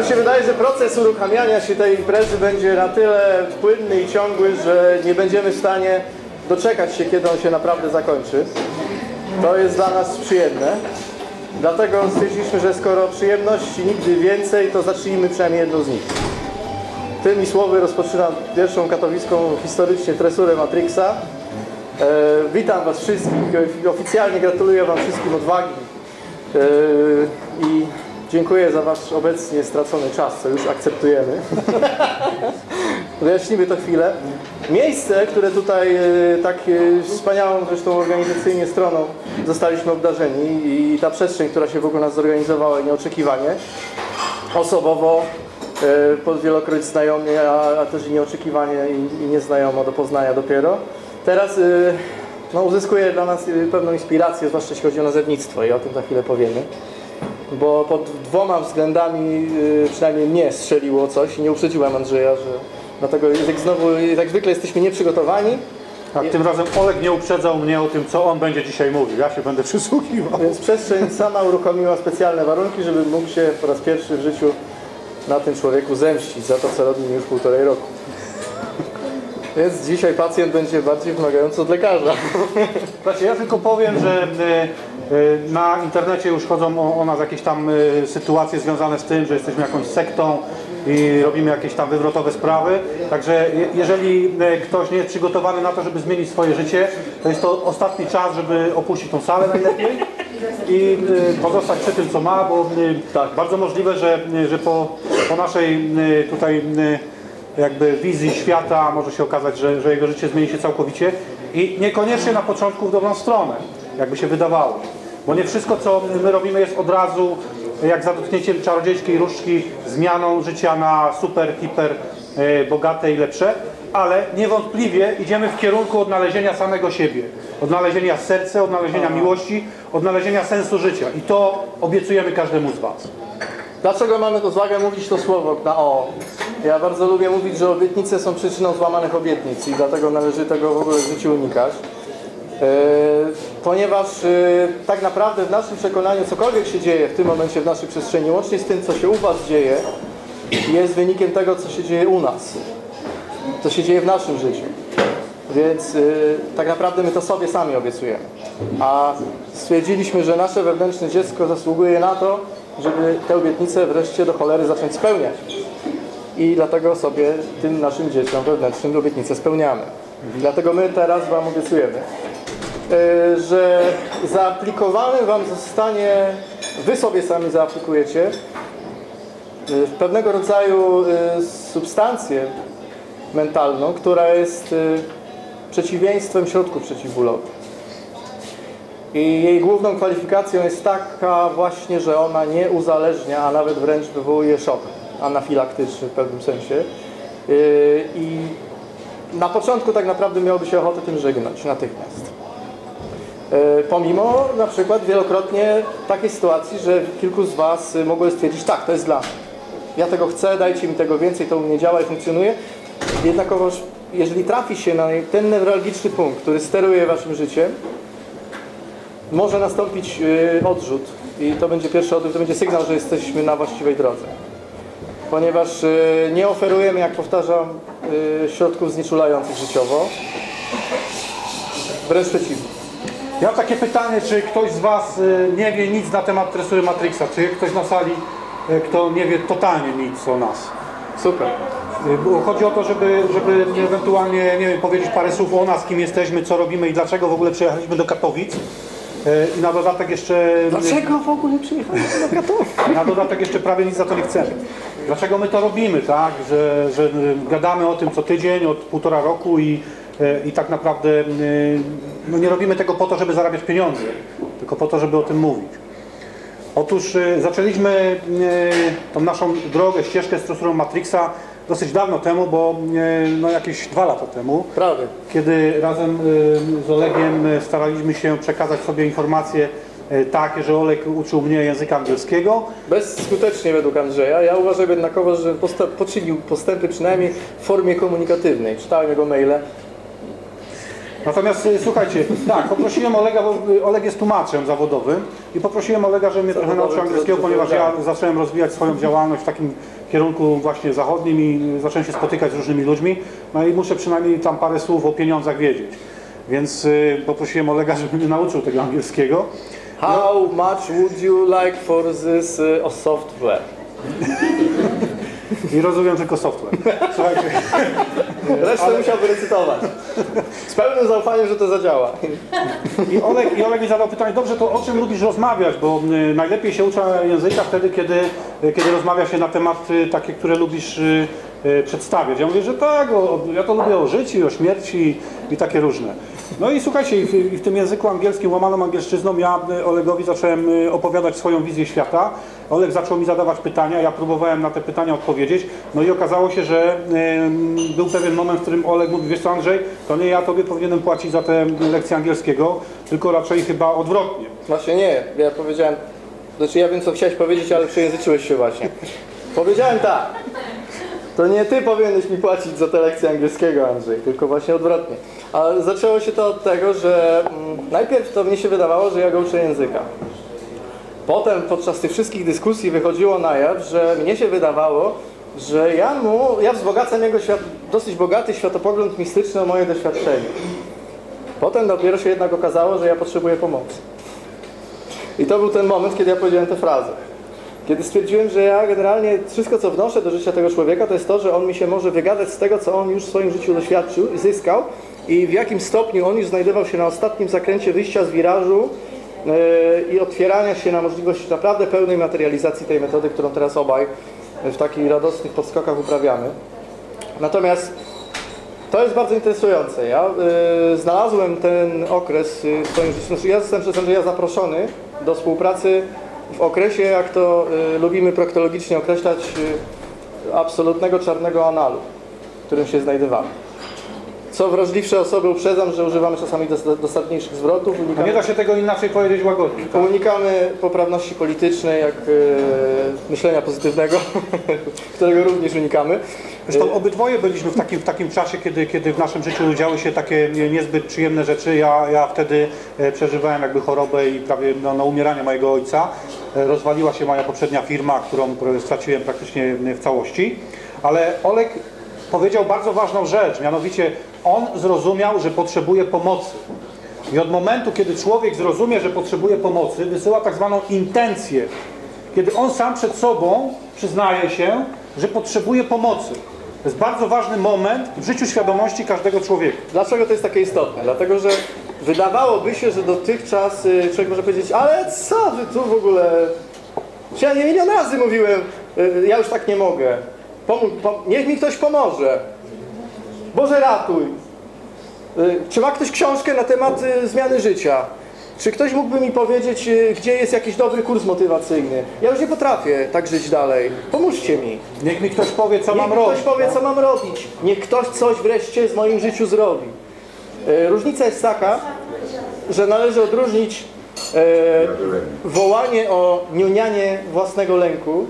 mi się wydaje, że proces uruchamiania się tej imprezy będzie na tyle płynny i ciągły, że nie będziemy w stanie doczekać się, kiedy on się naprawdę zakończy. To jest dla nas przyjemne. Dlatego stwierdziliśmy, że skoro przyjemności nigdy więcej, to zacznijmy przynajmniej jedną z nich. Tymi słowy rozpoczynam pierwszą katowicką historycznie tresurę Matrixa. E, witam Was wszystkich. Oficjalnie gratuluję Wam wszystkim odwagi e, i dziękuję za Wasz obecnie stracony czas, co już akceptujemy. Wyjaśnimy to chwilę. Miejsce, które tutaj e, tak e, wspaniałą zresztą organizacyjnie stroną zostaliśmy obdarzeni i ta przestrzeń, która się wokół nas zorganizowała nieoczekiwanie, osobowo e, pod wielokroć znajomie, a, też i nieoczekiwanie i, i nieznajomo do poznania dopiero. Teraz no, uzyskuje dla nas pewną inspirację, zwłaszcza jeśli chodzi o nazewnictwo i o tym za chwilę powiemy. Bo pod dwoma względami e, przynajmniej mnie strzeliło coś i nie uprzedziłem Andrzeja, że dlatego jak znowu, jak zwykle jesteśmy nieprzygotowani, Tak, tym razem Oleg nie uprzedzał mnie o tym, co on będzie dzisiaj mówił. Ja się będę przysłuchiwał. Więc przestrzeń sama uruchomiła specjalne warunki, żeby mógł się po raz pierwszy w życiu na tym człowieku zemścić za to, co robi już półtorej roku. Więc dzisiaj pacjent będzie bardziej wymagający od lekarza. Znaczy, ja tylko powiem, że e, na internecie już chodzą o, nas jakieś tam e, sytuacje związane z tym, że jesteśmy jakąś sektą i robimy jakieś tam wywrotowe sprawy. Także je- jeżeli e, ktoś nie jest przygotowany na to, żeby zmienić swoje życie, to jest to ostatni czas, żeby opuścić tą salę najlepiej i e, pozostać przy tym, co ma, bo e, Tak. bardzo możliwe, że, że po, po naszej e, tutaj e, jakby wizji świata może się okazać, że, że jego życie zmieni się całkowicie i niekoniecznie na początku w dobrą stronę, jakby się wydawało. Bo nie wszystko, co my robimy jest od razu, jak za dotknięciem czarodziejskiej różdżki, zmianą życia na super, hiper, e, bogate i lepsze, ale niewątpliwie idziemy w kierunku odnalezienia samego siebie, odnalezienia serca, odnalezienia miłości, odnalezienia sensu życia i to obiecujemy każdemu z Was. Dlaczego mamy odwagę mówić to słowo na O? Ja bardzo lubię mówić, że obietnice są przyczyną złamanych obietnic i dlatego należy tego w ogóle w życiu unikać. E, Ponieważ e, tak naprawdę w naszym przekonaniu cokolwiek się dzieje w tym momencie w naszej przestrzeni, łącznie z tym, co się u Was dzieje, jest wynikiem tego, co się dzieje u nas. Co się dzieje w naszym życiu. Więc y, tak naprawdę my to sobie sami obiecujemy. A stwierdziliśmy, że nasze wewnętrzne dziecko zasługuje na to, żeby te obietnice wreszcie do cholery zacząć spełniać. I dlatego sobie tym naszym dzieciom wewnętrznym obietnice spełniamy. Dlatego my teraz Wam obiecujemy, że zaaplikowane Wam zostanie, Wy sobie sami zaaplikujecie y, pewnego rodzaju y, substancję mentalną, która jest przeciwieństwem środków przeciwbólowych. I jej główną kwalifikacją jest taka właśnie, że ona nie uzależnia, a nawet wręcz wywołuje szok anafilaktyczny w pewnym sensie. I na początku tak naprawdę miałoby się ochotę tym żegnać natychmiast. Y, Pomimo na przykład wielokrotnie takiej sytuacji, że kilku z Was mogło stwierdzić, tak, to jest dla mnie. Ja tego chcę, dajcie mi tego więcej, to u mnie działa i funkcjonuje. Jednakowoż, jeżeli trafi się na ten newralgiczny punkt, który steruje Waszym życiem, może nastąpić y, odrzut i to będzie pierwszy odrzut, to będzie sygnał, że jesteśmy na właściwej drodze. Ponieważ y, nie oferujemy, jak powtarzam, y, środków znieczulających życiowo. Wręcz przeciwnie. Ja mam takie pytanie, czy ktoś z Was y, nie wie nic na temat tresury Matrixa? Czy ktoś na sali, y, kto nie wie totalnie nic o nas? Super. Y, Chodzi o to, żeby, żeby ewentualnie nie wiem, powiedzieć parę słów o nas, kim jesteśmy, co robimy i dlaczego w ogóle przyjechaliśmy do Katowic. I na dodatek jeszcze... Dlaczego w ogóle przyjechaliśmy do Katowic? Na dodatek jeszcze prawie nic za to nie chcemy. Dlaczego my to robimy, tak? Że, że gadamy o tym co tydzień, od półtora roku i, i tak naprawdę y, no nie robimy tego po to, żeby zarabiać pieniądze, tylko po to, żeby o tym mówić. Otóż y, zaczęliśmy y, tą naszą drogę, ścieżkę z tresurą Matrixa dosyć dawno temu, bo no jakieś dwa lata temu, Prawie. kiedy razem z Olegiem staraliśmy się przekazać sobie informacje takie, że Oleg uczył mnie języka angielskiego, Bezskutecznie według Andrzeja. Ja uważam jednakowo, że postęp, poczynił postępy przynajmniej w formie komunikatywnej. Czytałem jego maile. Natomiast y, słuchajcie, tak, poprosiłem Olega, bo y, Oleg jest tłumaczem zawodowym i poprosiłem Olega, żeby mnie trochę nauczył angielskiego, ponieważ ja zacząłem rozwijać swoją działalność w takim kierunku właśnie zachodnim i y, zacząłem się spotykać z różnymi ludźmi, no i muszę przynajmniej tam parę słów o pieniądzach wiedzieć. Więc poprosiłem Olega, żeby mnie nauczył tego angielskiego. How much would you like for this uh, software? I rozumiem tylko software. Słuchajcie, Resztę musiałby recytować. Z pełnym zaufaniem, że to zadziała. I Oleg, I Oleg mi zadał pytanie, dobrze, to o czym lubisz rozmawiać? Bo y, najlepiej się uczy języka wtedy, kiedy, y, kiedy rozmawia się na tematy takie, które lubisz y, przedstawiać. Ja mówię, że tak, o- ja to lubię o życiu, o śmierci i takie różne. No i słuchajcie, w, w tym języku angielskim, łamaną angielszczyzną, ja y, Olegowi zacząłem y, opowiadać swoją wizję świata. Oleg zaczął mi zadawać pytania, ja próbowałem na te pytania odpowiedzieć. No i okazało się, że y, był pewien moment, w którym Oleg mówi, wiesz co Andrzej, to nie ja tobie powinienem płacić za te lekcje angielskiego, tylko raczej chyba odwrotnie. Właśnie nie, ja powiedziałem, znaczy ja wiem co chciałeś powiedzieć, ale przejęzyczyłeś się właśnie. Powiedziałem tak, to nie ty powinieneś mi płacić za te lekcje angielskiego Andrzej, tylko właśnie odwrotnie. Ale zaczęło się to od tego, że mm, najpierw to mnie się wydawało, że ja go uczę języka. Potem podczas tych wszystkich dyskusji wychodziło na jaw, że mnie się wydawało, że ja mu, ja wzbogacam jego świat, dosyć bogaty światopogląd mistyczny o moje doświadczenie. Potem dopiero się jednak okazało, że ja potrzebuję pomocy. I to był ten moment, kiedy ja powiedziałem tę frazę. Kiedy stwierdziłem, że ja generalnie wszystko, co wnoszę do życia tego człowieka, to jest to, że on mi się może wygadać z tego, co on już w swoim życiu doświadczył i zyskał i w jakim stopniu on już znajdował się na ostatnim zakręcie wyjścia z wirażu yy, i otwierania się na możliwość naprawdę pełnej materializacji tej metody, którą teraz obaj w takich radosnych podskokach uprawiamy. Natomiast to jest bardzo interesujące. Ja y, znalazłem ten okres w swoim życiu. Znaczy, ja zostałem przez Andrzeja zaproszony do współpracy w okresie, jak to y, lubimy proktologicznie określać, absolutnego czarnego analu, w którym się znajdowamy. Co wrażliwsze osoby uprzedzam, że używamy czasami dos- dosadniejszych zwrotów, A nie unikamy, da się tego inaczej powiedzieć łagodnie. Tak? unikamy poprawności politycznej, jak y, myślenia pozytywnego, którego również unikamy. Zresztą obydwoje byliśmy w takim, w takim czasie, kiedy, kiedy w naszym życiu działy się takie nie- niezbyt przyjemne rzeczy. Ja, ja wtedy e, przeżywałem jakby chorobę i prawie no, no, umieranie mojego ojca. E, Rozwaliła się moja poprzednia firma, którą którą straciłem praktycznie w całości. Ale Olek powiedział bardzo ważną rzecz, mianowicie on zrozumiał, że potrzebuje pomocy. I od momentu, kiedy człowiek zrozumie, że potrzebuje pomocy, wysyła tak zwaną intencję. Kiedy on sam przed sobą przyznaje się, że potrzebuje pomocy. To jest bardzo ważny moment w życiu świadomości każdego człowieka. Dlaczego to jest takie istotne? Dlatego, że wydawałoby się, że dotychczas y, człowiek może powiedzieć, ale co wy tu w ogóle... Ja nie milion razy mówiłem, y, ja już tak nie mogę. Pomóż, pom niech mi ktoś pomoże. Boże ratuj. Y, Czy ma ktoś książkę na temat y, zmiany życia? Czy ktoś mógłby mi powiedzieć, y, gdzie jest jakiś dobry kurs motywacyjny? Ja już nie potrafię tak żyć dalej. Pomóżcie mi. Niech mi ktoś powie, co Niech mam robić. ktoś powie, co mam robić. Niech ktoś coś wreszcie w moim życiu zrobi. Różnica jest taka, że należy odróżnić wołanie o niunianie własnego lęku,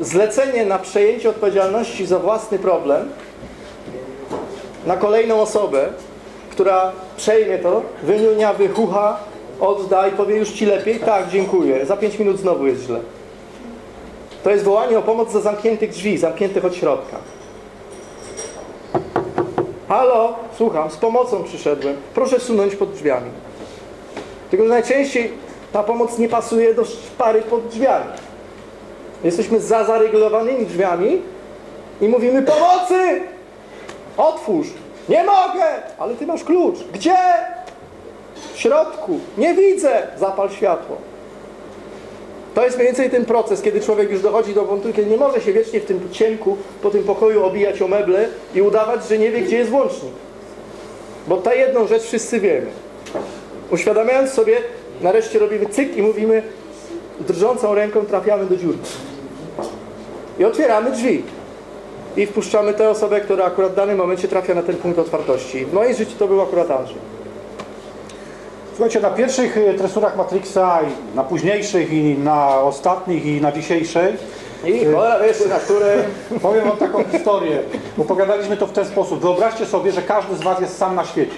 zlecenie na przejęcie odpowiedzialności za własny problem na kolejną osobę, która przejmie to, wyniunia, wychucha, odda i powie już ci lepiej, tak, dziękuję, za pięć minut znowu jest źle. To jest wołanie o pomoc za zamkniętych drzwi, zamkniętych od środka. Halo, słucham, z pomocą przyszedłem. Proszę sunąć pod drzwiami. Tylko, że najczęściej ta pomoc nie pasuje do szpary pod drzwiami. Jesteśmy za zaregulowanymi drzwiami i mówimy pomocy! Otwórz! Nie mogę! Ale ty masz klucz. Gdzie? W środku. Nie widzę! Zapal światło. To jest mniej więcej ten proces, kiedy człowiek już dochodzi do wątku, kiedy nie może się wiecznie w tym ciemku, po tym pokoju obijać o meble i udawać, że nie wie, gdzie jest włącznik. Bo ta jedną rzecz wszyscy wiemy. Uświadamiając sobie, nareszcie robimy cyk i mówimy, drżącą ręką trafiamy do dziurki. I otwieramy drzwi. I wpuszczamy tę osobę, która akurat w danym momencie trafia na ten punkt otwartości. W moim życiu to był akurat Andrzej. Słuchajcie, na pierwszych e, tresurach Matrixa, i na późniejszych, i na ostatnich, i na dzisiejszej, I cholera wiesz, na której... powiem wam taką historię. Opowiadaliśmy to w ten sposób. Wyobraźcie sobie, że każdy z Was jest sam na świecie.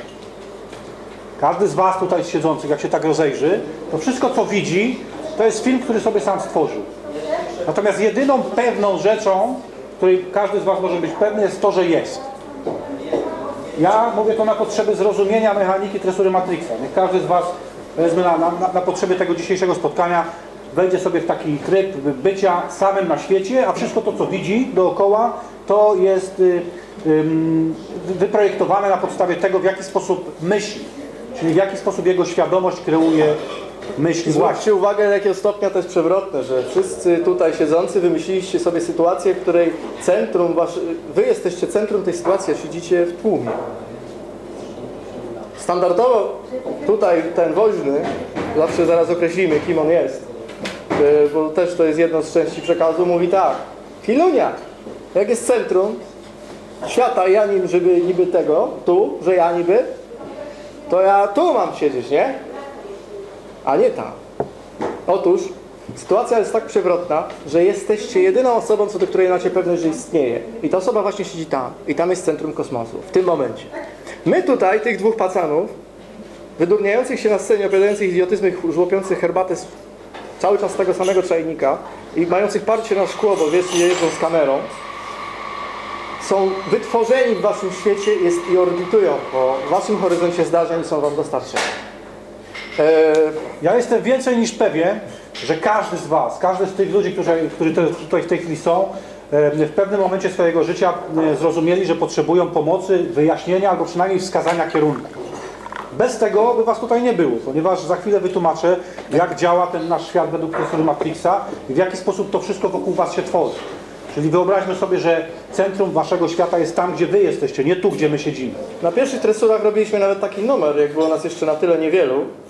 Każdy z Was tutaj siedzących, jak się tak rozejrzy, to wszystko co widzi, to jest film, który sobie sam stworzył. Natomiast jedyną pewną rzeczą, której każdy z Was może być pewny, jest to, że jest. Ja mówię to na potrzeby zrozumienia mechaniki tresury Matrixa. Niech każdy z Was, powiedzmy na, na, na potrzeby tego dzisiejszego spotkania, wejdzie sobie w taki tryb bycia samym na świecie, a wszystko to, co widzi dookoła, to jest y, ym, wyprojektowane na podstawie tego, w jaki sposób myśli. Czyli w jaki sposób jego świadomość kreuje myśli. Zwróćcie uwagę, do jakiego stopnia to jest przewrotne, że wszyscy tutaj siedzący wymyśliliście sobie sytuację, w której centrum, wasz, wy jesteście centrum tej sytuacji, a siedzicie w tłumie. Standardowo tutaj ten woźny, zawsze zaraz określimy, kim on jest, e, bo też to jest jedno z części przekazu, mówi tak, Filunia, jak jest centrum świata, ja nim, żeby niby tego, tu, że ja niby, to ja tu mam siedzieć, nie? A nie tam. Otóż sytuacja jest tak przewrotna, że jesteście jedyną osobą, co do której macie pewność, że istnieje. I ta osoba właśnie siedzi tam. I tam jest centrum kosmosu. W tym momencie. My tutaj, tych dwóch pacanów, wydurniających się na scenie, opowiadających idiotyzmy, żłopiących herbatę z, cały czas tego samego czajnika i mających parcie na szkło, bo wiesz, że jeżdżą z kamerą, są wytworzeni w waszym świecie jest, i orbitują po waszym horyzoncie zdarzeń są wam dostarczeni. Eee, Ja jestem więcej niż pewien, że każdy z Was, każdy z tych ludzi, którzy, którzy tutaj w tej chwili są, e, w pewnym momencie swojego życia e, zrozumieli, że potrzebują pomocy, wyjaśnienia albo przynajmniej wskazania kierunku. Bez tego by Was tutaj nie było, ponieważ za chwilę wytłumaczę, jak działa ten nasz świat według profesora Matrixa i w jaki sposób to wszystko wokół Was się tworzy. Czyli wyobraźmy sobie, że centrum Waszego świata jest tam, gdzie Wy jesteście, nie tu, gdzie my siedzimy. Na pierwszych tresurach robiliśmy nawet taki numer, jak było nas jeszcze na tyle niewielu, e,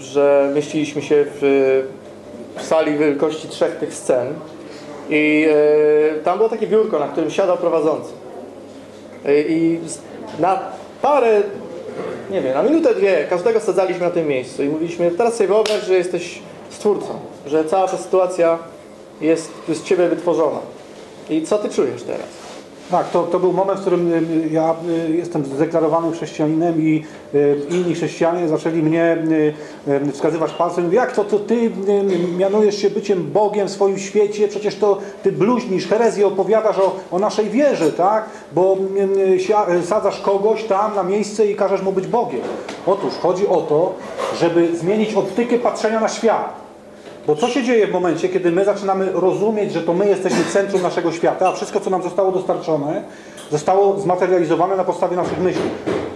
że mieściliśmy się w, w sali wielkości trzech tych scen i e, tam było takie biurko, na którym siadał prowadzący. E, I na parę, nie wiem, na minutę, dwie każdego sadzaliśmy na tym miejscu i mówiliśmy, teraz sobie wyobraź, że jesteś stwórcą, że cała ta sytuacja jest z Ciebie wytworzona. I co Ty czujesz teraz? Tak, to, to był moment, w którym y, ja y, jestem zdeklarowanym chrześcijaninem i y, inni chrześcijanie zaczęli mnie y, y, wskazywać palcem. Jak to, to ty y, mianujesz się byciem Bogiem w swoim świecie? Przecież to ty bluźnisz, herezję opowiadasz o, o naszej wierze, tak? Bo y, y, sadzasz kogoś tam na miejsce i każesz mu być Bogiem. Otóż chodzi o to, żeby zmienić optykę patrzenia na świat. Bo co się dzieje w momencie, kiedy my zaczynamy rozumieć, że to my jesteśmy centrum naszego świata, a wszystko, co nam zostało dostarczone, zostało zmaterializowane na podstawie naszych myśli.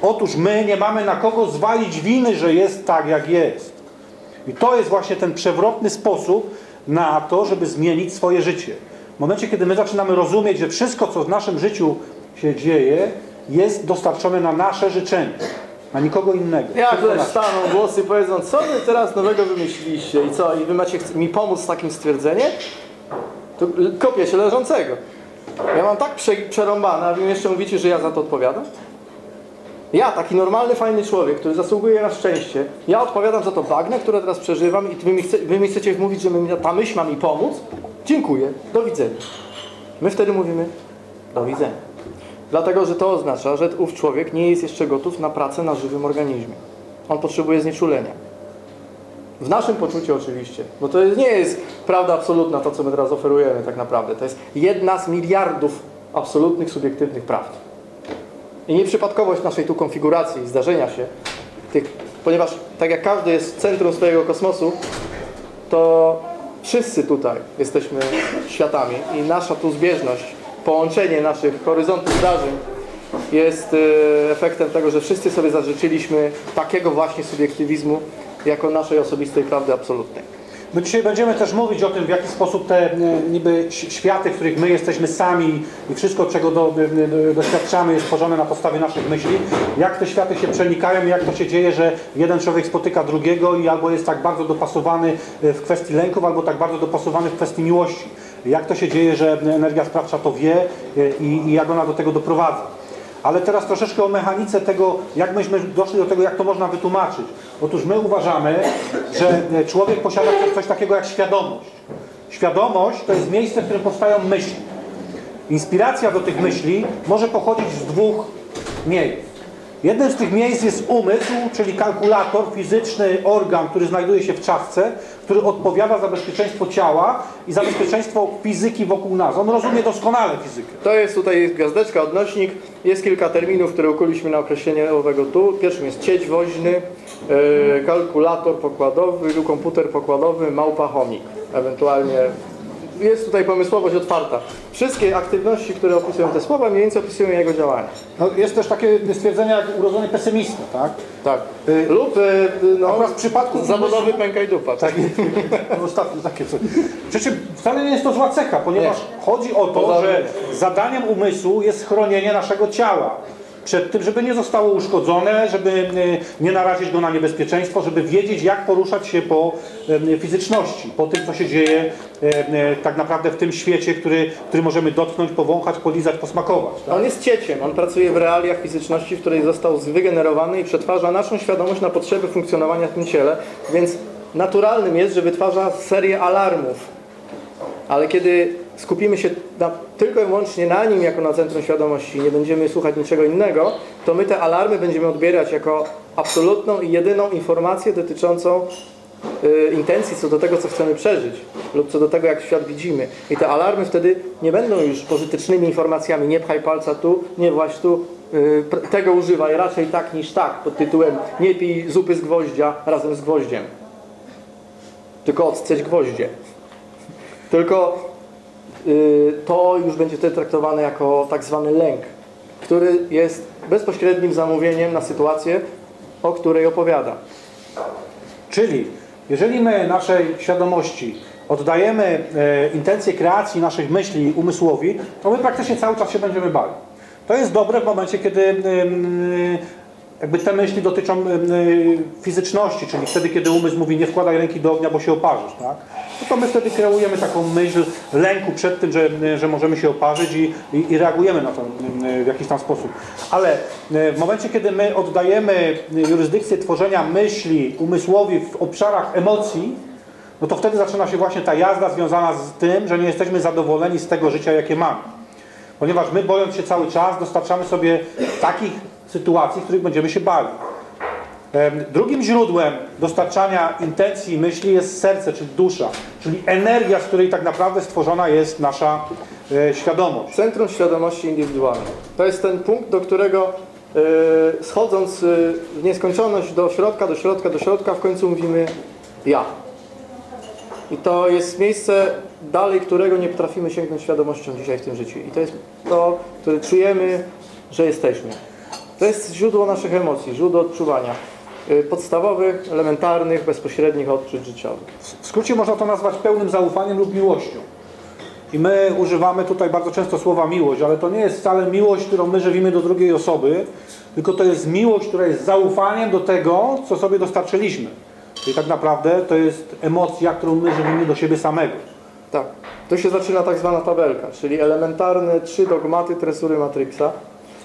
Otóż my nie mamy na kogo zwalić winy, że jest tak, jak jest. I to jest właśnie ten przewrotny sposób na to, żeby zmienić swoje życie. W momencie, kiedy my zaczynamy rozumieć, że wszystko, co w naszym życiu się dzieje, jest dostarczone na nasze życzenie, na nikogo innego. Jak też staną głosy i powiedzą, co wy teraz nowego wymyśliliście i co, i wy macie mi pomóc z takim stwierdzeniem? To kopię się leżącego. Ja mam tak prze, przerąbane, a wy jeszcze mówicie, że ja za to odpowiadam? Ja, taki normalny, fajny człowiek, który zasługuje na szczęście, ja odpowiadam za to bagnę, które teraz przeżywam i wy mi, chce, wy mi chcecie mówić, że mi, ta myśl ma mi pomóc? Dziękuję, do widzenia. My wtedy mówimy, do widzenia. Dlatego, że to oznacza, że ów człowiek nie jest jeszcze gotów na pracę na żywym organizmie. On potrzebuje znieczulenia. W naszym poczuciu oczywiście, bo to nie jest prawda absolutna to, co my teraz oferujemy tak naprawdę. To jest jedna z miliardów absolutnych, subiektywnych prawd. I nieprzypadkowość naszej tu konfiguracji, zdarzenia się, tych, ponieważ tak jak każdy jest centrum swojego kosmosu, to wszyscy tutaj jesteśmy światami i nasza tu zbieżność, połączenie naszych horyzontów zdarzeń jest e, efektem tego, że wszyscy sobie zażyczyliśmy takiego właśnie subiektywizmu jako naszej osobistej prawdy absolutnej. My dzisiaj będziemy też mówić o tym, w jaki sposób te e, niby światy, w których my jesteśmy sami i wszystko, czego do, do, do, doświadczamy, jest tworzone na podstawie naszych myśli. Jak te światy się przenikają i jak to się dzieje, że jeden człowiek spotyka drugiego i albo jest tak bardzo dopasowany w kwestii lęków, albo tak bardzo dopasowany w kwestii miłości. Jak to się dzieje, że energia sprawcza to wie e, i, i jak ona do tego doprowadza. Ale teraz troszeczkę o mechanice tego, jak myśmy doszli do tego, jak to można wytłumaczyć. Otóż my uważamy, że e, człowiek posiada coś takiego jak świadomość. Świadomość to jest miejsce, w którym powstają myśli. Inspiracja do tych myśli może pochodzić z dwóch miejsc. Jednym z tych miejsc jest umysł, czyli kalkulator, fizyczny organ, który znajduje się w czaszce, który odpowiada za bezpieczeństwo ciała i za bezpieczeństwo fizyki wokół nas. On rozumie doskonale fizykę. To jest tutaj gazdeczka, odnośnik. Jest kilka terminów, które ukuliśmy na określenie owego tu. Pierwszym jest cieć woźny, e, kalkulator pokładowy, komputer pokładowy, małpa chomik. Ewentualnie jest tutaj pomysłowość otwarta. Wszystkie aktywności, które opisują te słowa, mniej więcej opisują jego działanie. No, jest też takie stwierdzenie jak urodzony pesymista, tak? Tak. Y, Lub e, no, w przypadku zawodowy pękaj dupa. Tak. Ostatnio takie coś. Przy czym wcale nie jest to zła cecha, ponieważ chodzi o to, Podobnie. że zadaniem umysłu jest chronienie naszego ciała. Przed tym, żeby nie zostało uszkodzone, żeby e, nie narazić go na niebezpieczeństwo, żeby wiedzieć, jak poruszać się po fizyczności, po tym, co się dzieje e, e, tak naprawdę w tym świecie, który, który możemy dotknąć, powąchać, polizać, posmakować. Tak? On jest cieciem, on pracuje w realiach fizyczności, w której został wygenerowany i przetwarza naszą świadomość na potrzeby funkcjonowania w tym ciele, więc naturalnym jest, że wytwarza serię alarmów. Ale kiedy skupimy się na, tylko i wyłącznie na nim jako na centrum świadomości nie będziemy słuchać niczego innego, to my te alarmy będziemy odbierać jako absolutną i jedyną informację dotyczącą y, intencji co do tego, co chcemy przeżyć lub co do tego, jak świat widzimy. I te alarmy wtedy nie będą już pożytecznymi informacjami. Nie pchaj palca tu, nie właź tu, y, tego używaj raczej tak niż tak, pod tytułem nie pij zupy z gwoździa razem z gwoździem. Tylko odceć gwoździe. Tylko to już będzie wtedy traktowane jako tak zwany lęk, który jest bezpośrednim zamówieniem na sytuację, o której opowiada. Czyli jeżeli my naszej świadomości oddajemy e, intencje kreacji naszych myśli umysłowi, to my praktycznie cały czas się będziemy bali. To jest dobre w momencie, kiedy jakby te myśli dotyczą fizyczności, czyli wtedy, kiedy umysł mówi nie wkładaj ręki do ognia, bo się oparzysz. Tak? No to my wtedy kreujemy taką myśl lęku przed tym, że, że możemy się oparzyć i, i, i reagujemy na to w jakiś tam sposób. Ale w momencie, kiedy my oddajemy jurysdykcję tworzenia myśli umysłowi w obszarach emocji, no to wtedy zaczyna się właśnie ta jazda związana z tym, że nie jesteśmy zadowoleni z tego życia, jakie mamy. Ponieważ my, bojąc się cały czas, dostarczamy sobie takich sytuacji, w których będziemy się bali. Drugim źródłem dostarczania intencji myśli jest serce, czyli dusza, czyli energia, z której tak naprawdę stworzona jest nasza e, świadomość. Centrum świadomości indywidualnej. To jest ten punkt, do którego y, schodząc y, w nieskończoność do środka, do środka, do środka, w końcu mówimy ja. I to jest miejsce, dalej którego nie potrafimy sięgnąć świadomością dzisiaj w tym życiu. I to jest to, które czujemy, że jesteśmy. To jest źródło naszych emocji, źródło odczuwania. y, Podstawowych, elementarnych, bezpośrednich odczuć życiowych. W skrócie można to nazwać pełnym zaufaniem lub miłością. I my używamy tutaj bardzo często słowa miłość, ale to nie jest wcale miłość, którą my żywimy do drugiej osoby, tylko to jest miłość, która jest zaufaniem do tego, co sobie dostarczyliśmy. Czyli tak naprawdę to jest emocja, którą my żywimy do siebie samego. Tak. Tu się zaczyna tak zwana tabelka, czyli elementarne trzy dogmaty tresury Matrixa.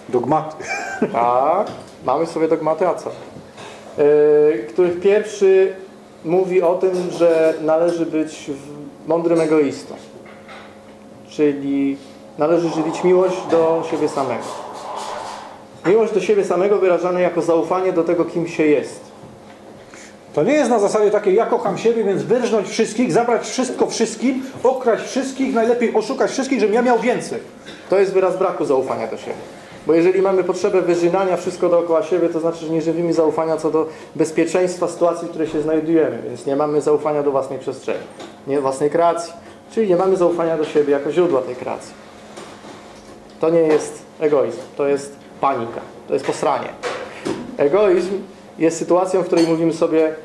Dogmaty. Tak, mamy sobie dogmaty ACA, yy, których pierwszy mówi o tym, że należy być mądrym egoistą. Czyli należy żywić miłość do siebie samego. Miłość do siebie samego wyrażana jako zaufanie do tego, kim się jest. To nie jest na zasadzie takiej, ja kocham siebie, więc wyrżnąć wszystkich, zabrać wszystko wszystkim, okraść wszystkich, najlepiej oszukać wszystkich, żebym ja miał więcej. To jest wyraz braku zaufania do siebie. Bo jeżeli mamy potrzebę wyżynania wszystko dookoła siebie, to znaczy, że nie żywimy zaufania co do bezpieczeństwa sytuacji, w której się znajdujemy, więc nie mamy zaufania do własnej przestrzeni, nie własnej kreacji, czyli nie mamy zaufania do siebie jako źródła tej kreacji. To nie jest egoizm, to jest panika, to jest posranie. Egoizm jest sytuacją, w której mówimy sobie,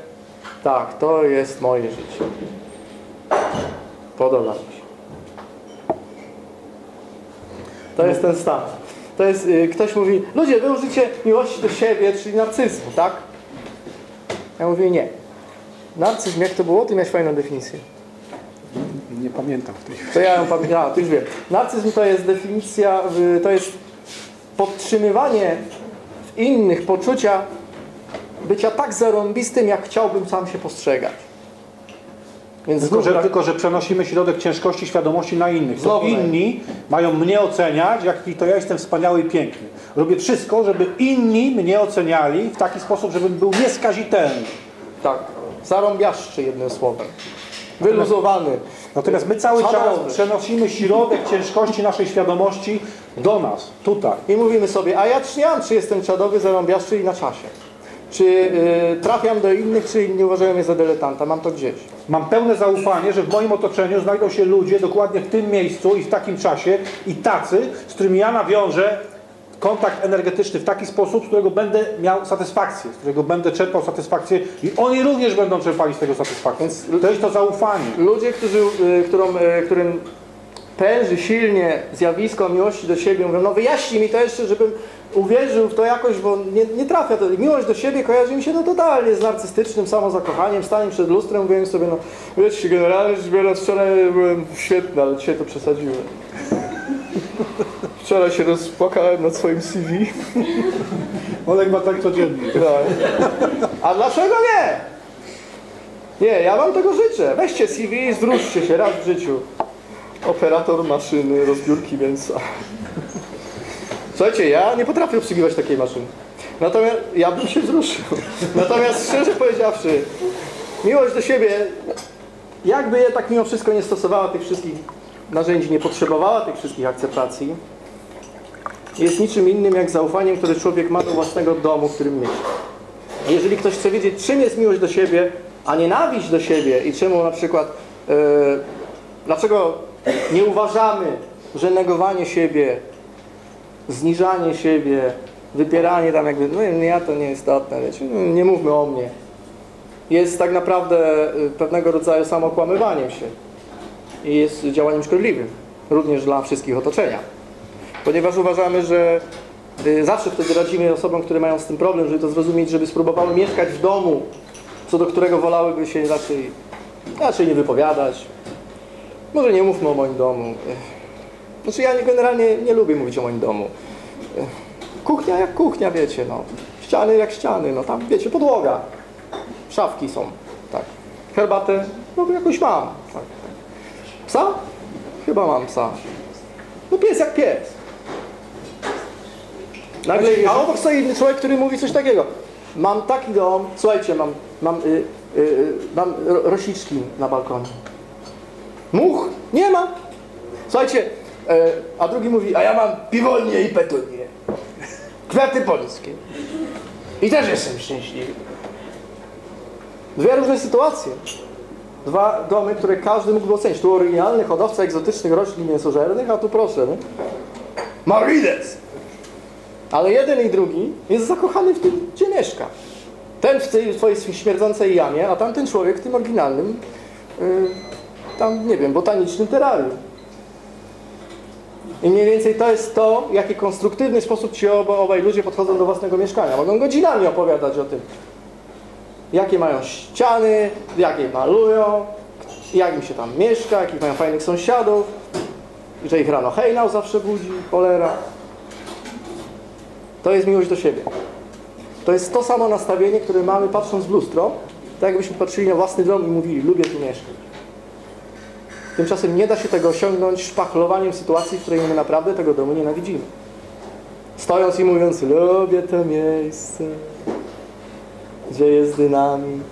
tak, to jest moje życie. Podoba mi się. To jest ten stan. To jest, y, ktoś mówi, ludzie, wy użycie miłości do siebie, czyli narcyzmu, tak? Ja mówię, nie. Narcyzm, jak to było? Ty miałeś fajną definicję. Nie pamiętam w tej chwili. To ja ją pamiętam, a, to już wiem. Narcyzm to jest definicja, y, to jest podtrzymywanie w innych poczucia bycia tak zarąbistym, jak chciałbym sam się postrzegać. Więc Tylko że, brak- tylko, że przenosimy środek ciężkości świadomości na innych. To Znowu inni mają mnie oceniać, jaki to ja jestem wspaniały i piękny. Robię wszystko, żeby inni mnie oceniali w taki sposób, żebym był nieskazitelny. Tak, zarąbiaszczy jednym słowem. Wyluzowany. Natomiast my cały czas przenosimy środek ciężkości naszej świadomości do nas, tutaj. I mówimy sobie, a ja ja, czy jestem czadowy, zarąbiaszczy i na czasie. Czy y, trafiam do innych, czy inni uważają mnie za dyletanta. Mam to gdzieś. Mam pełne zaufanie, że w moim otoczeniu znajdą się ludzie dokładnie w tym miejscu i w takim czasie i tacy, z którymi ja nawiążę kontakt energetyczny w taki sposób, z którego będę miał satysfakcję, z którego będę czerpał satysfakcję i oni również będą czerpali z tego satysfakcję. Więc- to jest to zaufanie. Ludzie, którzy, y, którą, y, którym pęży silnie zjawisko miłości do siebie, mówią, no wyjaśnij mi to jeszcze, żebym uwierzył w to jakoś, bo nie, nie trafia to. Miłość do siebie kojarzy mi się no totalnie z narcystycznym samozakochaniem, staniem przed lustrem, mówiłem sobie, no wiecie, generalnie rzecz biorąc, wczoraj byłem świetny, ale dzisiaj to przesadziłem. Wczoraj się rozpłakałem nad swoim CV. Olek ma tak codziennie. Tak. A dlaczego nie? Nie, ja wam tego życzę. Weźcie CV i zwróćcie się raz w życiu. Operator maszyny rozbiórki mięsa. Słuchajcie, ja nie potrafię obsługiwać takiej maszyny. Natomiast ja bym się wzruszył. Natomiast szczerze powiedziawszy, miłość do siebie, jakby je tak mimo wszystko nie stosowała tych wszystkich narzędzi, nie potrzebowała tych wszystkich akceptacji, jest niczym innym jak zaufaniem, które człowiek ma do własnego domu, w którym mieszka. Jeżeli ktoś chce wiedzieć, czym jest miłość do siebie, a nienawiść do siebie i czemu na przykład, e, dlaczego nie uważamy, że negowanie siebie, zniżanie siebie, wypieranie tam jakby, no nie, ja to nie istotne, wiecie, no, nie mówmy o mnie, jest tak naprawdę e, pewnego rodzaju samokłamywaniem się i jest działaniem szkodliwym, również dla wszystkich otoczenia. Ponieważ uważamy, że y, zawsze wtedy radzimy osobom, które mają z tym problem, żeby to zrozumieć, żeby spróbowały mieszkać w domu, co do którego wolałyby się raczej, raczej nie wypowiadać. Może nie mówmy o moim domu. Znaczy ja nie- generalnie nie lubię mówić o moim domu. Kuchnia jak kuchnia, wiecie, no. Ściany jak ściany, no tam, wiecie, podłoga. Szafki są, tak. Herbatę, no jakoś mam, tak. tak. Psa? Chyba mam psa. No pies jak pies. Nagle, a obok stoi inny człowiek, który mówi coś takiego. Mam taki dom, słuchajcie, mam, mam, y, y, y, mam ro- rosiczki na balkonie. Much? Nie ma. Słuchajcie, a drugi mówi, a ja mam piwolnię i petunię. Kwiaty polskie. I też jestem szczęśliwy. Dwie różne sytuacje. Dwa domy, które każdy mógłby ocenić. Tu oryginalny hodowca egzotycznych roślin mięsożernych, a tu proszę? Marides! Ale jeden i drugi jest zakochany w tym, gdzie mieszka. Ten w tej swojej śmierdzącej jamie, a tamten człowiek w tym oryginalnym, yy, tam, nie wiem, botanicznym terrarium. I mniej więcej to jest to, w jaki konstruktywny sposób ci oba, obaj ludzie podchodzą do własnego mieszkania. Mogą godzinami opowiadać o tym, jakie mają ściany, jakie malują, jak im się tam mieszka, jakich mają fajnych sąsiadów, że ich rano hejnał zawsze budzi, cholera. To jest miłość do siebie. To jest to samo nastawienie, które mamy patrząc w lustro, tak jakbyśmy patrzyli na własny dom i mówili, lubię tu mieszkać. Tymczasem nie da się tego osiągnąć szpachlowaniem sytuacji, w której my naprawdę tego domu nienawidzimy. Stojąc i mówiąc, lubię to miejsce, gdzie jest dynamit.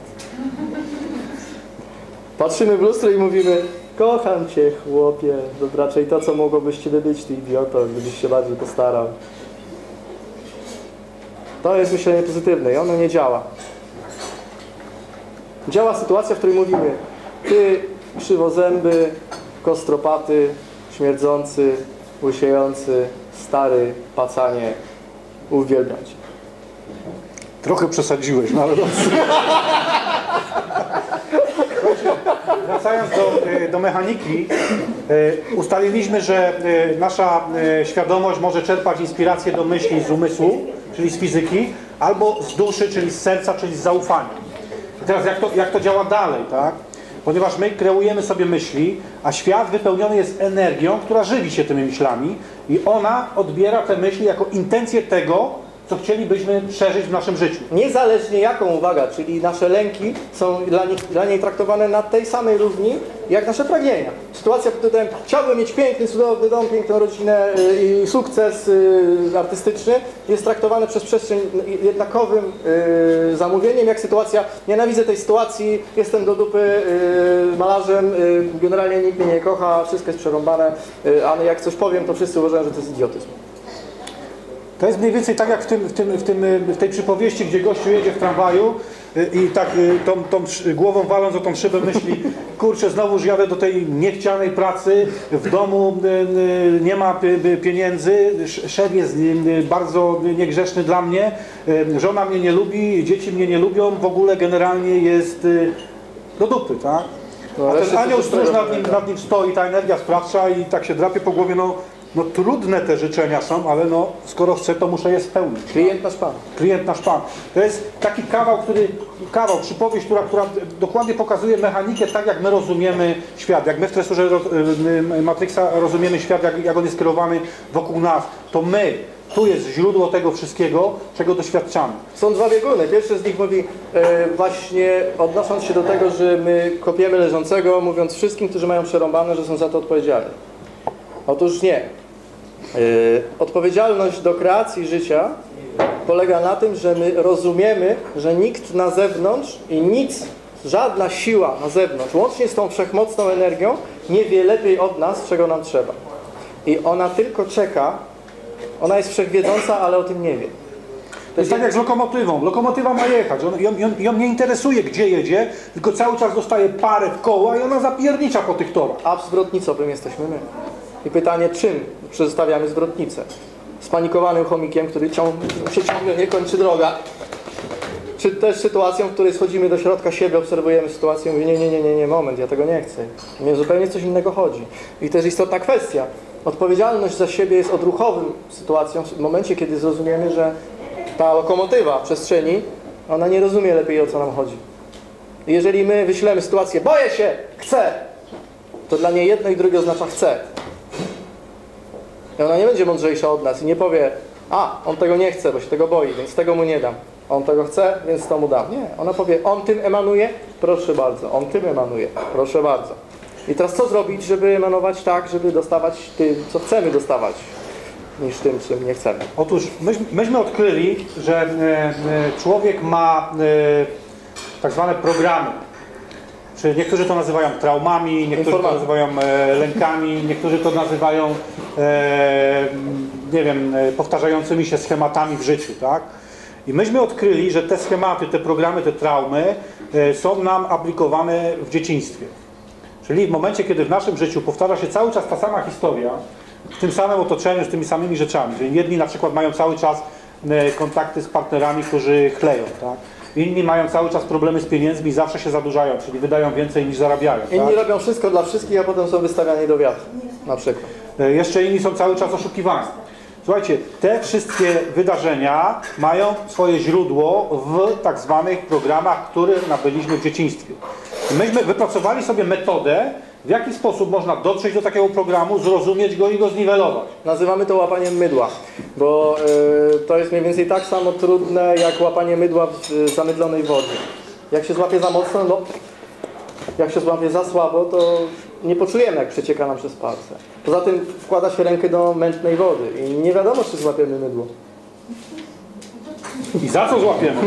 Patrzymy w lustro i mówimy, kocham Cię chłopie, to raczej to, co mogłobyś Ciebie być, Ty idioto, gdybyś się bardziej postarał. To jest myślenie pozytywne i ono nie działa. Działa sytuacja, w której mówimy, Ty krzywozęby, kostropaty, śmierdzący, łysiejący, stary, pacanie, uwielbiam Cię. Trochę przesadziłeś, no ale. Wracając do, e, do mechaniki, e, ustaliliśmy, że e, nasza świadomość może czerpać inspirację do myśli z umysłu, czyli z fizyki, albo z duszy, czyli z serca, czyli z zaufania. I teraz jak to, jak to działa dalej, tak? Ponieważ my kreujemy sobie myśli, a świat wypełniony jest energią, która żywi się tymi myślami i ona odbiera te myśli jako intencję tego, co chcielibyśmy przeżyć w naszym życiu. Niezależnie jaką, uwaga, czyli nasze lęki są dla, nich, dla niej traktowane na tej samej równi, jak nasze pragnienia. Sytuacja pod tytułem chciałbym mieć piękny, cudowny dom, piękną rodzinę y, i sukces y, artystyczny jest traktowane przez przestrzeń jednakowym y, zamówieniem, jak sytuacja nienawidzę tej sytuacji, jestem do dupy malarzem, generalnie nikt mnie nie kocha, wszystko jest przerąbane, ale jak coś powiem, to wszyscy uważają, że to jest idiotyzm. To jest mniej więcej tak jak w, tym, w, tym, w, tym, w tej przypowieści, gdzie gościu jedzie w tramwaju y, i tak y, tą, tą głową waląc o tą szybę myśli, kurczę, znowuż jadę do tej niechcianej pracy, w domu y, nie ma pi- pi- pieniędzy, sz- szef jest bardzo niegrzeczny dla mnie, żona mnie nie lubi, dzieci mnie nie lubią, w ogóle generalnie jest do dupy, tak? No, A ten anioł stróż nad nim, nad nim stoi, ta energia sprawcza i tak się drapie po głowie, no, no trudne te życzenia są, ale no skoro chcę, to muszę je spełnić. Klient nasz pan. Klient nasz Pan. To jest taki kawał, który, kawał, przypowieść, która, która dokładnie pokazuje mechanikę tak, jak my rozumiemy świat. Jak my w tresurze roz, y, y, Matrixa rozumiemy świat, jak, jak on jest kierowany wokół nas, to my, tu jest źródło tego wszystkiego, czego doświadczamy. Są dwa bieguny. Pierwszy z nich mówi e, właśnie odnosząc się do tego, że my kopiemy leżącego, mówiąc wszystkim, którzy mają przerąbane, że są za to odpowiedzialni. Otóż nie. E, odpowiedzialność do kreacji życia polega na tym, że my rozumiemy, że nikt na zewnątrz i nic, żadna siła na zewnątrz, łącznie z tą wszechmocną energią, nie wie lepiej od nas, czego nam trzeba. I ona tylko czeka, ona jest wszechwiedząca, ale o tym nie wie. To jest tak jak z lokomotywą. Lokomotywa ma jechać. On, ją, ją, ją nie interesuje, gdzie jedzie, tylko cały czas dostaje parę w koła i ona zapiernicza po tych torach. A zwrotnicowym jesteśmy my. I pytanie, czym przedstawiamy zwrotnicę? Spanikowanym chomikiem, który się ciągle nie kończy droga. Czy też sytuacją, w której schodzimy do środka siebie, obserwujemy sytuację mówimy, nie, nie, nie, nie, nie, moment, ja tego nie chcę. Mnie zupełnie coś innego chodzi. I też istotna kwestia. Odpowiedzialność za siebie jest odruchowym sytuacją w momencie, kiedy zrozumiemy, że ta lokomotywa przestrzeni, ona nie rozumie lepiej o co nam chodzi. Jeżeli my wyślemy sytuację, boję się, chcę, to dla niej jedno i drugie oznacza chcę. I ona nie będzie mądrzejsza od nas i nie powie, a, on tego nie chce, bo się tego boi, więc tego mu nie dam. On tego chce, więc to mu dam. Nie, ona powie, on tym emanuje, proszę bardzo, on tym emanuje, proszę bardzo. I teraz co zrobić, żeby emanować tak, żeby dostawać tym, co chcemy dostawać, niż tym, czym nie chcemy. Otóż myśmy, myśmy odkryli, że e, e, człowiek ma e, tak zwane programy. Czy niektórzy to nazywają traumami, niektórzy to nazywają e, lękami, niektórzy to nazywają e, nie wiem, e, powtarzającymi się schematami w życiu, tak? I myśmy odkryli, że te schematy, te programy, te traumy są nam aplikowane w dzieciństwie. Czyli w momencie, kiedy w naszym życiu powtarza się cały czas ta sama historia, w tym samym otoczeniu, z tymi samymi rzeczami, że jedni na przykład mają cały czas kontakty z partnerami, którzy chleją, tak? Inni mają cały czas problemy z pieniędzmi i zawsze się zadłużają, czyli wydają więcej niż zarabiają. Inni Tak? robią wszystko dla wszystkich, a potem są wystawiani do wiatru, na przykład. E, Jeszcze inni są cały czas oszukiwani. Słuchajcie, te wszystkie wydarzenia mają swoje źródło w tak zwanych programach, które nabyliśmy w dzieciństwie. Myśmy wypracowali sobie metodę, w jaki sposób można dotrzeć do takiego programu, zrozumieć go i go zniwelować. Nazywamy to łapaniem mydła, bo y, to jest mniej więcej tak samo trudne jak łapanie mydła w y, zamydlonej wodzie. Jak się złapie za mocno, no jak się złapie za słabo, to nie poczujemy jak przecieka nam przez palce. Poza tym wkłada się rękę do mętnej wody i nie wiadomo czy złapiemy mydło. I za co złapiemy?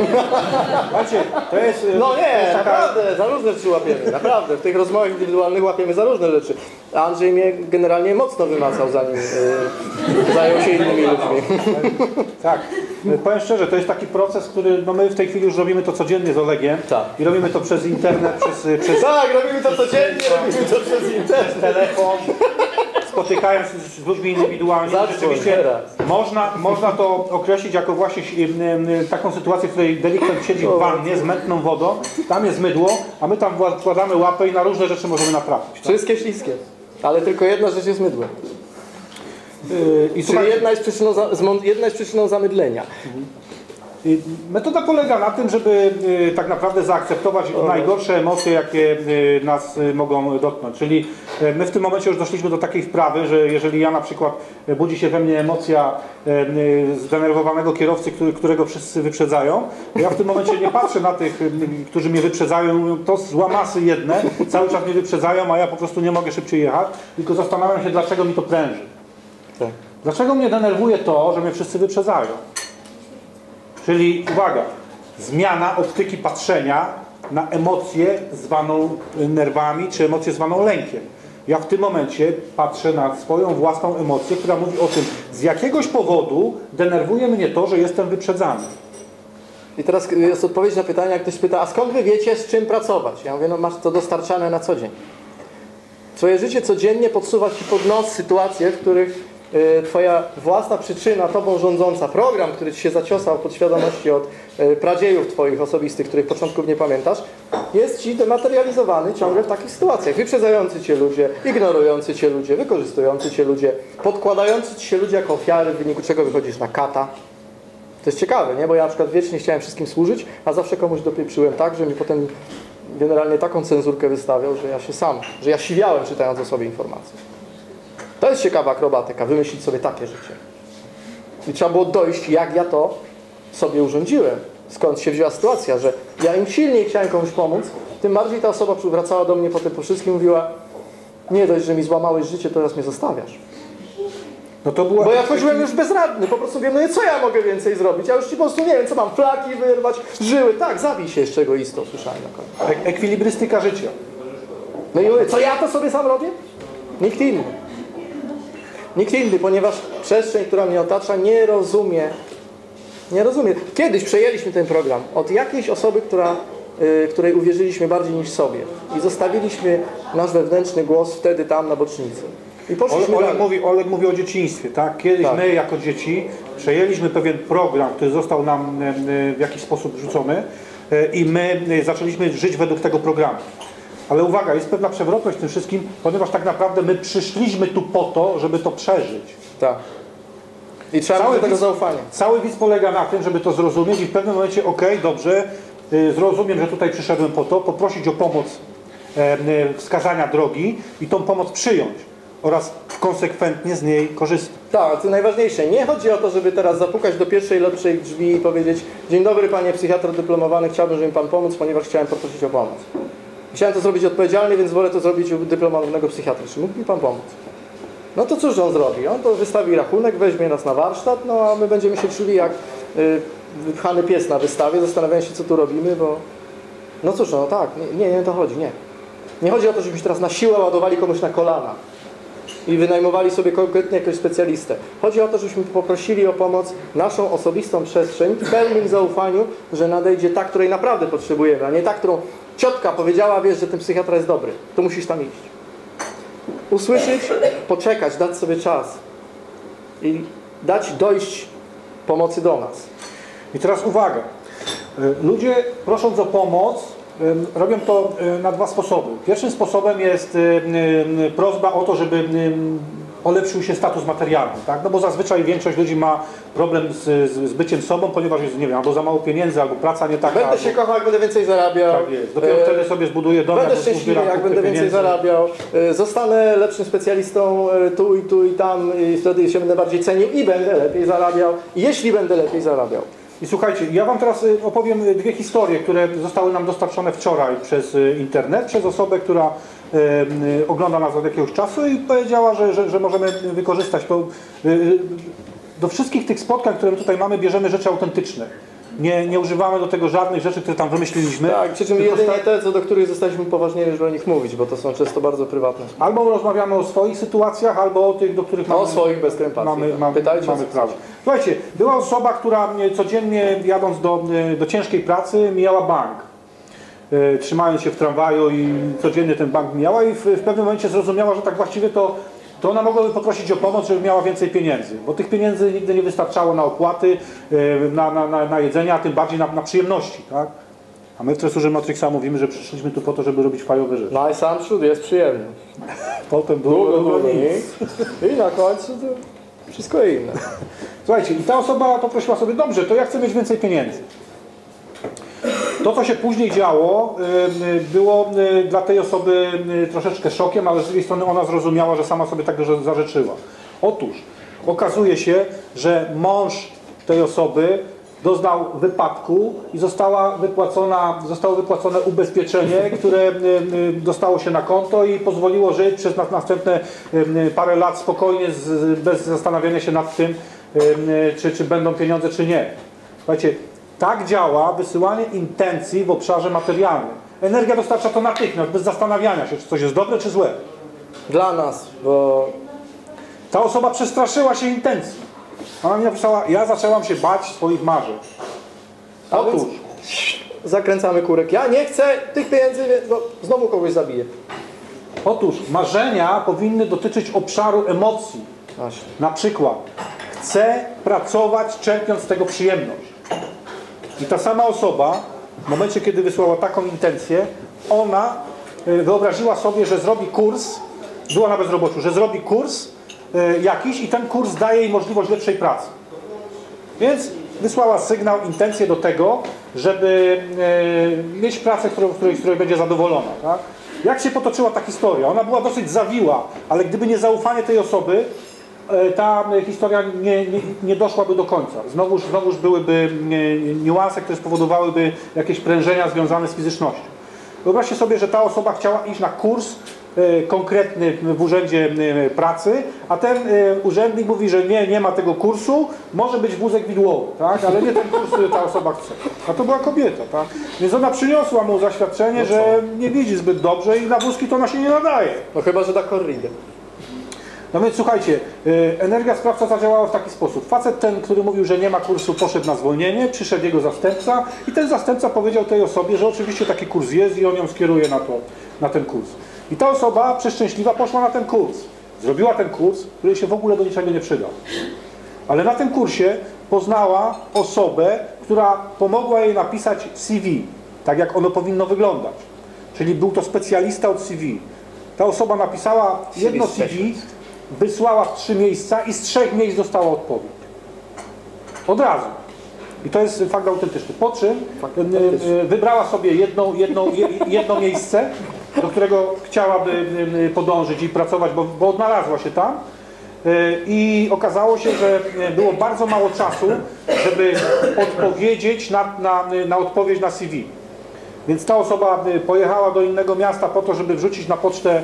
Słuchajcie, to jest... e, No nie, jest taka- naprawdę, za różne rzeczy łapiemy, naprawdę. W tych rozmowach indywidualnych łapiemy za różne rzeczy. A Andrzej mnie generalnie mocno wymacał zanim y, zajął się innymi ludźmi. Tak. E, Powiem szczerze, to jest taki proces, który no my w tej chwili już robimy to codziennie z Olegiem. Tak. I robimy to przez internet, przez, przez Tak, robimy to codziennie, robimy to przez internet. telefon, spotykając się z ludźmi indywidualnie. Rzeczywiście można, można to określić jako właśnie taką sytuację, w której delikwent siedzi w wannie z mętną wodą, tam jest mydło, a my tam wkładamy łapę i na różne rzeczy możemy natrafić. Tak? Wszystkie śliskie. Ale tylko jedna rzecz jest mydłem. Yy, I Czyli słuchajcie, jedna jest przyczyną, jedna jest przyczyną zamydlenia. Y, Metoda polega na tym, żeby y, tak naprawdę zaakceptować najgorsze emocje, jakie y, nas y, mogą dotknąć. Czyli y, my w tym momencie już doszliśmy do takiej wprawy, że jeżeli ja na przykład y, budzi się we mnie emocja y, y, zdenerwowanego kierowcy, którego wszyscy wyprzedzają, to ja w tym momencie nie patrzę na tych, y, którzy mnie wyprzedzają, mówią, to złamasy jedne, cały czas mnie wyprzedzają, a ja po prostu nie mogę szybciej jechać, tylko zastanawiam się, dlaczego mi to pręży. Tak. Dlaczego mnie denerwuje to, że mnie wszyscy wyprzedzają? Czyli uwaga, zmiana optyki patrzenia na emocję zwaną nerwami, czy emocję zwaną lękiem. Ja w tym momencie patrzę na swoją własną emocję, która mówi o tym, z jakiegoś powodu denerwuje mnie to, że jestem wyprzedzany. I teraz jest odpowiedź na pytanie, jak ktoś pyta, a skąd wy wiecie, z czym pracować? Ja mówię, no masz to dostarczane na co dzień. Twoje życie codziennie podsuwa ci pod nos sytuacje, w których twoja własna przyczyna, tobą rządząca, program, który ci się zaciosał pod świadomości od y, pradziejów twoich osobistych, których początków nie pamiętasz, jest ci dematerializowany ciągle w takich sytuacjach. Wyprzedzający cię ludzie, ignorujący cię ludzie, wykorzystujący cię ludzie, podkładający ci się ludzie jako ofiary, w wyniku czego wychodzisz na kata. To jest ciekawe, nie? Bo ja na przykład wiecznie chciałem wszystkim służyć, a zawsze komuś dopieprzyłem tak, że mi potem generalnie taką cenzurkę wystawiał, że ja się sam, że ja siwiałem czytając o sobie informacje. To jest ciekawa akrobatyka, wymyślić sobie takie życie. I trzeba było dojść, jak ja to sobie urządziłem. Skąd się wzięła sytuacja, że ja im silniej chciałem komuś pomóc, tym bardziej ta osoba wracała do mnie potem po wszystkim i mówiła nie dość, że mi złamałeś życie, to teraz mnie zostawiasz. No to była Bo ja chodziłem już bezradny, po prostu wiem, no i co ja mogę więcej zrobić? Ja już ci po prostu nie wiem, co mam, flaki wyrwać, żyły, tak, zabij się jeszcze egoistą, słyszałem na koniec. ek- ekwilibrystyka życia. No i mówię, co ja to sobie sam robię? Nikt inny. Nikt inny, ponieważ przestrzeń, która mnie otacza, nie rozumie. Nie rozumie. Kiedyś przejęliśmy ten program od jakiejś osoby, która, y, której uwierzyliśmy bardziej niż sobie. I zostawiliśmy nasz wewnętrzny głos wtedy tam na bocznicy. I poszliśmy Oleg dalej. mówi, Oleg mówi o dzieciństwie, tak? Kiedyś Tak. my jako dzieci przejęliśmy pewien program, który został nam w jakiś sposób rzucony e, i my e, zaczęliśmy żyć według tego programu. Ale uwaga, jest pewna przewrotność w tym wszystkim, ponieważ tak naprawdę my przyszliśmy tu po to, żeby to przeżyć. Tak. I trzeba do tego widz- zaufanie. Cały widz polega na tym, żeby to zrozumieć i w pewnym momencie, okej, dobrze, y, zrozumiem, że tutaj przyszedłem po to, poprosić o pomoc, y, wskazania drogi i tą pomoc przyjąć oraz konsekwentnie z niej korzystać. Tak, to najważniejsze. Nie chodzi o to, żeby teraz zapukać do pierwszej lepszej drzwi i powiedzieć Dzień dobry panie psychiatro dyplomowany, chciałbym, żeby mi pan pomóc, ponieważ chciałem poprosić o pomoc. Chciałem to zrobić odpowiedzialnie, więc wolę to zrobić u dyplomowanego psychiatry. Czy mógł mi pan pomóc? No to cóż on zrobi? On to wystawi rachunek, weźmie nas na warsztat, no a my będziemy się czuli jak y, wypchany pies na wystawie, zastanawiając się co tu robimy, bo... No cóż, no tak, nie, nie, nie to chodzi, nie. Nie chodzi o to, żebyśmy teraz na siłę ładowali komuś na kolana i wynajmowali sobie konkretnie jakiegoś specjalistę. Chodzi o to, żebyśmy poprosili o pomoc naszą osobistą przestrzeń w pełnym zaufaniu, że nadejdzie ta, której naprawdę potrzebujemy, a nie ta, którą ciotka powiedziała, wiesz, że ten psychiatra jest dobry. To musisz tam iść. Usłyszeć, poczekać, dać sobie czas i dać dojść pomocy do nas. I teraz uwaga. Y, Ludzie prosząc o pomoc robią to y, na dwa sposoby. Pierwszym sposobem jest y, prośba o to, żeby polepszył się status materialny, tak? No bo zazwyczaj większość ludzi ma problem z, z, z byciem sobą, ponieważ jest, nie wiem, albo za mało pieniędzy, albo praca nie taka. Będę albo... się kochał, jak będę więcej zarabiał. Tak jest. Dopiero E, wtedy sobie zbuduję dom, Będę szczęśliwy, jak będę więcej pieniędzy. zarabiał. Y, Zostanę lepszym specjalistą y, tu i tu i tam i wtedy się będę bardziej cenił i będę lepiej zarabiał, jeśli będę lepiej zarabiał. I słuchajcie, ja Wam teraz y, opowiem dwie historie, które zostały nam dostarczone wczoraj przez internet, przez osobę, która ogląda nas od jakiegoś czasu i powiedziała, że, że, że możemy wykorzystać to. y, y, Do wszystkich tych spotkań, które tutaj mamy, bierzemy rzeczy autentyczne. Nie, nie używamy do tego żadnych rzeczy, które tam wymyśliliśmy. Tak, przy czym jedynie te, co do których zostaliśmy poważnieni, żeby o nich mówić, bo to są często bardzo prywatne. Albo rozmawiamy o swoich sytuacjach, albo o tych, do których O mamy, swoich bez krępacji. mamy, tak. mamy, Pytajcie, mamy prawo. Słuchajcie, była osoba, która codziennie jadąc do, do ciężkiej pracy mijała bank. E, Trzymając się w tramwaju i codziennie ten bank mijała i w, w pewnym momencie zrozumiała, że tak właściwie to, to ona mogłaby poprosić o pomoc, żeby miała więcej pieniędzy. Bo tych pieniędzy nigdy nie wystarczało na opłaty, e, na, na, na, na jedzenie, a tym bardziej na, na przyjemności. Tak? A my w Tresurze Matrixa mówimy, że przyszliśmy tu po to, żeby robić fajowe rzeczy. No i sam przód jest przyjemny. Potem było Długo, długo długo nic. I na końcu to... Wszystko inne. Słuchajcie, i ta osoba poprosiła sobie, dobrze, to ja chcę mieć więcej pieniędzy. To, co się później działo, y, było y, dla tej osoby y, troszeczkę szokiem, ale z drugiej strony ona zrozumiała, że sama sobie tego zarzeczyła. Otóż okazuje się, że mąż tej osoby doznał wypadku i została wypłacona, zostało wypłacone ubezpieczenie, które dostało się na konto i pozwoliło żyć przez nas- następne parę lat spokojnie, bez zastanawiania się nad tym, czy, czy będą pieniądze, czy nie. Słuchajcie, tak działa wysyłanie intencji w obszarze materialnym. Energia dostarcza to natychmiast, bez zastanawiania się, czy coś jest dobre, czy złe. Dla nas, bo Ta osoba przestraszyła się intencji. Ona mi napisała, ja zaczęłam się bać swoich marzeń. A Otóż, więc zakręcamy kurek. Ja nie chcę tych pieniędzy, więc- bo znowu kogoś zabiję. otóż marzenia powinny dotyczyć obszaru emocji. Właśnie. Na przykład, chcę pracować, czerpiąc z tego przyjemność. I ta sama osoba, w momencie, kiedy wysłała taką intencję, ona y, wyobraziła sobie, że zrobi kurs, była na bezrobociu, że zrobi kurs y, jakiś i ten kurs daje jej możliwość lepszej pracy. Więc wysłała sygnał, intencję do tego, żeby e, mieć pracę, którą, z której, której będzie zadowolona. Tak? Jak się potoczyła ta historia? Ona była dosyć zawiła, ale gdyby nie zaufanie tej osoby, e, ta e, historia nie, nie, nie doszłaby do końca. Znowuż, znowuż byłyby e, niuanse, które spowodowałyby jakieś prężenia związane z fizycznością. Wyobraźcie sobie, że ta osoba chciała iść na kurs e, konkretny w urzędzie e, pracy, a ten e, urzędnik mówi, że nie, nie ma tego kursu, może być wózek widłowy, tak? ale nie ten kurs, który ta osoba chce. A to była kobieta, tak? Więc ona przyniosła mu zaświadczenie, że nie widzi zbyt dobrze i na wózki to ona się nie nadaje. No chyba, że da korridę. No więc słuchajcie, y, energia sprawca zadziałała w taki sposób. Facet ten, który mówił, że nie ma kursu, poszedł na zwolnienie, przyszedł jego zastępca i ten zastępca powiedział tej osobie, że oczywiście taki kurs jest i on ją skieruje na, to, na ten kurs. I ta osoba przeszczęśliwa poszła na ten kurs. Zrobiła ten kurs, który się w ogóle do niczego nie przydał. Ale na tym kursie poznała osobę, która pomogła jej napisać CV, tak jak ono powinno wyglądać. Czyli był to specjalista od CV. Ta osoba napisała jedno CV, wysłała w trzy miejsca i z trzech miejsc dostała odpowiedź. Od razu. I to jest fakt autentyczny. Po czym autentyczny. y, wybrała sobie jedno, jedno, je- jedno miejsce, do którego chciałaby y, podążyć i pracować, bo, bo odnalazła się tam. I okazało się, że było bardzo mało czasu, żeby odpowiedzieć na, na, na odpowiedź na CV. Więc ta osoba pojechała do innego miasta po to, żeby wrzucić na pocztę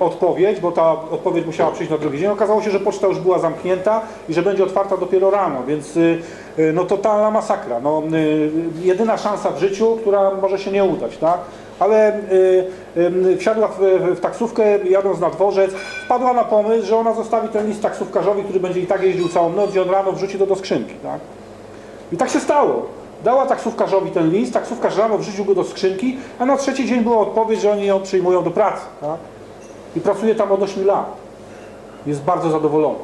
odpowiedź, bo ta odpowiedź musiała przyjść na drugi dzień. Okazało się, że poczta już była zamknięta i że będzie otwarta dopiero rano, więc y, y, no totalna masakra. No, y, jedyna szansa w życiu, która może się nie udać, tak? Ale y, y, wsiadła w, w taksówkę, jadąc na dworzec, wpadła na pomysł, że ona zostawi ten list taksówkarzowi, który będzie i tak jeździł całą noc i on rano wrzuci to do skrzynki, tak? I tak się stało. Dała taksówkarzowi ten list, taksówkarz rano wrzucił go do skrzynki, a na trzeci dzień była odpowiedź, że oni ją przyjmują do pracy. Tak? I pracuje tam od 8 lat. Jest bardzo zadowolona.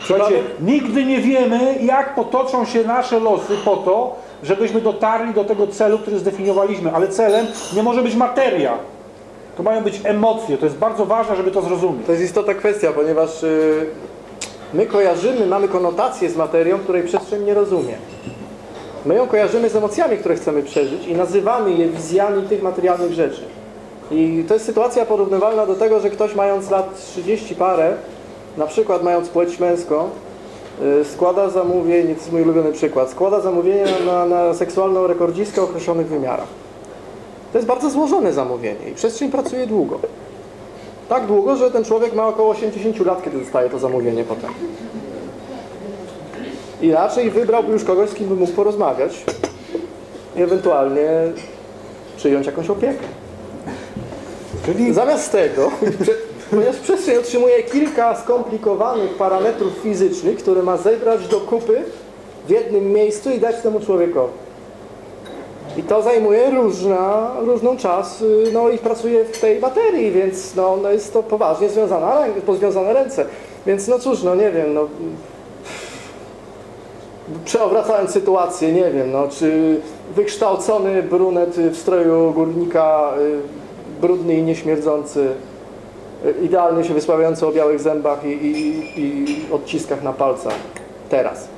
Słuchajcie, nigdy nie wiemy, jak potoczą się nasze losy po to, żebyśmy dotarli do tego celu, który zdefiniowaliśmy. Ale celem nie może być materia. To mają być emocje. To jest bardzo ważne, żeby to zrozumieć. To jest istotna kwestia, ponieważ y, my kojarzymy, mamy konotację z materią, której przestrzeń nie rozumie. My ją kojarzymy z emocjami, które chcemy przeżyć i nazywamy je wizjami tych materialnych rzeczy. I to jest sytuacja porównywalna do tego, że ktoś mając lat 30 parę, na przykład mając płeć męską, y, składa zamówienie, to jest mój ulubiony przykład, składa zamówienie na, na seksualną rekordzistkę o określonych wymiarach. To jest bardzo złożone zamówienie i przestrzeń pracuje długo. Tak długo, że ten człowiek ma około 80 lat, kiedy dostaje to zamówienie potem. I raczej wybrałby już kogoś, z kim by mógł porozmawiać i ewentualnie przyjąć jakąś opiekę. Czyli Zamiast tego, ponieważ przestrzeń otrzymuje kilka skomplikowanych parametrów fizycznych, które ma zebrać do kupy w jednym miejscu i dać temu człowiekowi. I to zajmuje różna, różną czas, y, no i pracuje w tej materii, więc no, no jest to poważnie związana, rę- pozwiązane ręce. Więc no cóż, no nie wiem, no przeobracając sytuację, nie wiem, no, czy wykształcony brunet w stroju górnika, y, brudny i nieśmierdzący, y, idealnie się wysławiający o białych zębach i, i, i odciskach na palcach. Teraz.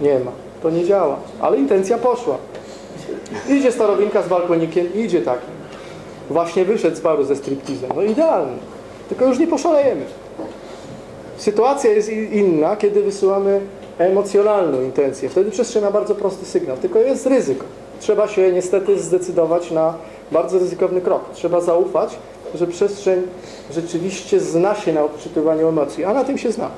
Nie ma. To nie działa. Ale intencja poszła. Idzie starowinka z balkonikiem, idzie taki. Właśnie wyszedł z baru ze striptizem. No idealnie. Tylko już nie poszalejemy. Sytuacja jest inna, kiedy wysyłamy emocjonalną intencję. Wtedy przestrzeń ma bardzo prosty sygnał, tylko jest ryzyko. Trzeba się niestety zdecydować na bardzo ryzykowny krok. Trzeba zaufać, że przestrzeń rzeczywiście zna się na odczytywaniu emocji, a na tym się zna.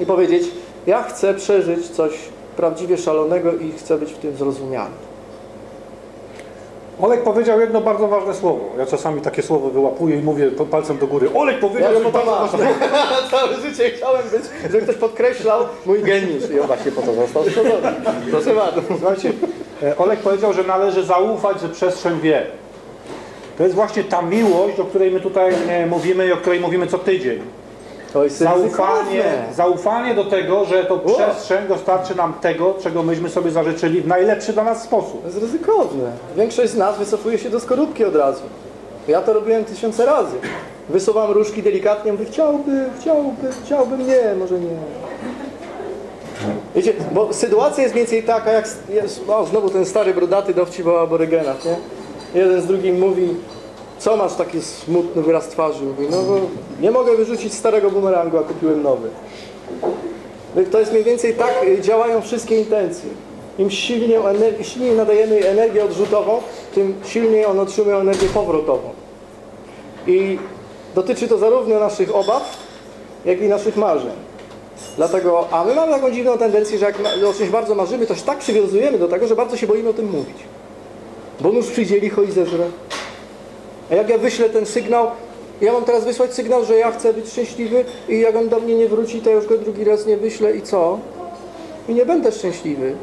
I powiedzieć, ja chcę przeżyć coś prawdziwie szalonego i chcę być w tym zrozumiany. Olek powiedział jedno bardzo ważne słowo. Ja czasami takie słowo wyłapuję i mówię palcem do góry. Olek powiedział Ja jedno bardzo ważne Całe życie chciałem być, żeby ktoś podkreślał mój geniusz. I on właśnie po to został stworzony. Proszę bardzo. Słuchajcie, e, Olek powiedział, że należy zaufać, że przestrzeń wie. To jest właśnie ta miłość, o której my tutaj e, mówimy i o której mówimy co tydzień. To jest Zaufanie, zaufanie do tego, że to przestrzeń dostarczy nam tego, czego myśmy sobie zażyczyli w najlepszy dla nas sposób. To jest ryzykowne. Większość z nas wycofuje się do skorupki od razu. Ja to robiłem tysiące razy. Wysuwam różki delikatnie, mówię, chciałby, chciałby, chciałbym, nie, może nie. Wiecie, bo sytuacja jest mniej więcej taka, jak jest, o, znowu ten stary, brodaty dowcip o aborygenach, nie? Jeden z drugim mówi, co masz taki smutny wyraz twarzy? Mówi, no bo nie mogę wyrzucić starego bumerangu, a kupiłem nowy. To jest mniej więcej tak y, działają wszystkie intencje. Im silniej, silniej nadajemy energię odrzutową, tym silniej on otrzymuje energię powrotową. I dotyczy to zarówno naszych obaw, jak i naszych marzeń. Dlatego, a my mamy taką dziwną tendencję, że jak o czymś bardzo marzymy, to się tak przywiązujemy do tego, że bardzo się boimy o tym mówić. Bo nóż przyjdzie licho i zeżre. A jak ja wyślę ten sygnał, ja mam teraz wysłać sygnał, że ja chcę być szczęśliwy i jak on do mnie nie wróci, to ja już go drugi raz nie wyślę i co? I nie będę szczęśliwy.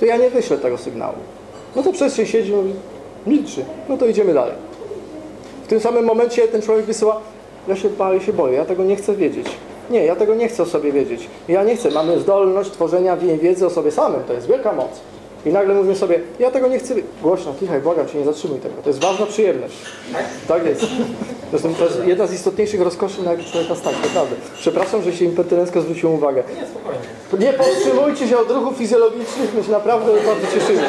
To ja nie wyślę tego sygnału. No to przestrzeń siedzi mówi, milczy. No to idziemy dalej. W tym samym momencie ten człowiek wysyła, ja się boję, się boję, ja tego nie chcę wiedzieć. Nie, ja tego nie chcę o sobie wiedzieć. Ja nie chcę. Mamy zdolność tworzenia wie- wiedzy o sobie samym. To jest wielka moc. I nagle mówimy sobie, ja tego nie chcę. Głośno, kichaj, błagam cię, nie zatrzymuj tego. To jest ważna przyjemność. Tak jest. Zresztą to jest jedna z istotniejszych rozkoszy, na człowieka stać, naprawdę. Przepraszam, że się impertynencko zwróciłem uwagę. Nie, spokojnie. Nie powstrzymujcie się od ruchów fizjologicznych, my się naprawdę bardzo cieszymy.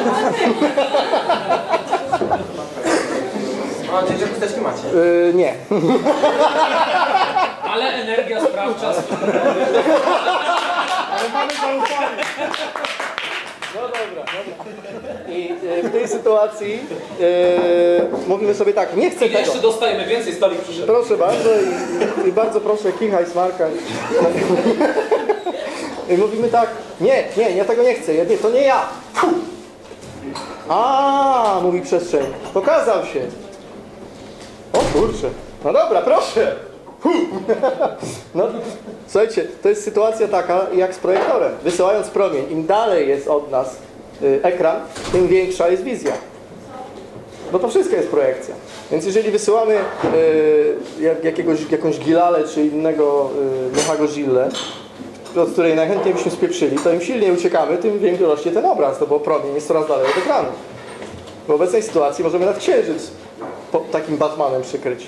A, czyli że chusteczki macie. Yy, nie. Ale energia sprawcza. Ale mamy zaufanie. No dobra, dobra. I e, w tej sytuacji e, mówimy sobie tak, nie chcę I tego. jeszcze dostajemy więcej stoli przyszedł. Proszę bardzo i, i bardzo proszę kichaj, smarkaj. I mówimy tak, nie, nie, ja tego nie chcę, ja, nie, to nie ja. A, mówi przestrzeń, pokazał się. O kurczę, no dobra, proszę. No, słuchajcie, to jest sytuacja taka jak z projektorem. Wysyłając promień, im dalej jest od nas y, ekran, tym większa jest wizja. Bo to wszystko jest projekcja. Więc jeżeli wysyłamy y, jak, jakiegoś, jakąś gilalę czy innego y, Mechago Gille, od której najchętniej byśmy spieprzyli, to im silniej uciekamy, tym większy rośnie ten obraz, no bo promień jest coraz dalej od ekranu. W obecnej sytuacji możemy nad księżyc takim Batmanem przykryć.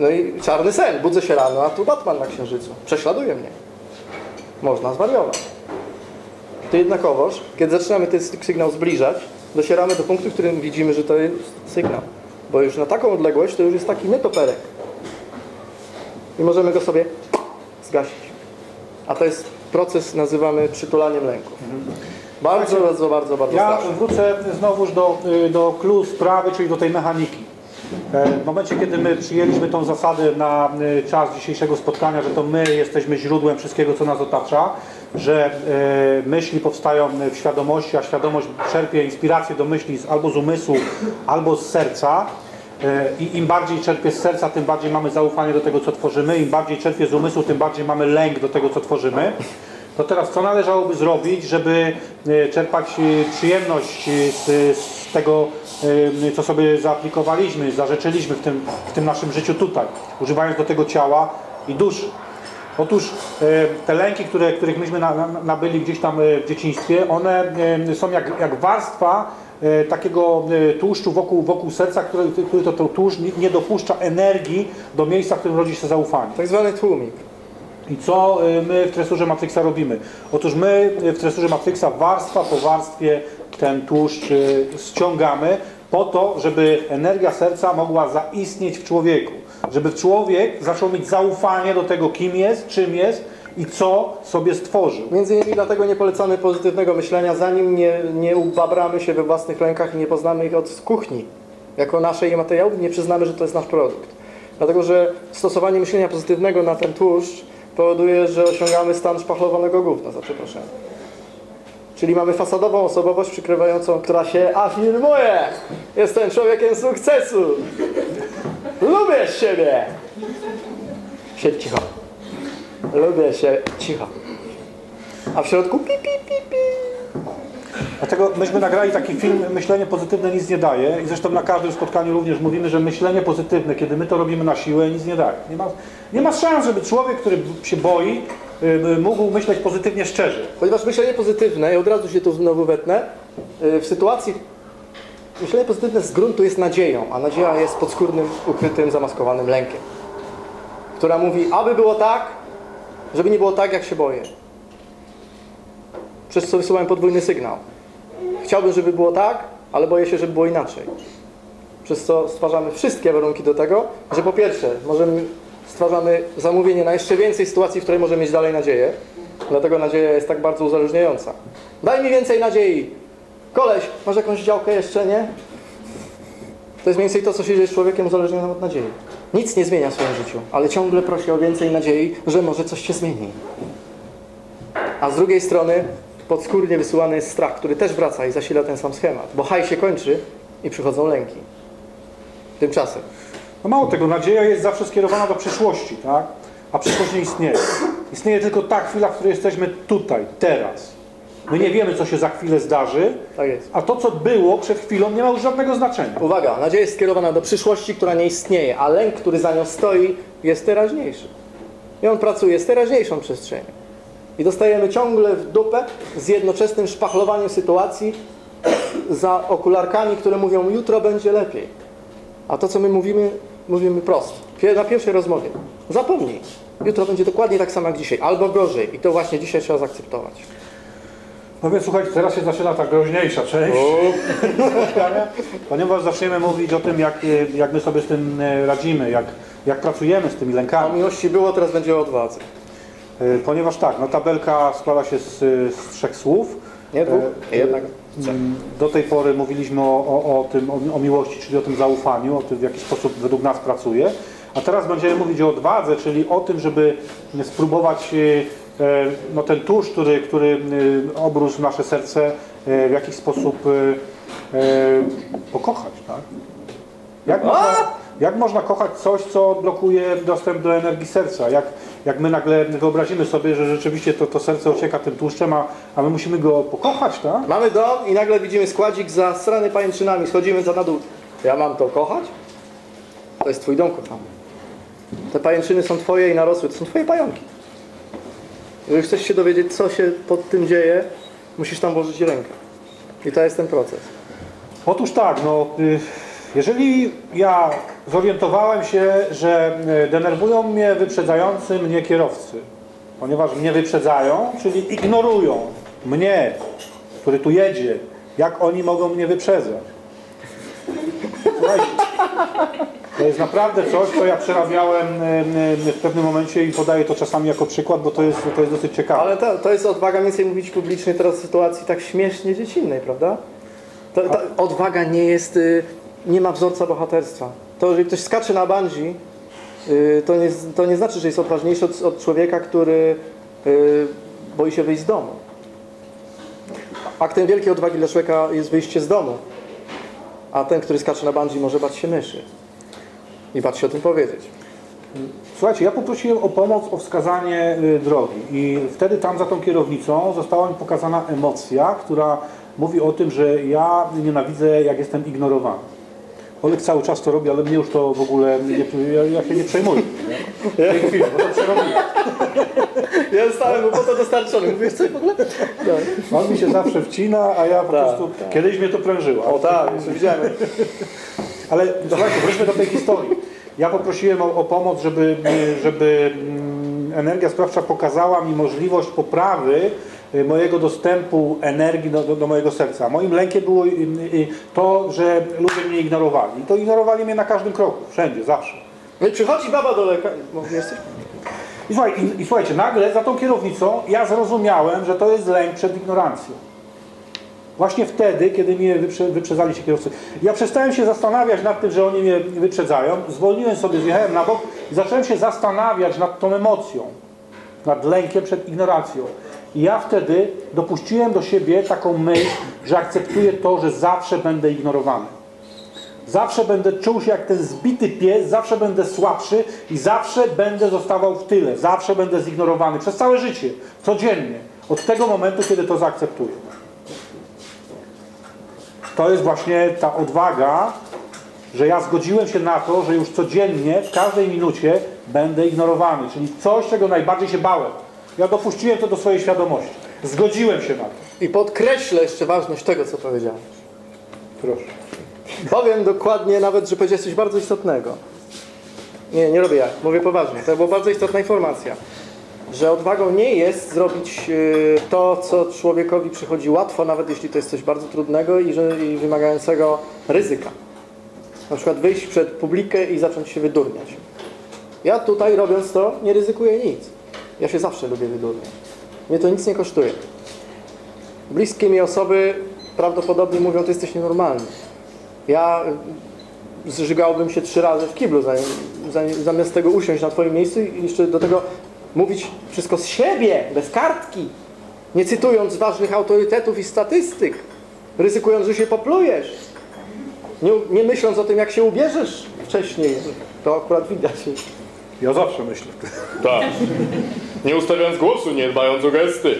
No i czarny sen, budzę się rano, a tu Batman na księżycu. Prześladuje mnie. Można zwariować. To jednakowoż, kiedy zaczynamy ten sy- sygnał zbliżać, docieramy do punktu, w którym widzimy, że to jest sygnał. Bo już na taką odległość to już jest taki netoperek. I możemy go sobie zgasić. A to jest proces, nazywamy przytulaniem lęków. Bardzo, bardzo, bardzo, bardzo Ja wrócę znowuż do, y, do clue sprawy, czyli do tej mechaniki. E, W momencie, kiedy my przyjęliśmy tą zasadę na y, czas dzisiejszego spotkania, że to my jesteśmy źródłem wszystkiego, co nas otacza, że e, myśli powstają w świadomości, a świadomość czerpie inspirację do myśli albo z umysłu, albo z serca, E, I im bardziej czerpię z serca, tym bardziej mamy zaufanie do tego, co tworzymy. Im bardziej czerpię z umysłu, tym bardziej mamy lęk do tego, co tworzymy. To teraz co należałoby zrobić, żeby e, czerpać e, przyjemność e, z, z tego, co sobie zaaplikowaliśmy, zażyczyliśmy w tym, w tym naszym życiu tutaj, używając do tego ciała i duszy. Otóż te lęki, które, których myśmy na, na, nabyli gdzieś tam e, w dzieciństwie, one są jak, jak warstwa e, takiego e, tłuszczu wokół, wokół serca, który, który to, to tłuszcz nie, dopuszcza energii do miejsca, w którym rodzi się zaufanie. Tak zwany tłumik. I co my w tresurze Matrixa robimy? Otóż my w tresurze Matrixa warstwa po warstwie ten tłuszcz y, ściągamy po to, żeby energia serca mogła zaistnieć w człowieku. Żeby człowiek zaczął mieć zaufanie do tego, kim jest, czym jest i co sobie stworzył. Między innymi dlatego nie polecamy pozytywnego myślenia, zanim nie, nie ubabramy się we własnych lękach i nie poznamy ich od kuchni. Jako naszej materiału nie przyznamy, że to jest nasz produkt. Dlatego, że stosowanie myślenia pozytywnego na ten tłuszcz powoduje, że osiągamy stan szpachlowanego gówna, za przeproszeniem. Czyli mamy fasadową osobowość przykrywającą, która się afirmuje. Jestem człowiekiem sukcesu. Lubię siebie. Siedź cicho. Lubię się cicho. A w środku pi, pi, pi, pi. Dlatego myśmy nagrali taki film Myślenie pozytywne nic nie daje i zresztą na każdym spotkaniu również mówimy, że myślenie pozytywne, kiedy my to robimy na siłę, nic nie daje. Nie ma, nie ma szans, żeby człowiek, który się boi, y, mógł myśleć pozytywnie szczerze. Ponieważ myślenie pozytywne, i od razu się tu znowu wetnę, y, w sytuacji myślenie pozytywne z gruntu jest nadzieją, a nadzieja jest podskórnym, ukrytym, zamaskowanym lękiem. Która mówi, aby było tak, żeby nie było tak, jak się boję. Przez co wysyłałem podwójny sygnał. Chciałbym, żeby było tak, ale boję się, żeby było inaczej. Przez co stwarzamy wszystkie warunki do tego, że po pierwsze, możemy, stwarzamy zamówienie na jeszcze więcej sytuacji, w której możemy mieć dalej nadzieję. Dlatego nadzieja jest tak bardzo uzależniająca. Daj mi więcej nadziei. Koleś, masz jakąś działkę jeszcze, nie? To jest mniej więcej to, co się dzieje z człowiekiem uzależnionym od nadziei. Nic nie zmienia w swoim życiu, ale ciągle prosi o więcej nadziei, że może coś się zmieni. A z drugiej strony podskórnie wysyłany jest strach, który też wraca i zasila ten sam schemat. Bo haj się kończy i przychodzą lęki. Tymczasem. No mało tego, nadzieja jest zawsze skierowana do przyszłości, tak? A przyszłość nie istnieje. Istnieje tylko ta chwila, w której jesteśmy tutaj, teraz. My nie wiemy, co się za chwilę zdarzy, Tak jest. a to, co było przed chwilą, nie ma już żadnego znaczenia. Uwaga, nadzieja jest skierowana do przyszłości, która nie istnieje, a lęk, który za nią stoi, jest teraźniejszy. I on pracuje z teraźniejszą przestrzenią. I dostajemy ciągle w dupę z jednoczesnym szpachlowaniem sytuacji za okularkami, które mówią jutro będzie lepiej. A to, co my mówimy, mówimy prosto. Na pierwszej rozmowie. Zapomnij. Jutro będzie dokładnie tak samo jak dzisiaj, albo gorzej. I to właśnie dzisiaj trzeba zaakceptować. No więc słuchajcie, teraz się zaczyna ta groźniejsza część spotkania, ponieważ zaczniemy mówić o tym, jak, e, jak my sobie z tym e, radzimy, jak, jak pracujemy z tymi O lękami. miłości było, teraz będzie o odwadze. E, Ponieważ tak, no tabelka składa się z, z trzech słów. Nie dwóch, E, jednak. Do tej pory mówiliśmy o, o, o tym, o, o miłości, czyli o tym zaufaniu, o tym, w jaki sposób według nas pracuje. A teraz będziemy mówić o odwadze, czyli o tym, żeby spróbować e, no, ten tłuszcz, który, który obrósł nasze serce, w jakiś sposób pokochać. Tak? Jak, można, jak można kochać coś, co blokuje dostęp do energii serca? Jak, jak my nagle wyobrazimy sobie, że rzeczywiście to, to serce ocieka tym tłuszczem, a, a my musimy go pokochać, tak? Mamy dom i nagle widzimy składzik za strony pajęczynami. Schodzimy za na dół. Ja mam to kochać? To jest twój dom, kochany. Te pajęczyny są twoje i narosły. To są twoje pająki. Jeżeli chcesz się dowiedzieć, co się pod tym dzieje, musisz tam włożyć rękę. I to jest ten proces. Otóż tak, no, y, jeżeli ja zorientowałem się, że y, denerwują mnie wyprzedzający mnie kierowcy, ponieważ mnie wyprzedzają, czyli ignorują mnie, który tu jedzie, jak oni mogą mnie wyprzedzać. To jest naprawdę coś, co ja przerabiałem y, y, w pewnym momencie i podaję to czasami jako przykład, bo to jest, to jest dosyć ciekawe. Ale to, to jest odwaga więcej mówić publicznie teraz w sytuacji tak śmiesznie dziecinnej, prawda? To, ta odwaga nie jest, y, nie ma wzorca bohaterstwa. To, jeżeli ktoś skacze na bungee, y, to, nie, to nie znaczy, że jest odważniejszy od, od człowieka, który y, boi się wyjść z domu. Aktem wielkiej odwagi dla człowieka jest wyjście z domu. A ten, który skacze na bungee może bać się myszy. I bać się o tym powiedzieć. Słuchajcie, ja poprosiłem o pomoc, o wskazanie y, drogi i wtedy tam za tą kierownicą została mi pokazana emocja, która mówi o tym, że ja nienawidzę, jak jestem ignorowany. Olek cały czas to robi, ale mnie już to w ogóle, nie, ja, ja się nie przejmuję. W tej chwili, bo to przerobię. Ja zostałem mu po to dostarczony. Mówisz coś w ogóle? Tak. On mi się zawsze wcina, a ja po Tak, prostu, kiedyś mnie to prężyło. O tak, jeszcze widziałem. Ale słuchajcie, wróćmy do tej historii. Ja poprosiłem o, o pomoc, żeby, żeby mm, energia sprawcza pokazała mi możliwość poprawy mojego dostępu energii do, do, do mojego serca. Moim lękiem było y, y, to, że ludzie mnie ignorowali. I to ignorowali mnie na każdym kroku, wszędzie, zawsze. No i przychodzi baba do lekarza. Jesteś? I, słuchaj, i, I słuchajcie, nagle za tą kierownicą ja zrozumiałem, że to jest lęk przed ignorancją. Właśnie wtedy, kiedy mnie wyprze, wyprzedzali ci kierowcy. Ja przestałem się zastanawiać nad tym, że oni mnie wyprzedzają. Zwolniłem sobie, zjechałem na bok i zacząłem się zastanawiać nad tą emocją, nad lękiem przed ignorancją. I ja wtedy dopuściłem do siebie taką myśl, że akceptuję to, że zawsze będę ignorowany. Zawsze będę czuł się jak ten zbity pies, zawsze będę słabszy i zawsze będę zostawał w tyle, zawsze będę zignorowany przez całe życie, codziennie. Od tego momentu, kiedy to zaakceptuję. To jest właśnie ta odwaga, że ja zgodziłem się na to, że już codziennie, w każdej minucie będę ignorowany, czyli coś, czego najbardziej się bałem. Ja dopuściłem to do swojej świadomości. Zgodziłem się na to. I podkreślę jeszcze ważność tego, co powiedziałeś. Proszę. Powiem dokładnie nawet, że powiedziałeś coś bardzo istotnego. Nie, nie robię ja. Mówię poważnie. To była bardzo istotna informacja. Że odwagą nie jest zrobić y, to, co człowiekowi przychodzi łatwo, nawet jeśli to jest coś bardzo trudnego i, że, i wymagającego ryzyka. Na przykład wyjść przed publikę i zacząć się wydurniać. Ja tutaj robiąc to nie ryzykuję nic. Ja się zawsze lubię wydurniać. Mnie to nic nie kosztuje. Bliskie mi osoby prawdopodobnie mówią, ty jesteś nienormalny. Ja y, zżygałbym się trzy razy w kiblu, zanim, zanim, zamiast tego usiąść na twoim miejscu i jeszcze do tego mówić wszystko z siebie, bez kartki, nie cytując ważnych autorytetów i statystyk, ryzykując, że się poplujesz, nie, nie myśląc o tym, jak się ubierzesz wcześniej. To akurat widać. Ja zawsze myślę. Tak. Nie ustawiając głosu, nie dbając o gesty.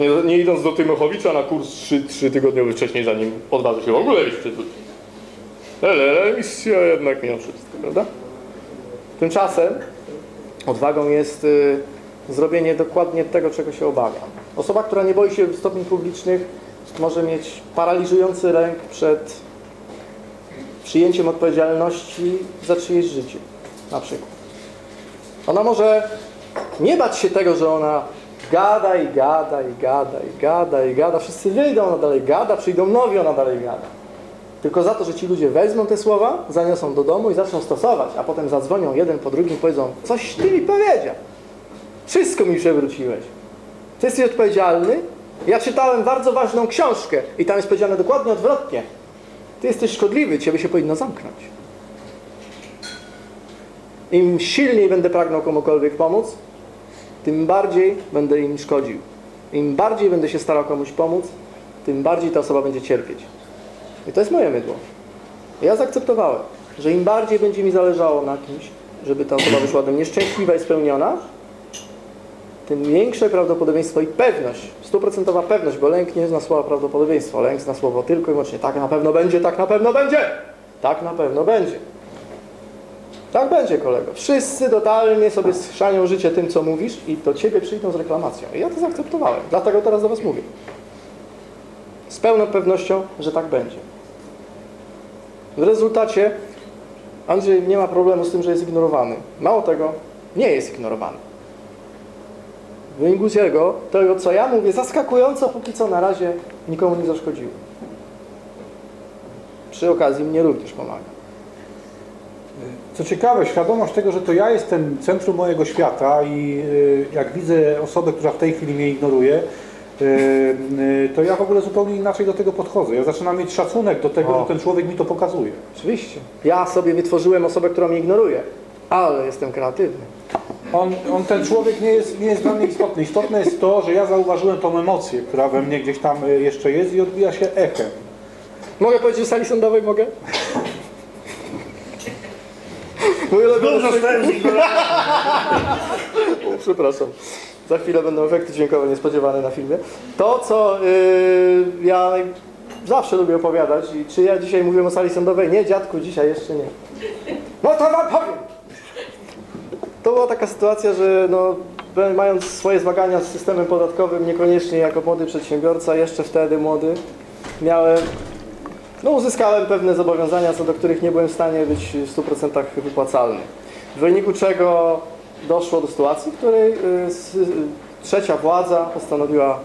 Nie, nie idąc do Tymochowicza na kurs 3, 3 tygodniowy wcześniej, zanim odważy się w ogóle iść ludzi. Ale misja jednak mimo wszystko, prawda? Tymczasem odwagą jest y, zrobienie dokładnie tego, czego się obawia. Osoba, która nie boi się wystąpień publicznych, może mieć paraliżujący lęk przed przyjęciem odpowiedzialności za czyjeś życie, na przykład. Ona może nie bać się tego, że ona gada i gada i gada i gada i gada. Wszyscy wyjdą, ona dalej gada, przyjdą nowi, ona dalej gada. Tylko za to, że ci ludzie wezmą te słowa, zaniosą do domu i zaczną stosować, a potem zadzwonią jeden po drugim i powiedzą, coś ty mi powiedział. Wszystko mi przewróciłeś. Ty jesteś odpowiedzialny? Ja czytałem bardzo ważną książkę i tam jest powiedziane dokładnie odwrotnie. Ty jesteś szkodliwy, ciebie się powinno zamknąć. Im silniej będę pragnął komukolwiek pomóc, tym bardziej będę im szkodził. Im bardziej będę się starał komuś pomóc, tym bardziej ta osoba będzie cierpieć. I to jest moje mydło. Ja zaakceptowałem, że im bardziej będzie mi zależało na kimś, żeby ta osoba wyszła do mnie szczęśliwa i spełniona, tym większe prawdopodobieństwo i pewność, stuprocentowa pewność, bo lęk nie zna słowa prawdopodobieństwo, lęk zna słowo tylko i wyłącznie tak na pewno będzie, tak na pewno będzie, tak na pewno będzie. Tak będzie, kolego. Wszyscy totalnie sobie schrzanią życie tym, co mówisz i do ciebie przyjdą z reklamacją. I ja to zaakceptowałem. Dlatego teraz do was mówię. Z pełną pewnością, że tak będzie. W rezultacie Andrzej nie ma problemu z tym, że jest ignorowany. Mało tego, nie jest ignorowany. W wyniku tego, tego, co ja mówię, zaskakująco póki co na razie nikomu nie zaszkodziło. Przy okazji mnie również pomaga. Co ciekawe, świadomość tego, że to ja jestem centrum mojego świata i y, jak widzę osobę, która w tej chwili mnie ignoruje, y, y, to ja w ogóle zupełnie inaczej do tego podchodzę. Ja zaczynam mieć szacunek do tego, O. że ten człowiek mi to pokazuje. Oczywiście. Ja sobie wytworzyłem osobę, która mnie ignoruje, ale jestem kreatywny. On, on, ten człowiek nie jest, nie jest dla mnie istotny. Istotne jest to, że ja zauważyłem tą emocję, która we mnie gdzieś tam jeszcze jest i odbija się echem. Mogę powiedzieć o sali sądowej? Mogę? Mój ulubiony O, Przepraszam. Za chwilę będą efekty dźwiękowe niespodziewane na filmie. To, co yy, ja zawsze lubię opowiadać i czy ja dzisiaj mówię o sali sądowej? Nie, dziadku, dzisiaj jeszcze nie. No to wam powiem! To była taka sytuacja, że no, mając swoje zmagania z systemem podatkowym, niekoniecznie jako młody przedsiębiorca, jeszcze wtedy młody, miałem, no uzyskałem pewne zobowiązania, co do których nie byłem w stanie być w 100% wypłacalny. W wyniku czego doszło do sytuacji, w której y, y, trzecia władza postanowiła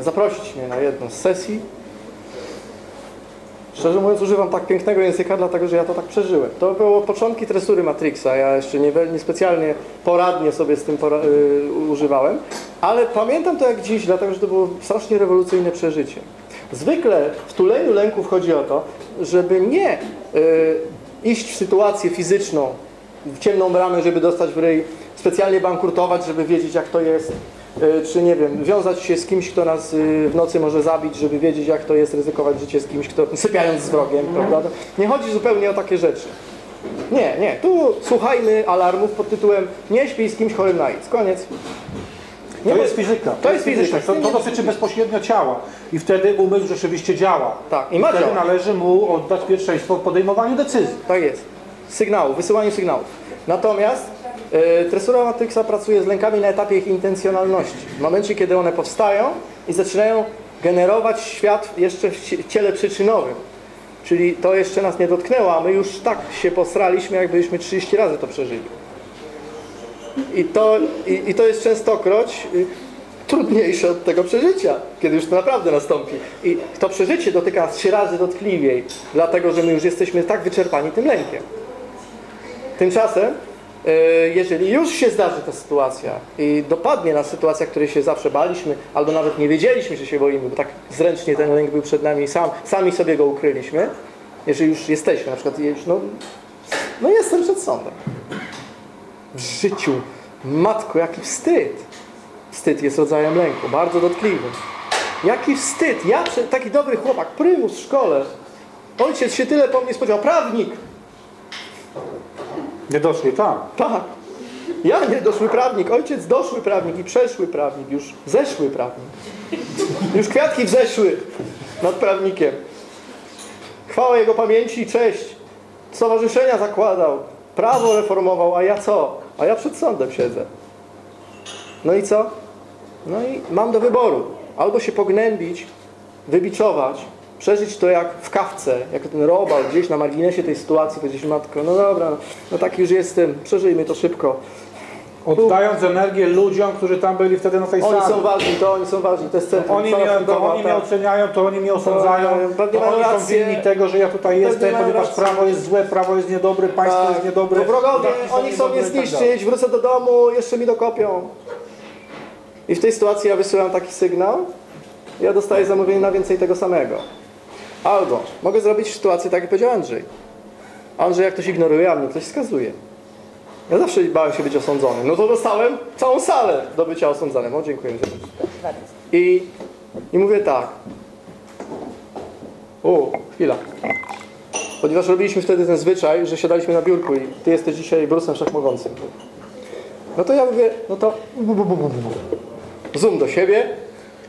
y, zaprosić mnie na jedną z sesji. Szczerze mówiąc, używam tak pięknego języka, dlatego że ja to tak przeżyłem. To było początki tresury Matrixa. Ja jeszcze nie, niespecjalnie poradnie sobie z tym używałem, ale pamiętam to jak dziś, dlatego że to było strasznie rewolucyjne przeżycie. Zwykle w tuleniu lęków chodzi o to, żeby nie y, iść w sytuację fizyczną, w ciemną bramę, żeby dostać w ryj, specjalnie bankrutować, żeby wiedzieć jak to jest, y, czy nie wiem, wiązać się z kimś, kto nas y, w nocy może zabić, żeby wiedzieć jak to jest ryzykować życie z kimś, kto sypiając z wrogiem, prawda? Nie chodzi zupełnie o takie rzeczy. Nie, nie, tu słuchajmy alarmów pod tytułem nie śpij z kimś chorym na AIDS. Koniec. Nie To jest fizyka. To jest fizyka. To, to dotyczy bezpośrednio ciała. I wtedy umysł rzeczywiście działa. Tak, i ma wtedy działać. należy mu oddać pierwszeństwo w podejmowaniu decyzji. Tak jest. Sygnału, wysyłaniu sygnałów. Natomiast e, tresura Matrixa pracuje z lękami na etapie ich intencjonalności. W momencie, kiedy one powstają i zaczynają generować świat jeszcze w ciele przyczynowym. Czyli to jeszcze nas nie dotknęło, a my już tak się posraliśmy, jakbyśmy 30 razy to przeżyli. I to, i, i to jest częstokroć y, trudniejsze od tego przeżycia, kiedy już to naprawdę nastąpi. I to przeżycie dotyka nas trzy razy dotkliwiej, dlatego że my już jesteśmy tak wyczerpani tym lękiem. Tymczasem, y, jeżeli już się zdarzy ta sytuacja i dopadnie nas sytuacja, której się zawsze baliśmy, albo nawet nie wiedzieliśmy, że się boimy, bo tak zręcznie ten lęk był przed nami, sam, sami sobie go ukryliśmy, jeżeli już jesteśmy, na przykład, no, no jestem przed sądem. W życiu, matko, jaki wstyd. Wstyd jest rodzajem lęku, bardzo dotkliwym. Jaki wstyd. Ja, taki dobry chłopak, prymus w szkole. Ojciec się tyle po mnie spodziewał. Prawnik. Nie doszli tam. Tak. Ja nie doszły prawnik, ojciec doszły prawnik i przeszły prawnik, już zeszły prawnik. Już kwiatki wzeszły nad prawnikiem. Chwała jego pamięci i cześć. Stowarzyszenia zakładał, prawo reformował, a ja co? A ja przed sądem siedzę. No i co? No i mam do wyboru. Albo się pognębić, wybiczować, przeżyć to jak w kawce, jak ten robal gdzieś na marginesie tej sytuacji, powiedzieć matko, no dobra, no taki już jestem, przeżyjmy to szybko. Oddając energię ludziom, którzy tam byli wtedy na tej Oni sali. są ważni, to oni są ważni, to jest centrum. Oni sala mnie, to oni mnie tak. oceniają, to oni mnie osądzają, pewnie to mają oni są winni tego, że ja tutaj jestem, ponieważ rację. prawo jest złe, prawo jest niedobre, państwo Tak. jest niedobre. To wrogowie, są oni chcą mnie tak zniszczyć, wrócę do domu, jeszcze mi dokopią. I w tej sytuacji ja wysyłam taki sygnał, ja dostaję zamówienie na więcej tego samego. Albo mogę zrobić sytuację tak, jak powiedział Andrzej. Andrzej jak ktoś ignoruje, a mnie ktoś skazuje. Ja zawsze bałem się być osądzony. No to dostałem całą salę do bycia osądzonym. O, dziękuję. I, I mówię tak. O, chwila. Ponieważ robiliśmy wtedy ten zwyczaj, że siadaliśmy na biurku i ty jesteś dzisiaj brusem wszechmogącym. No to ja mówię, no to zoom do siebie.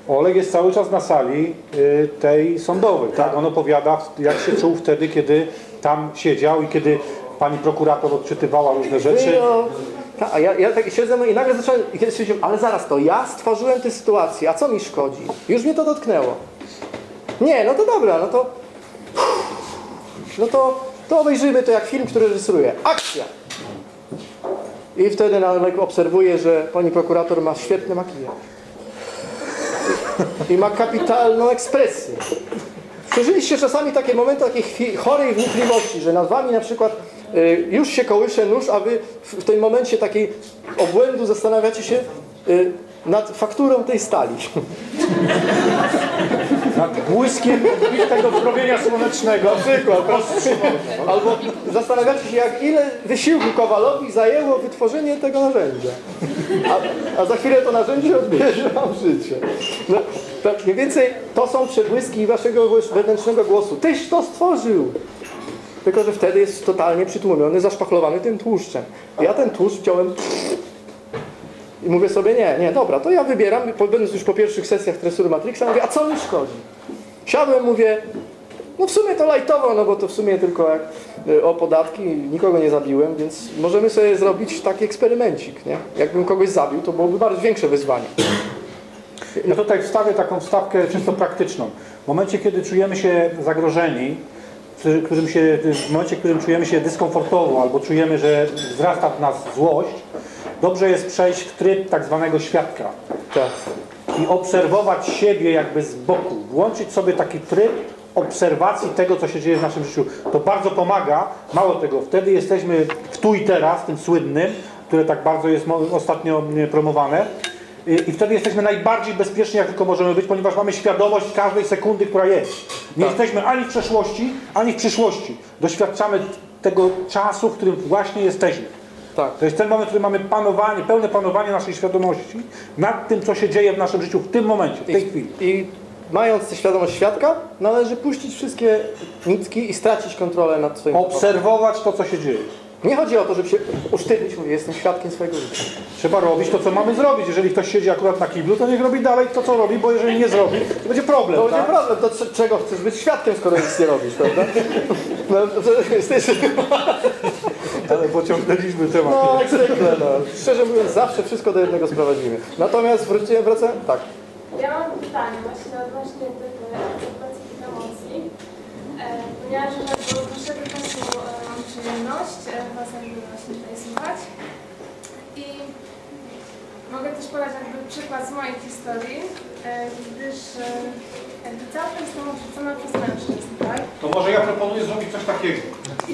Oleg jest cały czas na sali y, tej sądowej, tak? On opowiada, jak się czuł wtedy, kiedy tam siedział i kiedy pani prokurator odczytywała różne rzeczy. Ta, a ja, ja tak siedzę i nagle zacząłem, stwierdziłem, ale zaraz to ja stworzyłem tę sytuację, a co mi szkodzi? Już mnie to dotknęło. Nie, no to dobra, no to no to, to obejrzyjmy to jak film, który reżyseruje. Akcja! I wtedy nagle obserwuję, że pani prokurator ma świetny makijaż. I ma kapitalną ekspresję. Przeżyliście czasami takie momenty takiej chorej wnikliwości, że nad wami na przykład już się kołysze nóż, a wy w, w tym momencie takiej obłędu zastanawiacie się y, nad fakturą tej stali. Nad błyskiem tego promienia słonecznego. Na przykład. Albo zastanawiacie się, jak ile wysiłku Kowalowi zajęło wytworzenie tego narzędzia. A, a za chwilę to narzędzie odbierze wam życie. No, tak mniej więcej to są przebłyski waszego wewnętrznego głosu. Tyś to stworzył! Tylko, że wtedy jest totalnie przytłumiony, zaszpachlowany tym tłuszczem. Ja ten tłuszcz wziąłem i mówię sobie, nie, nie, dobra, to ja wybieram, będąc już po pierwszych sesjach tresury Matrixa, mówię, a co mi szkodzi? Siadłem, mówię, no w sumie to lajtowo, no bo to w sumie tylko jak y, o podatki, nikogo nie zabiłem, więc możemy sobie zrobić taki eksperymencik, nie? Jakbym kogoś zabił, to byłoby bardzo większe wyzwanie. Ja tutaj wstawię taką wstawkę czysto praktyczną. W momencie, kiedy czujemy się zagrożeni, którym się, w momencie, w którym czujemy się dyskomfortowo albo czujemy, że wzrasta w nas złość, dobrze jest przejść w tryb tak zwanego świadka Tak. i obserwować siebie jakby z boku. Włączyć sobie taki tryb obserwacji tego, co się dzieje w naszym życiu. To bardzo pomaga. Mało tego, wtedy jesteśmy w tu i teraz, tym słynnym, które tak bardzo jest ostatnio mm, promowane. I i wtedy jesteśmy najbardziej bezpieczni, jak tylko możemy być, ponieważ mamy świadomość każdej sekundy, która jest. Nie jesteśmy ani w przeszłości, ani w przyszłości. Doświadczamy tego czasu, w którym właśnie jesteśmy. Tak. To jest ten moment, w którym mamy panowanie, pełne panowanie naszej świadomości nad tym, co się dzieje w naszym życiu w tym momencie, w tej chwili. I mając tę świadomość świadka, należy puścić wszystkie nitki i stracić kontrolę nad swoim Obserwować to, co się dzieje. Nie chodzi o to, żeby się usztywnić, mówię, jestem świadkiem swojego życia. Trzeba robić to, co mamy zrobić. Jeżeli ktoś siedzi akurat na kiblu, to niech robi dalej to, co robi, bo jeżeli nie zrobi, to będzie problem. To będzie tak? problem, to czego chcesz być świadkiem, skoro nic nie robisz, prawda? No, to jesteś... Ale pociągnęliśmy temat. No, zwykle, no. Szczerze mówiąc, zawsze wszystko do jednego sprowadzimy. Natomiast wróciłem, wracam? Tak. Ja mam pytanie właśnie odnośnie tych e, akceptacji tych emocji, e, ponieważ czasu e, mam przyjemność Was jakby właśnie tutaj słuchać i mogę też podać jakby przykład z mojej historii, gdyż jakby całkiem jestem odrzucona przez mężczyzn, tak? To może ja proponuję zrobić coś takiego.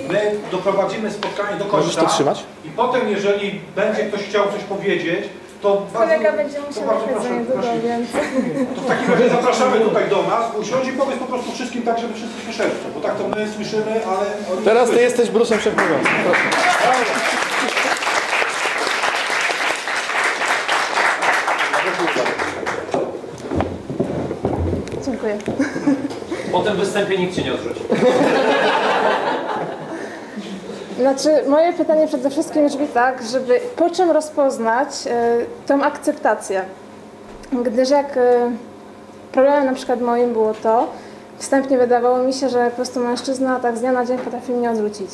My doprowadzimy spotkanie do końca. Możesz to trzymać? I potem, jeżeli będzie ktoś chciał coś powiedzieć, to Kolega bardzo, będzie musiał jechać za niedługo, więc... To w takim razie zapraszamy tutaj do nas, usiądź i powiedz po prostu wszystkim tak, żeby wszyscy słyszeli. Bo tak to my słyszymy, ale Teraz ty jesteś brusem wszechmogącym. Proszę. Dziękuję. Po tym występie nikt cię nie odrzuci. Znaczy, moje pytanie przede wszystkim brzmi tak, żeby po czym rozpoznać e, tą akceptację? Gdyż jak e, problemem na przykład moim było to, wstępnie wydawało mi się, że po prostu mężczyzna tak z dnia na dzień potrafi mnie odrzucić.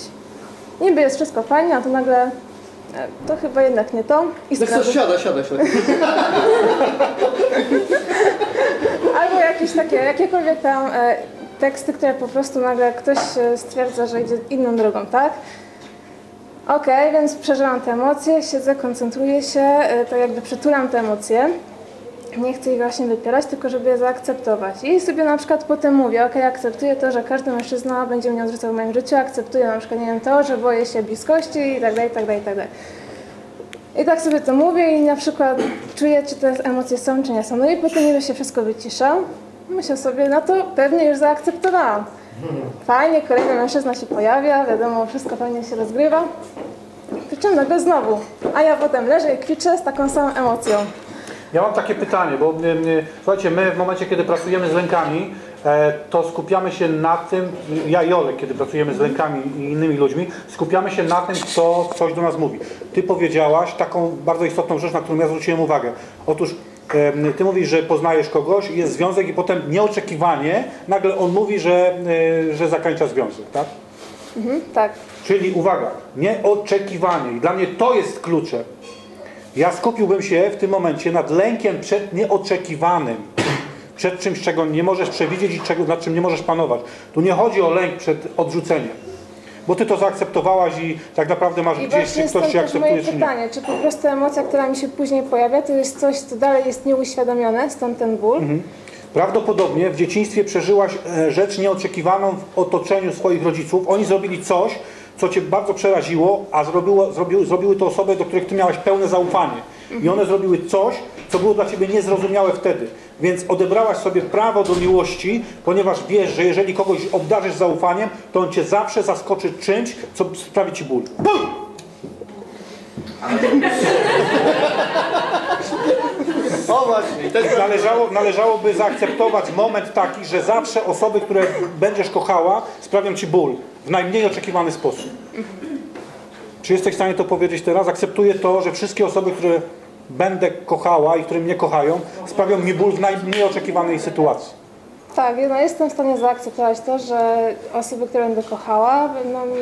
Niby jest wszystko fajnie, a to nagle e, to chyba jednak nie to. I Ty chcesz, siadaj, siadaj, siadaj. Albo jakieś takie, jakiekolwiek tam e, teksty, które po prostu nagle ktoś stwierdza, że idzie inną drogą, tak? Okej, więc przeżywam te emocje, siedzę, koncentruję się, e, to jakby przytulam te emocje. Nie chcę ich właśnie wypierać, tylko żeby je zaakceptować. I sobie na przykład potem mówię, okej, akceptuję to, że każdy mężczyzna będzie mnie odrzucał w moim życiu, akceptuję na przykład, nie wiem, to, że boję się bliskości i tak dalej, i tak dalej, i tak dalej. I tak sobie to mówię i na przykład czuję, czy te emocje są, czy nie są. No i potem niby się wszystko wycisza. Myślę sobie, no to pewnie już zaakceptowałam. Fajnie, kolejny mężczyzna się pojawia, wiadomo, wszystko pewnie się rozgrywa. Przy czym nagle znowu. A ja potem leżę i kwiczę z taką samą emocją. Ja mam takie pytanie, bo słuchajcie, my w momencie, kiedy pracujemy z lękami, e, to skupiamy się na tym, ja i Olek, kiedy pracujemy z lękami i innymi ludźmi, skupiamy się na tym, kto coś do nas mówi. Ty powiedziałaś taką bardzo istotną rzecz, na którą ja zwróciłem uwagę. Otóż ty mówisz, że poznajesz kogoś, jest związek i potem nieoczekiwanie, nagle on mówi, że, y, że zakończa związek, tak? Tak. Czyli uwaga, nieoczekiwanie. I dla mnie to jest kluczem. Ja skupiłbym się w tym momencie nad lękiem przed nieoczekiwanym. Przed czymś, czego nie możesz przewidzieć i czego, nad czym nie możesz panować. Tu nie chodzi o lęk przed odrzuceniem. Bo ty to zaakceptowałaś i tak naprawdę masz I gdzieś, czy ktoś cię też moje akceptuje, czy nie. pytanie, czy po prostu emocja, która mi się później pojawia, to jest coś, co dalej jest nieuświadomione, stąd ten ból? Mhm. Prawdopodobnie w dzieciństwie przeżyłaś e, rzecz nieoczekiwaną w otoczeniu swoich rodziców. Oni zrobili coś, co cię bardzo przeraziło, a zrobiło, zrobiły, zrobiły to osoby, do których ty miałaś pełne zaufanie. I one zrobiły coś, co było dla ciebie niezrozumiałe wtedy. Więc odebrałaś sobie prawo do miłości, ponieważ wiesz, że jeżeli kogoś obdarzysz zaufaniem, to on cię zawsze zaskoczy czymś, co sprawi ci ból. Bum! O właśnie, Należało, należałoby zaakceptować moment taki, że zawsze osoby, które będziesz kochała, sprawią ci ból w najmniej oczekiwany sposób. Czy jesteś w stanie to powiedzieć teraz? Akceptuję to, że wszystkie osoby, które będę kochała i które mnie kochają, sprawią mi ból w najmniej oczekiwanej sytuacji. Tak, no jestem w stanie zaakceptować to, że osoby, które będę kochała, będą mi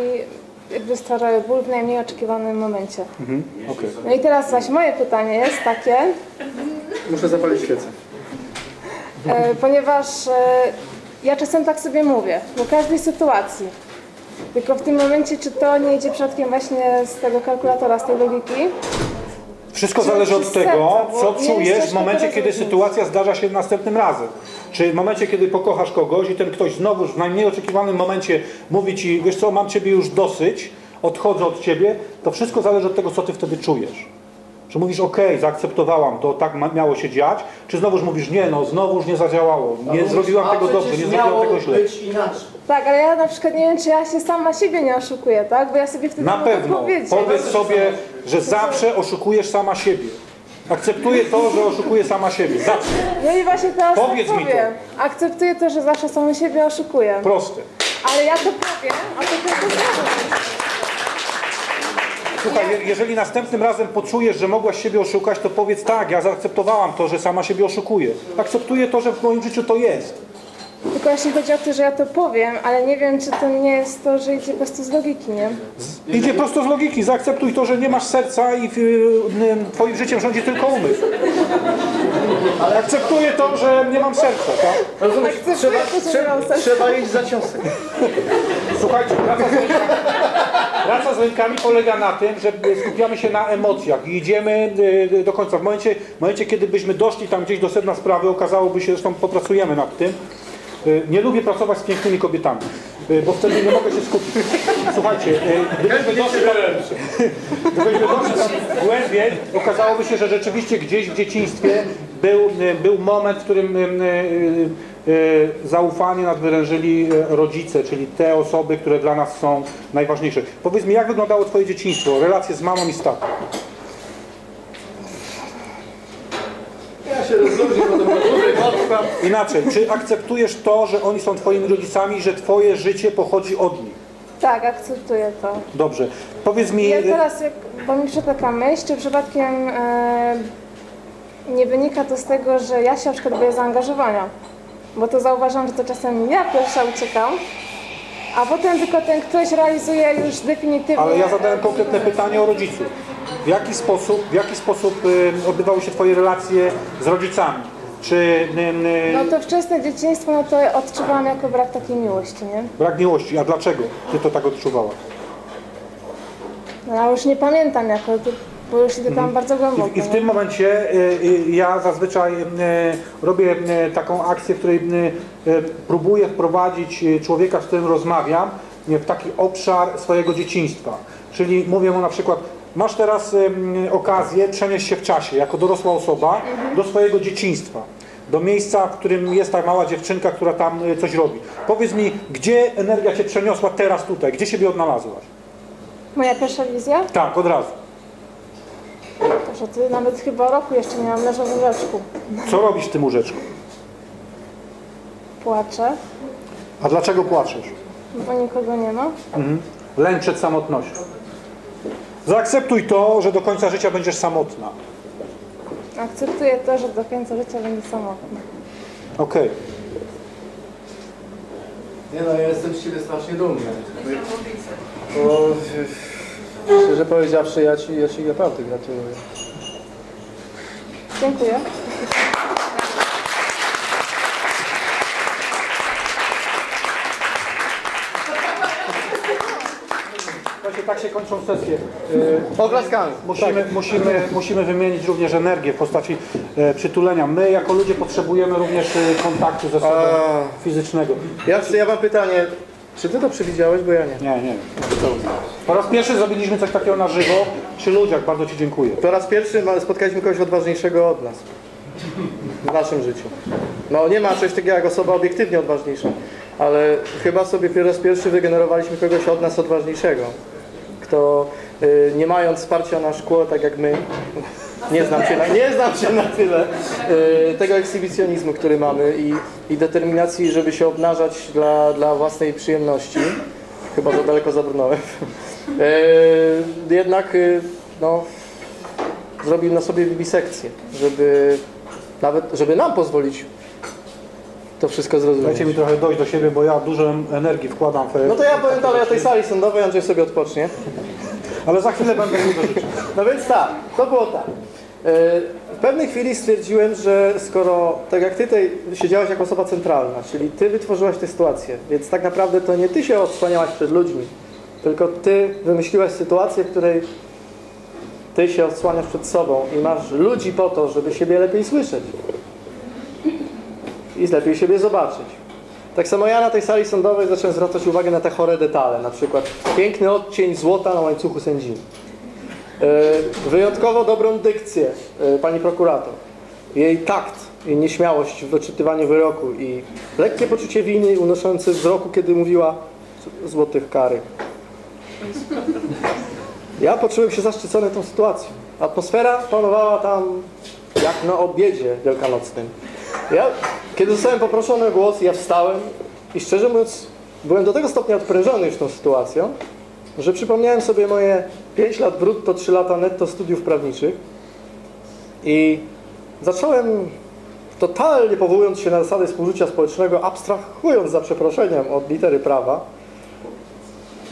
jakby stwarzały ból w najmniej oczekiwanym momencie. Okej. No i teraz zaś moje pytanie jest takie, Muszę zapalić świecę. e, ponieważ e, ja czasem tak sobie mówię, po każdej sytuacji. Tylko w tym momencie, czy to nie idzie przypadkiem właśnie z tego kalkulatora, z tej logiki? Wszystko zależy od tego, co czujesz w momencie, kiedy sytuacja zdarza się następnym razem. Czy w momencie, kiedy pokochasz kogoś i ten ktoś znowu w najmniej oczekiwanym momencie mówi ci, wiesz co, mam ciebie już dosyć, odchodzę od ciebie, to wszystko zależy od tego, co ty wtedy czujesz. Czy mówisz, okej, zaakceptowałam, to tak miało się dziać, czy znowuż mówisz, nie, no znowuż nie zadziałało, nie zrobiłam tego dobrze, nie zrobiłam tego źle. być inaczej. Tak, ale ja na przykład nie wiem, czy ja się sama siebie nie oszukuję, tak? Bo ja sobie wtedy Na mogę pewno. powiedzieć. Powiedz sobie, że zawsze oszukujesz sama siebie. Akceptuję to, że oszukuję sama siebie. Zawsze. No i właśnie teraz Powiedz tak mi to. powiem. Akceptuję to, że zawsze samą siebie oszukuję. Proste. Ale ja to powiem, a to tylko zrobię. Słuchaj, je- jeżeli następnym razem poczujesz, że mogłaś siebie oszukać, to powiedz tak, ja zaakceptowałam to, że sama siebie oszukuję. Akceptuję to, że w moim życiu to jest. Tylko jeśli chodzi o to, że ja to powiem, ale nie wiem, czy to nie jest to, że idzie po prostu z logiki, nie? Idzie prosto z logiki. Zaakceptuj to, że nie masz serca i y, y, twoim życiem rządzi tylko umysł. Ale akceptuję to, że nie mam serca, tak? Rozumiesz? Trzeba, trzeba, trzeba iść za ciosem. Słuchajcie, praca z, rękami, praca z rękami polega na tym, że skupiamy się na emocjach i idziemy y, do końca. W momencie, w momencie, kiedy byśmy doszli tam gdzieś do sedna sprawy, okazałoby się, zresztą popracujemy nad tym, nie lubię pracować z pięknymi kobietami, y, bo wtedy nie mogę się skupić. Słuchajcie, y, gdybyśmy doszli tam, gdybyśmy doszli tam głębiej, okazałoby się, że rzeczywiście gdzieś w dzieciństwie był, y, był moment, w którym y, y, y, zaufanie nadwyrężyli y, rodzice, czyli te osoby, które dla nas są najważniejsze. Powiedz mi, jak wyglądało Twoje dzieciństwo, relacje z mamą i z tatą? Ja się rozluźnię, bo to było. Inaczej, czy akceptujesz to, że oni są Twoimi rodzicami i że Twoje życie pochodzi od nich? Tak, akceptuję to. Dobrze. Powiedz mi, Ja y, teraz, jak, bo mi przyszła taka myśl, czy przypadkiem e, nie wynika to z tego, że ja się na przykład boję zaangażowania. Bo to zauważam, że to czasem ja pierwsza uciekam, a potem tylko ten ktoś realizuje już definitywnie. ale ja zadałem konkretne pytanie o rodziców. W jaki sposób, w jaki sposób y, odbywały się Twoje relacje z rodzicami? Czy No to wczesne dzieciństwo, no to odczuwałam jako brak takiej miłości, nie? brak miłości? A dlaczego Ty to tak odczuwałaś? No ja już nie pamiętam jako, bo już idę tam bardzo głęboko. Mhm. I w, I w nie? tym momencie y, y, ja zazwyczaj y, robię y, taką akcję, w której y, y, próbuję wprowadzić y, człowieka, z którym rozmawiam, y, w taki obszar swojego dzieciństwa. Czyli mówię mu na przykład, masz teraz okazję przenieść się w czasie, jako dorosła osoba, do swojego dzieciństwa. Do miejsca, w którym jest ta mała dziewczynka, która tam y, coś robi. Powiedz mi, gdzie energia Cię przeniosła teraz tutaj? Gdzie siebie odnalazłaś? Moja pierwsza wizja? Tak, od razu. Że ty nawet chyba roku jeszcze nie mam leżę w łóżeczku. Co robisz w tym łóżeczku? Płaczę, A dlaczego płaczesz? bo nikogo nie ma. Lęk przed samotnością. Zaakceptuj to, że do końca życia będziesz samotna. Akceptuję to, że do końca życia będę samotna. Okej. Nie no, ja jestem z Ciebie strasznie dumny. Bo, szczerze powiedziawszy, ja Ci, ja ci naprawdę gratuluję. Dziękuję. Tak się kończą sesje. Oklaskami. Musimy, musimy, musimy wymienić również energię w postaci e, przytulenia. My jako ludzie potrzebujemy również e, kontaktu ze sobą A. fizycznego. Ja, ja mam pytanie, czy Ty to przewidziałeś, bo ja nie. Nie, nie. Po raz pierwszy zrobiliśmy coś takiego na żywo przy ludziach. Bardzo Ci dziękuję. Po raz pierwszy spotkaliśmy kogoś odważniejszego od nas. W naszym życiu. No nie ma czegoś takiego jak osoba obiektywnie odważniejsza, ale chyba sobie po raz pierwszy wygenerowaliśmy kogoś od nas odważniejszego. Kto y, nie mając wsparcia na szkło, tak jak my, nie znam się na, nie znam się na tyle, y, tego ekshibicjonizmu, który mamy i, i determinacji, żeby się obnażać dla, dla własnej przyjemności. Chyba za daleko zabrnąłem. Y, jednak no, zrobił na sobie bisekcję, żeby nawet, żeby nam pozwolić to wszystko zrozumieć. Dajcie mi trochę dojść do siebie, bo ja dużo energii wkładam w... No to ja powiem dalej o tej sali sądowej, Andrzej sobie odpocznie. Ale za chwilę będę życia. No więc tak, to było tak. E, W pewnej chwili stwierdziłem, że skoro, tak jak ty tutaj siedziałeś jako osoba centralna, czyli ty wytworzyłaś tę sytuację, więc tak naprawdę to nie ty się odsłaniałaś przed ludźmi, tylko ty wymyśliłaś sytuację, w której ty się odsłaniasz przed sobą i masz ludzi po to, żeby siebie lepiej słyszeć i lepiej siebie zobaczyć. Tak samo ja na tej sali sądowej zacząłem zwracać uwagę na te chore detale, na przykład piękny odcień złota na łańcuchu sędziny. E, Wyjątkowo dobrą dykcję e, pani prokurator. Jej takt i nieśmiałość w doczytywaniu wyroku i lekkie poczucie winy unoszące z roku, kiedy mówiła złotych kary. Ja poczułem się zaszczycony tą sytuacją. Atmosfera panowała tam jak na obiedzie wielkanocnym. Ja, kiedy zostałem poproszony o głos, ja wstałem i szczerze mówiąc, byłem do tego stopnia odprężony już tą sytuacją, że przypomniałem sobie moje 5 lat brutto, 3 lata netto studiów prawniczych i zacząłem totalnie powołując się na zasady współżycia społecznego, abstrahując za przeproszeniem od litery prawa,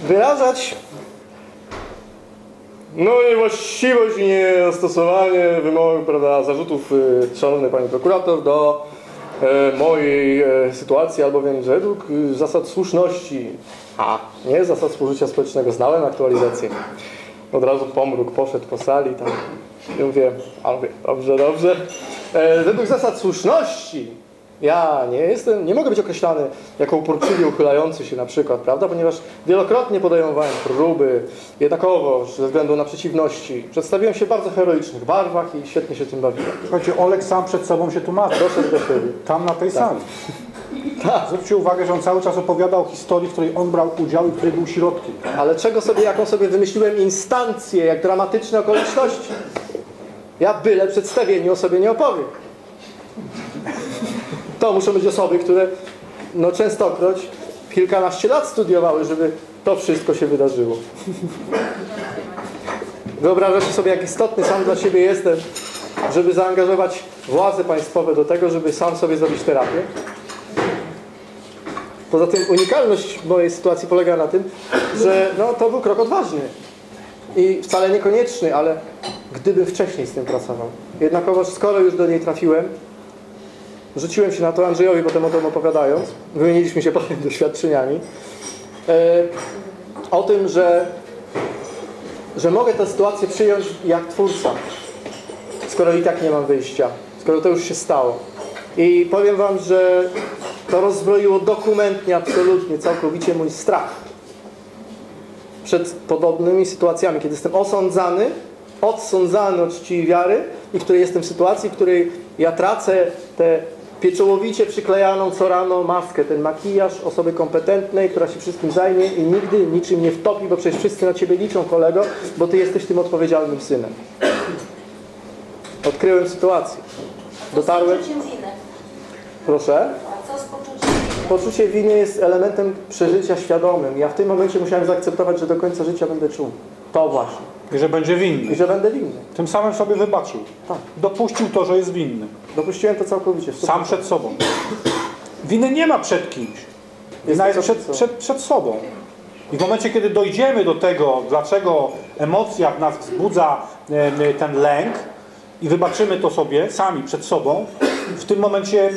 wyrażać no niewłaściwość i niestosowanie wymogów, prawda, zarzutów, y, szanowny Pani Prokurator, do e, mojej e, sytuacji, albowiem według y, zasad słuszności, a nie zasad współżycia społecznego, znałem aktualizację. Od razu pomruk poszedł po sali tam i mówię, a mówię, dobrze, dobrze. E, według zasad słuszności ja nie jestem, nie mogę być określany jako uporczywie uchylający się na przykład, prawda? Ponieważ wielokrotnie podejmowałem próby jednakowoż ze względu na przeciwności. Przedstawiłem się w bardzo heroicznych barwach i świetnie się tym bawiłem. Słuchajcie, Olek sam przed sobą się tłumaczy. Doszedł do siebie. Tam na tej sali. Zwróćcie uwagę, że on cały czas opowiada o historii, w której on brał udział i w której był środkiem. Ale czego sobie, jaką sobie wymyśliłem instancję, jak dramatyczne okoliczności. Ja byle przedstawieniu o sobie nie opowiem. To muszą być osoby, które no częstokroć kilkanaście lat studiowały, żeby to wszystko się wydarzyło. Wyobrażacie sobie, jak istotny sam dla siebie jestem, żeby zaangażować władze państwowe do tego, żeby sam sobie zrobić terapię? Poza tym unikalność mojej sytuacji polega na tym, że no, to był krok odważny. I wcale niekonieczny, ale gdybym wcześniej z tym pracował. Jednakowoż skoro już do niej trafiłem, rzuciłem się na to Andrzejowi potem o tym opowiadając, wymieniliśmy się potem doświadczeniami, e, o tym, że, że mogę tę sytuację przyjąć jak twórca, skoro i tak nie mam wyjścia, skoro to już się stało. I powiem Wam, że to rozbroiło dokumentnie, absolutnie, całkowicie mój strach przed podobnymi sytuacjami, kiedy jestem osądzany, odsądzany od czci i wiary i w której jestem w sytuacji, w której ja tracę tę pieczołowicie przyklejaną co rano maskę, ten makijaż osoby kompetentnej, która się wszystkim zajmie i nigdy niczym nie wtopi, bo przecież wszyscy na ciebie liczą, kolego, bo ty jesteś tym odpowiedzialnym synem. Odkryłem sytuację. Dotarłem... Proszę? Co z? Poczucie winy jest elementem przeżycia świadomym. Ja w tym momencie musiałem zaakceptować, że do końca życia będę czuł. To właśnie. I że będzie I winny. że będę winny. Tym samym sobie wybaczył. Tak. Dopuścił to, że jest winny. Dopuściłem to całkowicie. Sam przed sobą. Winy nie ma przed kimś. Wina jest tylko przed, przed przed, sobą. I w momencie, kiedy dojdziemy do tego, dlaczego emocja w nas wzbudza ten lęk i wybaczymy to sobie sami przed sobą, w tym momencie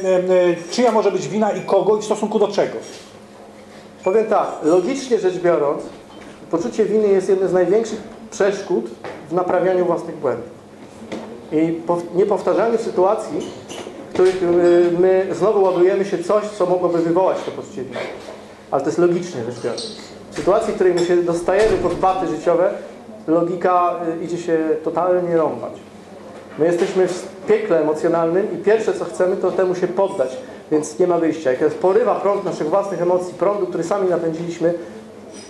czyja może być wina i kogo i w stosunku do czego. Powiem tak, logicznie rzecz biorąc, poczucie winy jest jednym z największych przeszkód w naprawianiu własnych błędów. I niepowtarzaniu sytuacji, w których y, my znowu ładujemy się coś, co mogłoby wywołać to poczucie winy. Ale to jest logicznie rzecz biorąc. W sytuacji, w której my się dostajemy pod baty życiowe, logika y, idzie się totalnie rąbać. My jesteśmy w piekle emocjonalnym i pierwsze co chcemy, to temu się poddać, więc nie ma wyjścia. Jak jest porywa prąd naszych własnych emocji, prądu, który sami napędziliśmy,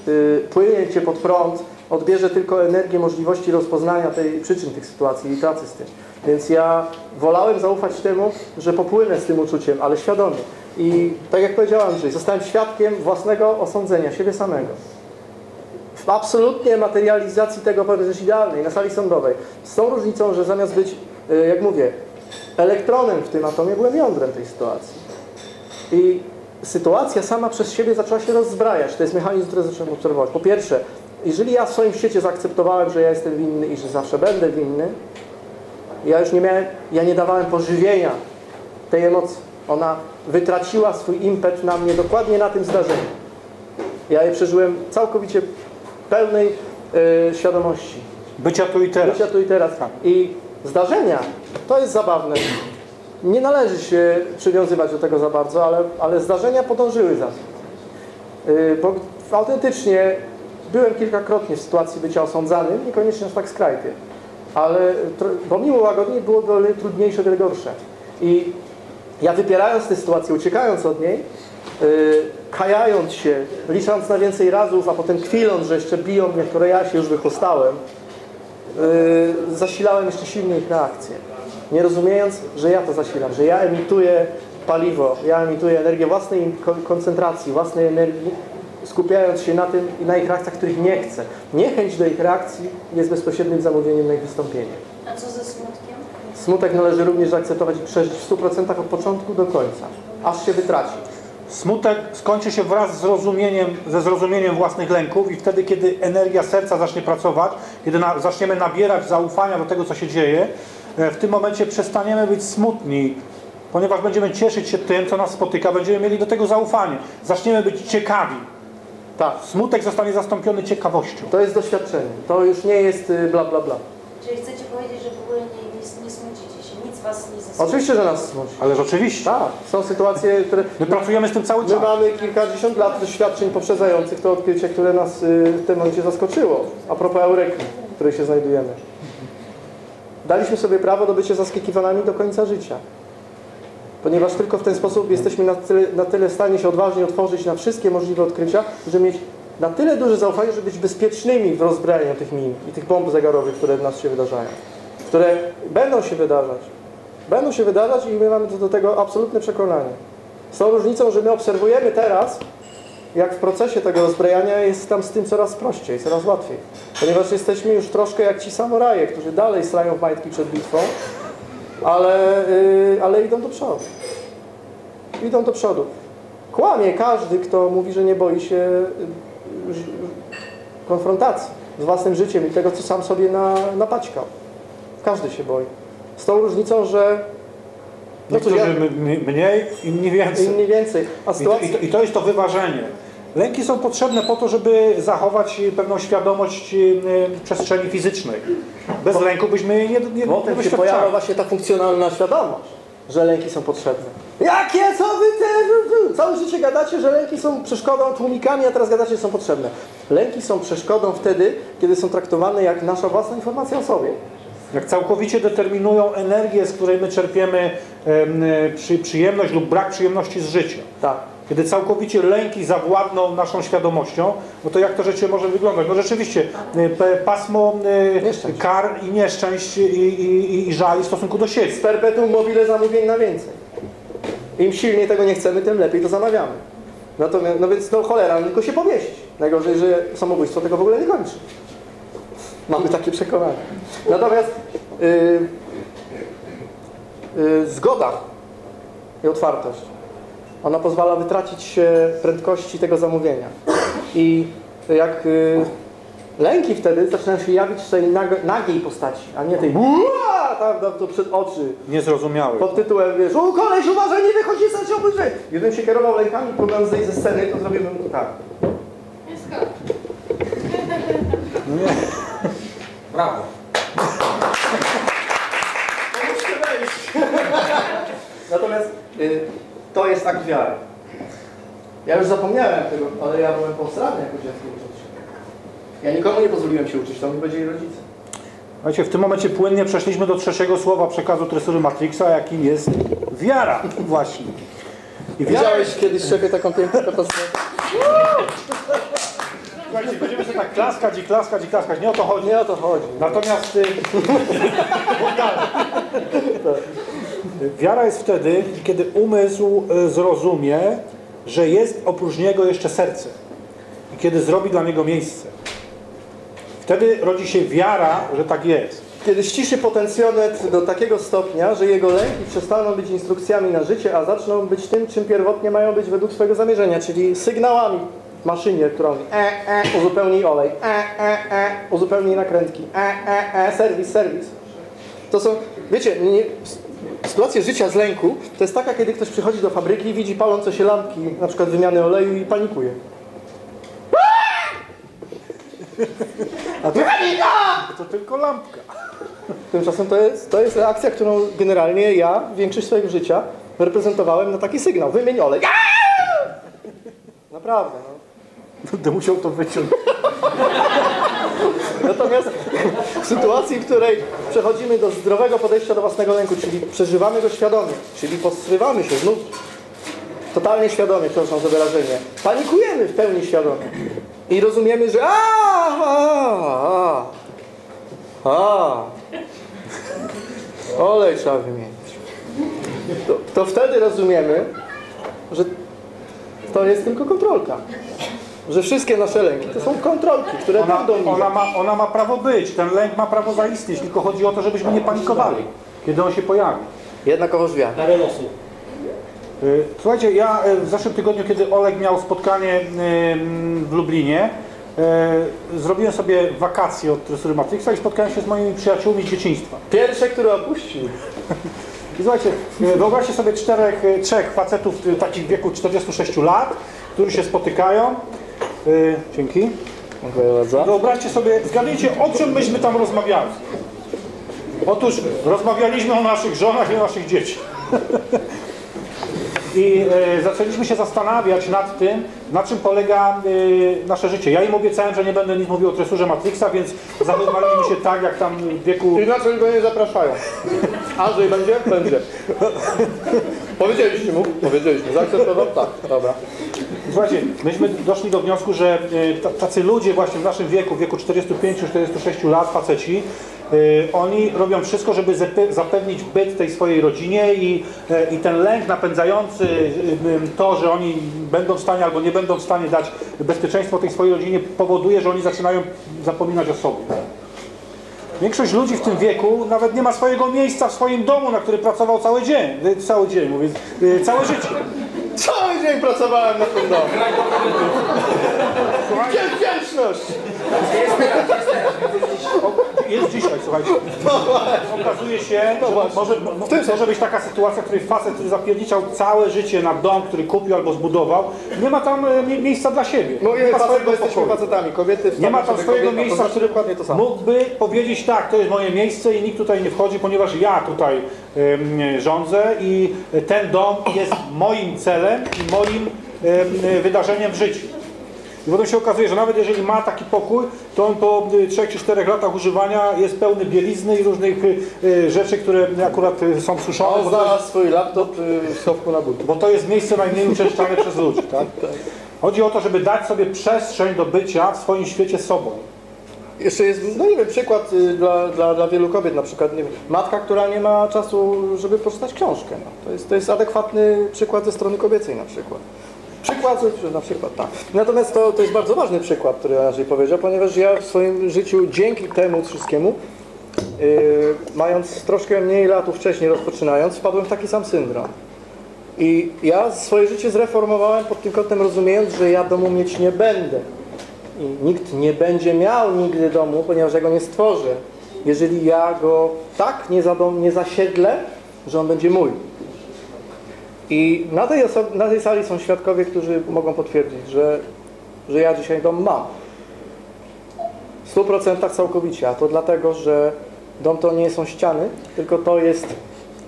yy, płynięcie pod prąd odbierze tylko energię możliwości rozpoznania tej przyczyn tych sytuacji i pracy z tym. Więc ja wolałem zaufać temu, że popłynę z tym uczuciem, ale świadomie. I tak jak powiedział Andrzej, zostałem świadkiem własnego osądzenia siebie samego absolutnie materializacji tego rzecz idealnej na sali sądowej. Z tą różnicą, że zamiast być, y, jak mówię, elektronem w tym atomie, byłem jądrem tej sytuacji. I sytuacja sama przez siebie zaczęła się rozbrajać. To jest mechanizm, który zacząłem obserwować. Po pierwsze, jeżeli ja w swoim świecie zaakceptowałem, że ja jestem winny i że zawsze będę winny, ja już nie miałem, ja nie dawałem pożywienia tej emocji. Ona wytraciła swój impet na mnie dokładnie na tym zdarzeniu. Ja je przeżyłem całkowicie pełnej e, świadomości. Bycia tu i teraz. Bycia tu i teraz. I zdarzenia, to jest zabawne. Nie należy się przywiązywać do tego za bardzo, ale, ale zdarzenia podążyły za tym. Yy, bo autentycznie byłem kilkakrotnie w sytuacji bycia osądzanym, niekoniecznie aż tak skrajnie, ale tr- pomimo łagodniej było wiele trudniejsze, wiele gorsze. I ja wypierając tę sytuację, uciekając od niej, kajając się, licząc na więcej razów, a potem kwiląc, że jeszcze biją mnie, które ja się już wychostałem, yy, zasilałem jeszcze silniej ich reakcję. Nie rozumiejąc, że ja to zasilam, że ja emituję paliwo, ja emituję energię własnej ko- koncentracji, własnej energii, skupiając się na tym i na ich reakcjach, których nie chcę. Niechęć do ich reakcji jest bezpośrednim zamówieniem na ich wystąpienie. A co ze smutkiem? Smutek należy również zaakceptować i przeżyć w 100% od początku do końca, aż się wytraci. Smutek skończy się wraz z zrozumieniem, ze zrozumieniem własnych lęków i wtedy, kiedy energia serca zacznie pracować, kiedy na, zaczniemy nabierać zaufania do tego, co się dzieje, e, w tym momencie przestaniemy być smutni, ponieważ będziemy cieszyć się tym, co nas spotyka, będziemy mieli do tego zaufanie. Zaczniemy być ciekawi. Tak, Smutek zostanie zastąpiony ciekawością. to jest doświadczenie. To już nie jest y, bla bla bla. Czyli chcecie powiedzieć, że w ogóle nie, nie, nie smucicie się, nic was. Oczywiście, że nas smuci. Ale rzeczywiście, Tak, są sytuacje, które... my pracujemy z tym cały My czas. mamy kilkadziesiąt lat doświadczeń poprzedzających to odkrycie, które nas y, w tym momencie zaskoczyło. A propos Eureki, w której się znajdujemy. Daliśmy sobie prawo do bycia zaskakiwanami do końca życia. Ponieważ tylko w ten sposób jesteśmy na tyle, na tyle w stanie się odważnie otworzyć na wszystkie możliwe odkrycia, żeby mieć na tyle duże zaufanie, żeby być bezpiecznymi w rozbrajaniu tych min i tych bomb zegarowych, które w nas się wydarzają. Które będą się wydarzać. Będą się wydarzać i my mamy do tego absolutne przekonanie. Z tą różnicą, że my obserwujemy teraz, jak w procesie tego rozbrajania jest tam z tym coraz prościej, coraz łatwiej. Ponieważ jesteśmy już troszkę jak ci samuraje, którzy dalej strają majtki przed bitwą, ale, yy, ale idą do przodu. Idą do przodu. Kłamie każdy, kto mówi, że nie boi się ż- konfrontacji z własnym życiem i tego, co sam sobie na, napaćkał. Każdy się boi. Z tą różnicą, że no ja, Niektórzy m- mniej, inni więcej. mniej więcej. A I to, sytuacja... i, to, I to jest to wyważenie. Lęki są potrzebne po to, żeby zachować pewną świadomość y, przestrzeni fizycznej. Bez lęku byśmy jej nie, nie, Potem się pojawia właśnie ta funkcjonalna świadomość, że lęki są potrzebne. Jakie co wy te... Całe życie gadacie, że lęki są przeszkodą, tłumikami, a teraz gadacie, że są potrzebne. Lęki są przeszkodą wtedy, kiedy są traktowane jak nasza własna informacja o sobie. Jak całkowicie determinują energię, z której my czerpiemy em, y, przy, przyjemność lub brak przyjemności z życia. Tak. Kiedy całkowicie lęki zawładną naszą świadomością, no to jak to życie może wyglądać? No rzeczywiście, pe- pasmo y, Nieszczęść. kar i nieszczęść i, i, i, żali w stosunku do siebie. Z perpetuum mobile zamówień na więcej. Im silniej tego nie chcemy, tym lepiej to zamawiamy. Natomiast, no więc no cholera, tylko się powieść. Najgorzej, że samobójstwo tego w ogóle nie kończy. Mamy takie przekonanie. Natomiast yy, yy, zgoda i otwartość, ona pozwala wytracić się prędkości tego zamówienia. I jak yy, lęki wtedy zaczynają się jawić w tej nag- nagiej postaci, a nie tej "Ua!" tam, tam to przed oczy. Niezrozumiały. Pod tytułem, wiesz, o koleś uważaj, nie wychodzi z ciągłych rzeczy. Gdybym się kierował lękami, próbując zejść ze sceny, to zrobiłbym tak. Brawo. Natomiast y, to jest akt wiary. Ja już zapomniałem tego, ale ja byłem posrany jako dziecko się. Ja nikomu nie pozwoliłem się uczyć, to mi powiedzieli rodzice. Słuchajcie, w tym momencie płynnie przeszliśmy do trzeciego słowa przekazu tresury Matrixa, jakim jest wiara. Właśnie. I wiara Widziałeś kiedyś szefie taką piękną katastrofę? Słuchajcie, będziemy sobie tak klaskać i klaskać i klaskać. Nie o to chodzi. Nie o to chodzi. Natomiast y, wiara jest wtedy, kiedy umysł y, zrozumie, że jest oprócz niego jeszcze serce. I kiedy zrobi dla niego miejsce. Wtedy rodzi się wiara, że tak jest. Kiedy ściszy potencjomet do takiego stopnia, że jego lęki przestaną być instrukcjami na życie, a zaczną być tym, czym pierwotnie mają być według swojego zamierzenia, czyli sygnałami maszynie, która mówi e, e, uzupełnij olej, e, e, e, uzupełnij nakrętki, e, e, e, serwis, serwis. To są, wiecie, nie, sytuacja życia z lęku to jest taka, kiedy ktoś przychodzi do fabryki i widzi palące się lampki, na przykład wymiany oleju i panikuje. A to, to tylko lampka. Tymczasem to jest, to jest reakcja, którą generalnie ja większość swojego życia reprezentowałem na taki sygnał. Wymień olej. Naprawdę, no. Będę musiał to wyciąć. Natomiast w sytuacji, w której przechodzimy do zdrowego podejścia do własnego lęku, czyli przeżywamy go świadomie, czyli postrywamy się znów totalnie świadomie, proszę za wyrażenie, panikujemy w pełni świadomie i rozumiemy, że a, a, a, a, olej trzeba wymienić. To, to wtedy rozumiemy, że to jest tylko kontrolka. Że wszystkie nasze lęki to są kontrolki, które Ona, będą ona, ma, ona ma prawo być, ten lęk ma prawo zaistnieć, tylko chodzi o to, żebyśmy nie panikowali, kiedy on się pojawi. Jednakowoż wiara. Dary losu. Y, Słuchajcie, ja y, w zeszłym tygodniu, kiedy Oleg miał spotkanie y, w Lublinie, zrobiłem sobie wakacje od tresury Matrixa i spotkałem się z moimi przyjaciółmi z dzieciństwa. Pierwsze, które opuścił. I słuchajcie, wyobraźcie sobie czterech, trzech facetów takich w wieku 46 lat, którzy się spotykają. Y, Dzięki. Dziękuję bardzo. Wyobraźcie sobie, zgadnijcie, o czym myśmy tam rozmawiali. Otóż rozmawialiśmy o naszych żonach i o naszych dzieciach. I e, zaczęliśmy się zastanawiać nad tym, na czym polega e, nasze życie. Ja im obiecałem, że nie będę nic mówił o tresurze Matrixa, więc zachowaliśmy się tak, jak tam w wieku... Inaczej go nie zapraszają. Andrzej będzie? Będzie. Powiedzieliście mu? Powiedzieliśmy. Zaakceptował? Tak. Dobra. Słuchajcie, myśmy doszli do wniosku, że ta- tacy ludzie właśnie w naszym wieku, w wieku 45-46 lat, faceci, e, oni robią wszystko, żeby zape- zapewnić byt tej swojej rodzinie i, e, i ten lęk napędzający to, że oni będą w stanie albo nie będą w stanie dać bezpieczeństwo tej swojej rodzinie powoduje, że oni zaczynają zapominać o sobie. Większość ludzi w tym wieku nawet nie ma swojego miejsca w swoim domu, na który pracował cały dzień, cały dzień, mówię, e, całe życie. Cały dzień pracowałem na tym domu. Wdzięczność? Jest dzisiaj, słuchajcie. Okazuje się, że może, mo- może być taka sytuacja, w której facet, który zapierniczał całe życie na dom, który kupił albo zbudował, nie ma tam e, mie- miejsca dla siebie. Mówimy nie ma swojego jesteśmy facetami. Kobiety Nie ma tam swojego miejsca, którym dokładnie to samo. mógłby powiedzieć tak, to jest moje miejsce i nikt tutaj nie wchodzi, ponieważ ja tutaj rządzę i ten dom jest moim celem i moim em, wydarzeniem w życiu. I potem się okazuje, że nawet jeżeli ma taki pokój, to on po 3 czy 4 latach używania jest pełny bielizny i różnych y, y, rzeczy, które akurat y, są suszone. On znalazł swój laptop y, w schowku na buty. bo to jest miejsce najmniej uczęszczane przez ludzi. Tak? Chodzi o to, żeby dać sobie przestrzeń do bycia w swoim świecie sobą. Jeszcze jest, no nie wiem, przykład y, dla, dla, dla wielu kobiet, na przykład, wiem, matka, która nie ma czasu, żeby poczytać książkę. No. To, jest, to jest adekwatny przykład ze strony kobiecej na przykład. Przykład, że na przykład, tak. Natomiast to, to jest bardzo ważny przykład, który Andrzej powiedział, ponieważ ja w swoim życiu dzięki temu wszystkiemu, yy, mając troszkę mniej latów wcześniej rozpoczynając, wpadłem w taki sam syndrom. I ja swoje życie zreformowałem pod tym kątem, rozumiejąc, że ja domu mieć nie będę. I nikt nie będzie miał nigdy domu, ponieważ ja go nie stworzę. Jeżeli ja go tak nie, zadom, nie zasiedlę, że on będzie mój. I na tej, na tej sali są świadkowie, którzy mogą potwierdzić, że, że ja dzisiaj dom mam. W 100% całkowicie, a to dlatego, że dom to nie są ściany, tylko to jest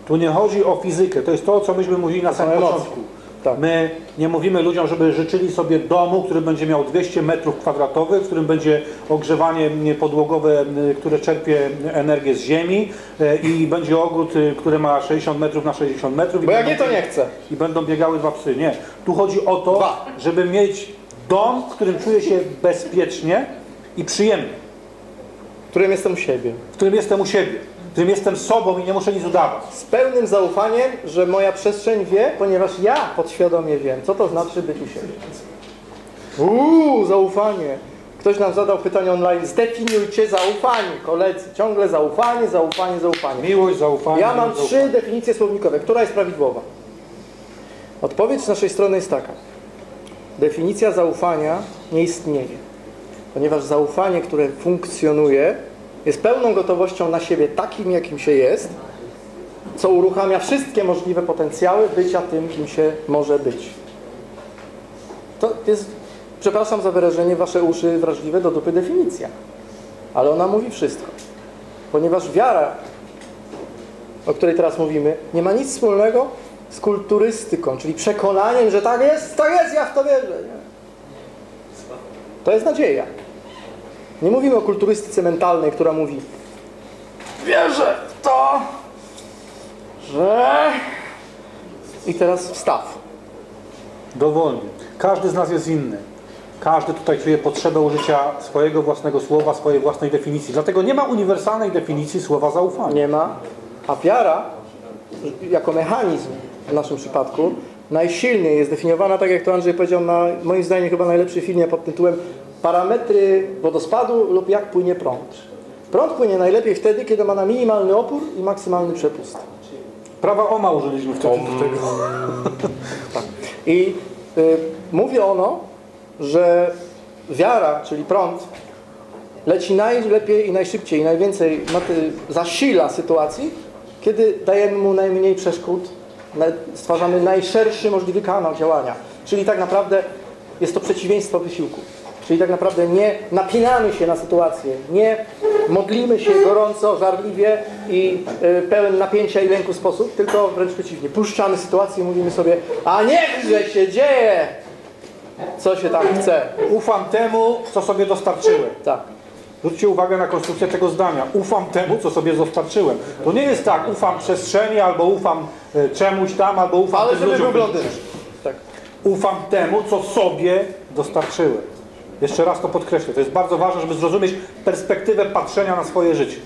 Tu nie chodzi o fizykę, to jest to, co myśmy mówili na samym początku. Tak. My nie mówimy ludziom, żeby życzyli sobie domu, który będzie miał 200 metrów kwadratowych, w którym będzie ogrzewanie m, podłogowe, m, które czerpie energię z ziemi e, i będzie ogród, y, który ma 60 metrów na 60 metrów. Bo jak nie, to nie chcę. I będą biegały dwa psy. Nie. Tu chodzi o to, Dwa. żeby mieć dom, w którym czuję się bezpiecznie i przyjemnie. Którym jestem u siebie. W którym jestem u siebie. Którym jestem sobą i nie muszę nic udawać. Z pełnym zaufaniem, że moja przestrzeń wie, ponieważ ja podświadomie wiem, co to znaczy być u siebie. Uuu, zaufanie. Ktoś nam zadał pytanie online, zdefiniujcie zaufanie, koledzy. Ciągle zaufanie, zaufanie, zaufanie. Miłość, zaufanie. Ja mam zaufanie. trzy definicje słownikowe. Która jest prawidłowa? Odpowiedź z naszej strony jest taka. Definicja zaufania nie istnieje. Ponieważ zaufanie, które funkcjonuje, jest pełną gotowością na siebie takim, jakim się jest, co uruchamia wszystkie możliwe potencjały bycia tym, kim się może być. To jest, przepraszam za wyrażenie, wasze uszy wrażliwe do dupy definicja. Ale ona mówi wszystko. Ponieważ wiara o której teraz mówimy, nie ma nic wspólnego z kulturystyką, czyli przekonaniem, że tak jest, tak jest, ja w to wierzę. Nie. To jest nadzieja. Nie mówimy o kulturystyce mentalnej, która mówi wierzę w to, że... I teraz wstaw. Dowolnie. Każdy z nas jest inny. Każdy tutaj czuje potrzebę użycia swojego własnego słowa, swojej własnej definicji. Dlatego nie ma uniwersalnej definicji słowa zaufania. Nie ma. A wiara, jako mechanizm w naszym przypadku, najsilniej jest definiowana, tak jak to Andrzej powiedział, na moim zdaniem chyba najlepszy filmie pod tytułem Parametry wodospadu lub jak płynie prąd. Prąd płynie najlepiej wtedy, kiedy ma na minimalny opór i maksymalny przepust. Prawa OMA użyliśmy wtedy do tego. I y, mówi ono, że wiara, czyli prąd, leci najlepiej i najszybciej i najwięcej zasila sytuacji, kiedy dajemy mu najmniej przeszkód, stwarzamy najszerszy możliwy kanał działania. Czyli tak naprawdę jest to przeciwieństwo wysiłku. Czyli tak naprawdę nie napinamy się na sytuację, nie modlimy się gorąco, żarliwie i y, pełen napięcia i lęku sposób, tylko wręcz przeciwnie. Puszczamy sytuację i mówimy sobie, a niechże się dzieje, co się tam chce. Ufam temu, co sobie dostarczyłem. Tak. Zwróćcie uwagę na konstrukcję tego zdania. Ufam temu, co sobie dostarczyłem. To nie jest tak, ufam przestrzeni, albo ufam e, czemuś tam, albo ufam Ale żeby ludziom. był. Tak. Ufam temu, co sobie dostarczyłem. Jeszcze raz to podkreślę. To jest bardzo ważne, żeby zrozumieć perspektywę patrzenia na swoje życie.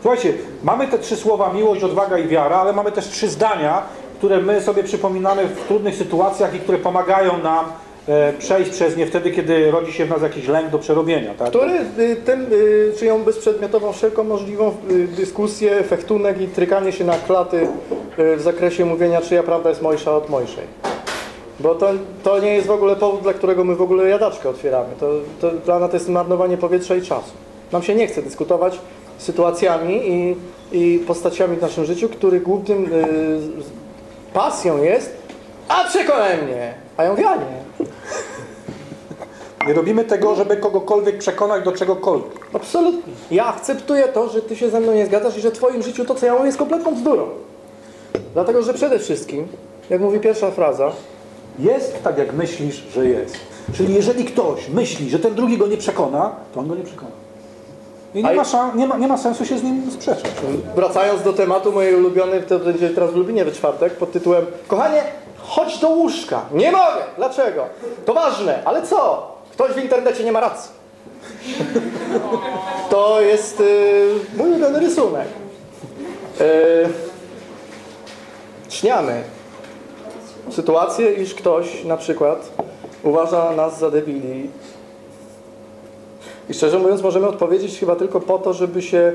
Słuchajcie, mamy te trzy słowa miłość, odwaga i wiara, ale mamy też trzy zdania, które my sobie przypominamy w trudnych sytuacjach i które pomagają nam e, przejść przez nie wtedy, kiedy rodzi się w nas jakiś lęk do przerobienia. Tak? Który y, tym y, czyją bezprzedmiotową wszelką możliwą y, dyskusję, fechtunek i trykanie się na klaty w zakresie mówienia, czyja prawda jest mojsza od mojszej. Bo to, to nie jest w ogóle powód, dla którego my w ogóle jadaczkę otwieramy. To, to dla nas to jest marnowanie powietrza i czasu. Nam się nie chce dyskutować sytuacjami i, i postaciami w naszym życiu, których głównym y, pasją jest a przekonaj mnie, a ja mówię, a nie. Nie robimy tego, żeby kogokolwiek przekonać do czegokolwiek. Absolutnie. Ja akceptuję to, że ty się ze mną nie zgadzasz i że w twoim życiu to, co ja mówię, jest kompletną bzdurą. Dlatego, że przede wszystkim, jak mówi pierwsza fraza, Jest tak, jak myślisz, że jest. Czyli jeżeli ktoś myśli, że ten drugi go nie przekona, to on go nie przekona. I nie ma, szan- nie ma, nie ma sensu się z nim sprzeczać. wracając do tematu mojej ulubionej, to będzie teraz w Lubinie we czwartek, pod tytułem Kochanie, chodź do łóżka. Nie mogę. Dlaczego? To ważne, ale co? Ktoś w internecie nie ma racji. To jest y, mój ulubiony rysunek. Y, śniamy sytuację, iż ktoś na przykład uważa nas za debili. I szczerze mówiąc, możemy odpowiedzieć chyba tylko po to, żeby się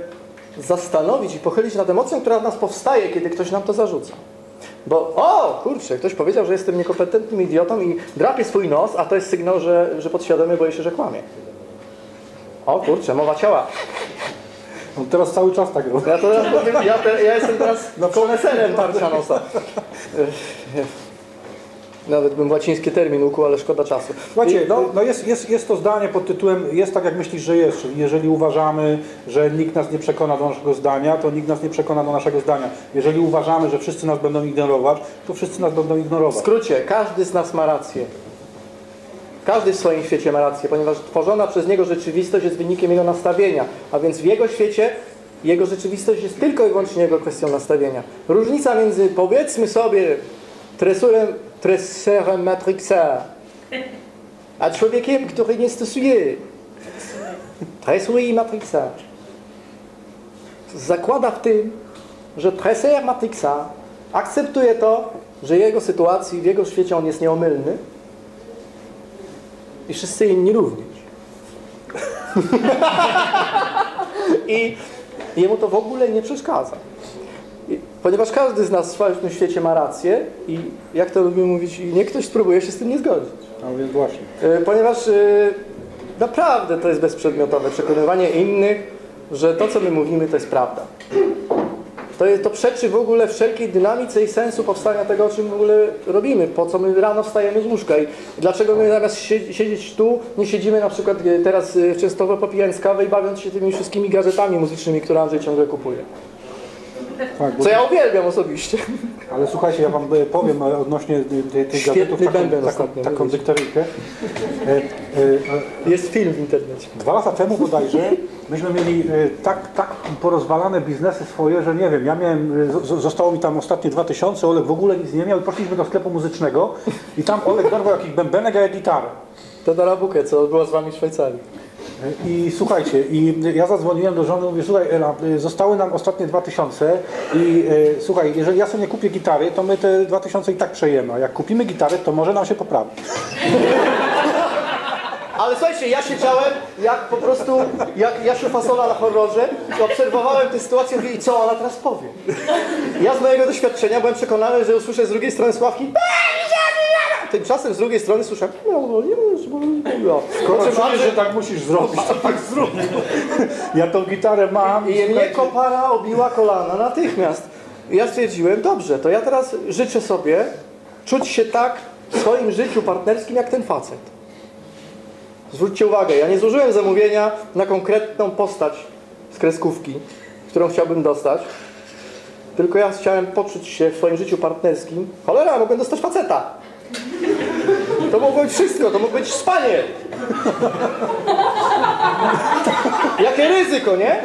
zastanowić i pochylić nad emocją, która w nas powstaje, kiedy ktoś nam to zarzuca. Bo, o, kurczę, ktoś powiedział, że jestem niekompetentnym idiotą i drapie swój nos, a to jest sygnał, że, że podświadomie boję się, że kłamie. O kurczę, mowa ciała. On teraz cały czas tak robi. Ja, to, ja, ja jestem teraz koneserem tarcza nosa. Nawet bym łaciński termin ukuł, ale szkoda czasu. Słuchajcie, no, no jest, jest, jest to zdanie pod tytułem jest tak, jak myślisz, że jest. Czyli jeżeli uważamy, że nikt nas nie przekona do naszego zdania, to nikt nas nie przekona do naszego zdania. Jeżeli uważamy, że wszyscy nas będą ignorować, to wszyscy nas będą W ignorować. skrócie, każdy z nas ma rację. Każdy w swoim świecie ma rację, ponieważ tworzona przez niego rzeczywistość jest wynikiem jego nastawienia, a więc w jego świecie jego rzeczywistość jest tylko i wyłącznie jego kwestią nastawienia. Różnica między, powiedzmy sobie, tresurem, treserem Matrixa, a człowiekiem, który nie stosuje tresury i Matrixa, zakłada w tym, że treser Matrixa akceptuje to, że jego sytuacji, w jego świecie on jest nieomylny i wszyscy inni również. I jemu to w ogóle nie przeszkadza. Ponieważ każdy z nas w tym świecie ma rację i jak to lubimy mówić, i niech ktoś spróbuje się z tym nie zgodzić. No więc właśnie. E, Ponieważ e, naprawdę to jest bezprzedmiotowe przekonywanie innych, że to, co my mówimy, to jest prawda. To, jest, to przeczy w ogóle wszelkiej dynamice i sensu powstania tego, o czym w ogóle robimy, po co my rano wstajemy z łóżka i dlaczego my zamiast sie- siedzieć tu, nie siedzimy na przykład e, teraz często popijając kawę i bawiąc się tymi wszystkimi gadżetami muzycznymi, które Andrzej ciągle kupuje. Tak, Co ja uwielbiam osobiście. Ale słuchajcie, ja wam powiem odnośnie tych Świetny gadżetów taką, taką, taką mówisz. dykteryjkę. E, e, e, Jest film w internecie. Dwa lata temu bodajże myśmy mieli e, tak, tak porozwalane biznesy swoje, że nie wiem, ja miałem, e, zostało mi tam ostatnie 2000, Olek w ogóle nic nie miał i poszliśmy do sklepu muzycznego i tam Olek dorwał jakiś bębenek, a ja gitarę. To na Rabukę, co była z wami w Szwajcarii. I słuchajcie, i ja zadzwoniłem do żony, mówię, słuchaj Ela, e, zostały nam ostatnie 2000 i e, słuchaj, jeżeli ja sobie nie kupię gitary, to my te 2000 i tak przejemy, a jak kupimy gitarę, to może nam się poprawi. Ale słuchajcie, ja siedziałem jak po prostu, jak Jasiu Fasola na horrorze obserwowałem tę sytuację mówię, i co ona teraz powie. Ja z mojego doświadczenia byłem przekonany, że usłyszę z drugiej strony sławki Tymczasem z drugiej strony słyszę no, no, nie no. Skoro czujesz, Andrzej- że tak musisz zrobić, to tak zrób. Ja tą gitarę mam. I mnie kopara obiła kolana natychmiast. I ja stwierdziłem, dobrze, to ja teraz życzę sobie czuć się tak w swoim życiu partnerskim jak ten facet. Zwróćcie uwagę, ja nie złożyłem zamówienia na konkretną postać z kreskówki, którą chciałbym dostać, tylko ja chciałem poczuć się w swoim życiu partnerskim. Cholera, mogłem dostać faceta. To mogło być wszystko, to mogło być spanie. Jakie ryzyko, nie?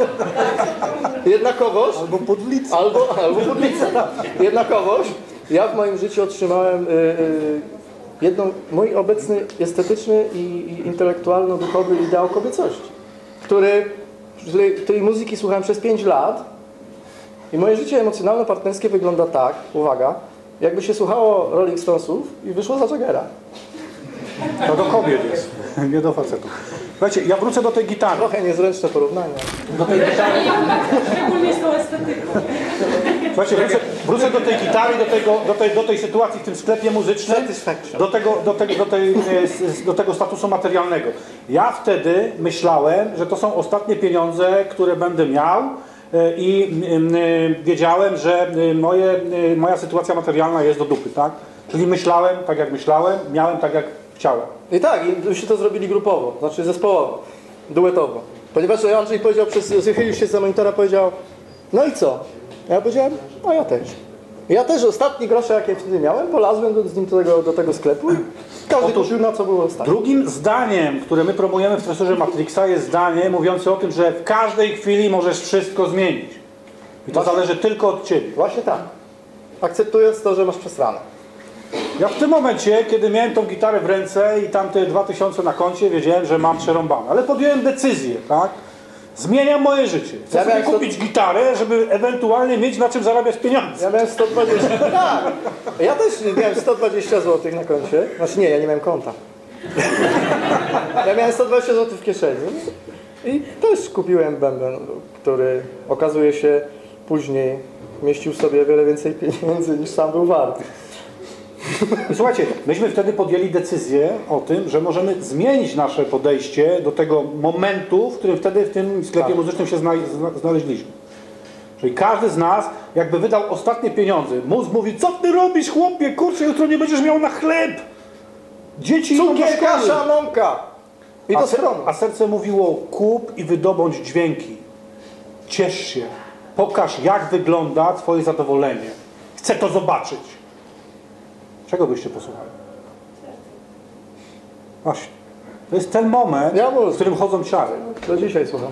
Jednakowoż, Albo podlica. albo, albo podlica. Jednakowoż, ja w moim życiu otrzymałem y, y, jedną, mój obecny estetyczny i, i intelektualno-duchowy ideał kobiecości, który, której, której muzyki słuchałem przez 5 lat i moje życie emocjonalno-partnerskie wygląda tak, uwaga, jakby się słuchało Rolling Stonesów i wyszło za Jaggera. To do kobiet jest, nie do facetów. Słuchajcie, ja wrócę do tej gitary. Trochę niezręczne porównanie. Do tej gitary. Szczególnie z tą estetyką. Słuchajcie, wrócę, wrócę do tej gitary, do, tego, do, tej, do tej sytuacji w tym sklepie muzycznym, do tego, do, tego, do, tej, e, do tego statusu materialnego. Ja wtedy myślałem, że to są ostatnie pieniądze, które będę miał i wiedziałem, że moje, moja sytuacja materialna jest do dupy, tak? Czyli myślałem tak jak myślałem, miałem tak jak chciałem. I tak, i byście to zrobili grupowo, znaczy zespołowo, duetowo. Ponieważ Andrzej powiedział, przez, wychylił się za monitora, powiedział, no i co? Ja powiedziałem, a ja też. Ja też ostatni grosze, jakie wtedy miałem, polazłem do, z nim do tego, do tego sklepu każdy Otóż- na co było stać. Drugim zdaniem, które my promujemy w tresurze Matrixa jest zdanie mówiące o tym, że w każdej chwili możesz wszystko zmienić. I to zależy tylko od Ciebie. Właśnie tak. Akceptując to, że masz przesrane. Ja w tym momencie, kiedy miałem tą gitarę w ręce i tam te 2000 na koncie, wiedziałem, że mam przerąbane. Ale podjąłem decyzję, tak? Zmieniam moje życie. Chcę Ja sobie kupić gitarę, żeby ewentualnie mieć na czym zarabiać pieniądze. Ja miałem 120, tak. Ja też miałem 120 zł na koncie. Znaczy nie, ja nie miałem konta. Ja miałem 120 zł w kieszeni. I też kupiłem bęben, który okazuje się później mieścił sobie wiele więcej pieniędzy niż sam był wart. I słuchajcie, myśmy wtedy podjęli decyzję o tym, że możemy zmienić nasze podejście do tego momentu, w którym wtedy w tym sklepie Tak. muzycznym się zna, zna, znaleźliśmy. Czyli każdy z nas jakby wydał ostatnie pieniądze. Mózg mówi, co ty robisz chłopie, kurczę, jutro nie będziesz miał na chleb. Dzieci Cukier, kasza, mąka! I A, ser, a serce mówiło, kup i wydobądź dźwięki. Ciesz się. Pokaż, jak wygląda twoje zadowolenie. Chcę to zobaczyć. Czego byście posłuchali? Właśnie. To jest ten moment, Ja w którym chodzą ciary. Do dzisiaj słucham.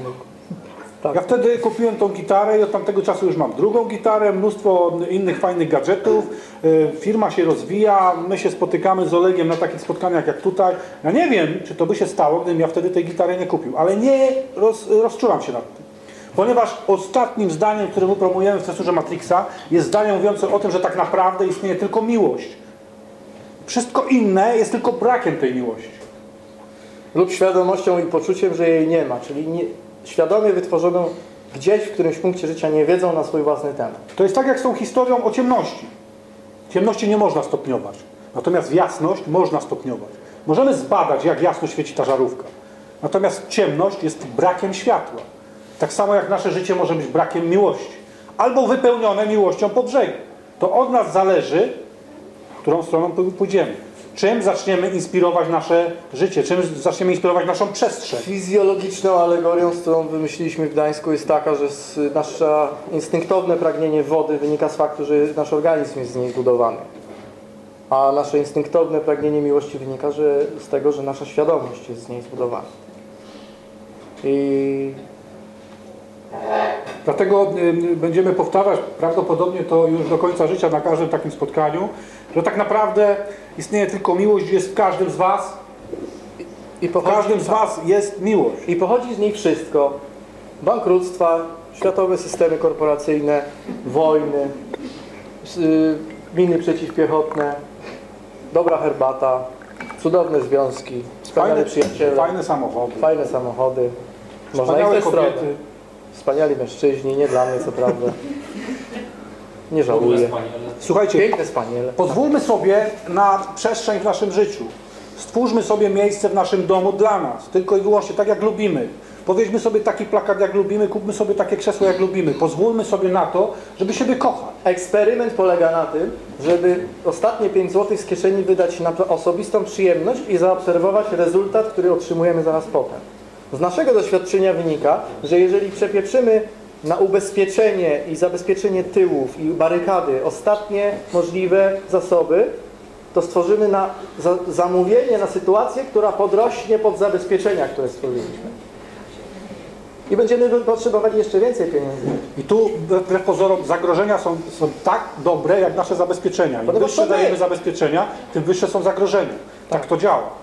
Tak. Ja wtedy kupiłem tą gitarę i od tamtego czasu już mam drugą gitarę, mnóstwo innych fajnych gadżetów. Y, Firma się rozwija, my się spotykamy z Olegiem na takich spotkaniach jak tutaj. Ja nie wiem, czy to by się stało, gdybym ja wtedy tej gitary nie kupił, ale nie roz, rozczulam się nad tym. Ponieważ ostatnim zdaniem, które my promujemy w tresurze Matrixa, jest zdanie mówiące o tym, że tak naprawdę istnieje tylko miłość. Wszystko inne jest tylko brakiem tej miłości. lub świadomością i poczuciem, że jej nie ma, czyli nie, świadomie wytworzoną gdzieś w którymś punkcie życia niewiedzą na swój własny temat. To jest tak jak z tą historią o ciemności. Ciemności nie można stopniować, natomiast jasność można stopniować. Możemy zbadać, jak jasno świeci ta żarówka. Natomiast ciemność jest brakiem światła. Tak samo jak nasze życie może być brakiem miłości. Albo wypełnione miłością po brzegu. To od nas zależy, którą stroną pójdziemy. Czym zaczniemy inspirować nasze życie, czym zaczniemy inspirować naszą przestrzeń. Fizjologiczną alegorią, z którą wymyśliliśmy w Gdańsku jest taka, że nasze instynktowne pragnienie wody wynika z faktu, że nasz organizm jest z niej zbudowany. A nasze instynktowne pragnienie miłości wynika że, z tego, że nasza świadomość jest z niej zbudowana. I Dlatego będziemy powtarzać prawdopodobnie to już do końca życia na każdym takim spotkaniu, że tak naprawdę istnieje tylko miłość, jest w każdym z Was. i W pochodzi, każdym z Was jest miłość. I pochodzi z niej wszystko. Bankructwa, światowe systemy korporacyjne, wojny, y, miny przeciwpiechotne, dobra herbata, cudowne związki, wspaniali Fajne, przyjaciele, fajne samochody. fajne samochody, można i Wspaniałe te strony. Wspaniali mężczyźni, nie dla mnie co prawda. Nie żałuję. Słuchajcie, Piękne spaniele. pozwólmy sobie na przestrzeń w naszym życiu. Stwórzmy sobie miejsce w naszym domu dla nas, tylko i wyłącznie tak jak lubimy. Powieźmy sobie taki plakat jak lubimy, kupmy sobie takie krzesło jak lubimy. Pozwólmy sobie na to, żeby siebie kochać. Eksperyment polega na tym, żeby ostatnie 5 zł z kieszeni wydać na osobistą przyjemność i zaobserwować rezultat, który otrzymujemy zaraz potem. Z naszego doświadczenia wynika, że jeżeli przepieprzymy na ubezpieczenie i zabezpieczenie tyłów i barykady ostatnie możliwe zasoby, to stworzymy na za, zamówienie na sytuację, która podrośnie pod zabezpieczenia, które stworzyliśmy. I będziemy potrzebowali jeszcze więcej pieniędzy. I tu wbrew pozorom zagrożenia są, są tak dobre jak nasze zabezpieczenia. Im wyższe dajemy zabezpieczenia, tym wyższe są zagrożenia. Tak to działa.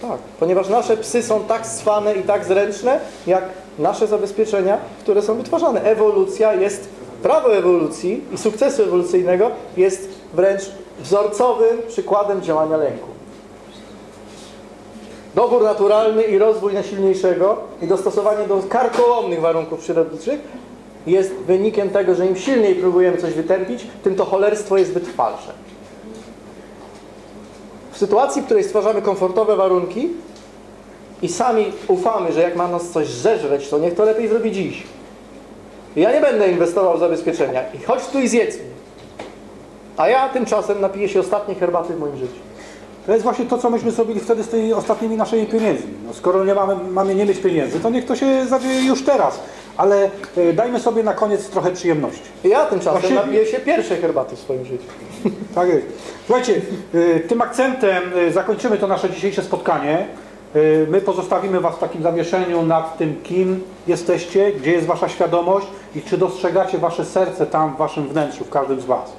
Tak, ponieważ nasze psy są tak swane i tak zręczne, jak nasze zabezpieczenia, które są wytwarzane. Ewolucja jest, prawo ewolucji i sukcesu ewolucyjnego jest wręcz wzorcowym przykładem działania lęku. Dobór naturalny i rozwój najsilniejszego i dostosowanie do karkołomnych warunków przyrodniczych jest wynikiem tego, że im silniej próbujemy coś wytępić, tym to cholerstwo jest wytrwalsze. Sytuacji, w której stwarzamy komfortowe warunki i sami ufamy, że jak ma nas coś zeżreć, to niech to lepiej zrobi dziś. Ja nie będę inwestował w zabezpieczenia. I chodź tu i zjedz. A ja tymczasem napiję się ostatniej herbaty w moim życiu. To jest właśnie to, co myśmy zrobili wtedy z tymi ostatnimi naszymi pieniędzmi. No, skoro nie mamy, mamy nie mieć pieniędzy, to niech to się zadzieje już teraz. Ale e, dajmy sobie na koniec trochę przyjemności. Ja tymczasem Właśnie- napiję się pierwszej herbaty w swoim życiu. Tak jest. Słuchajcie, e, tym akcentem e, zakończymy to nasze dzisiejsze spotkanie. My pozostawimy Was w takim zawieszeniu nad tym, kim jesteście, gdzie jest Wasza świadomość i czy dostrzegacie Wasze serce tam w Waszym wnętrzu, w każdym z Was.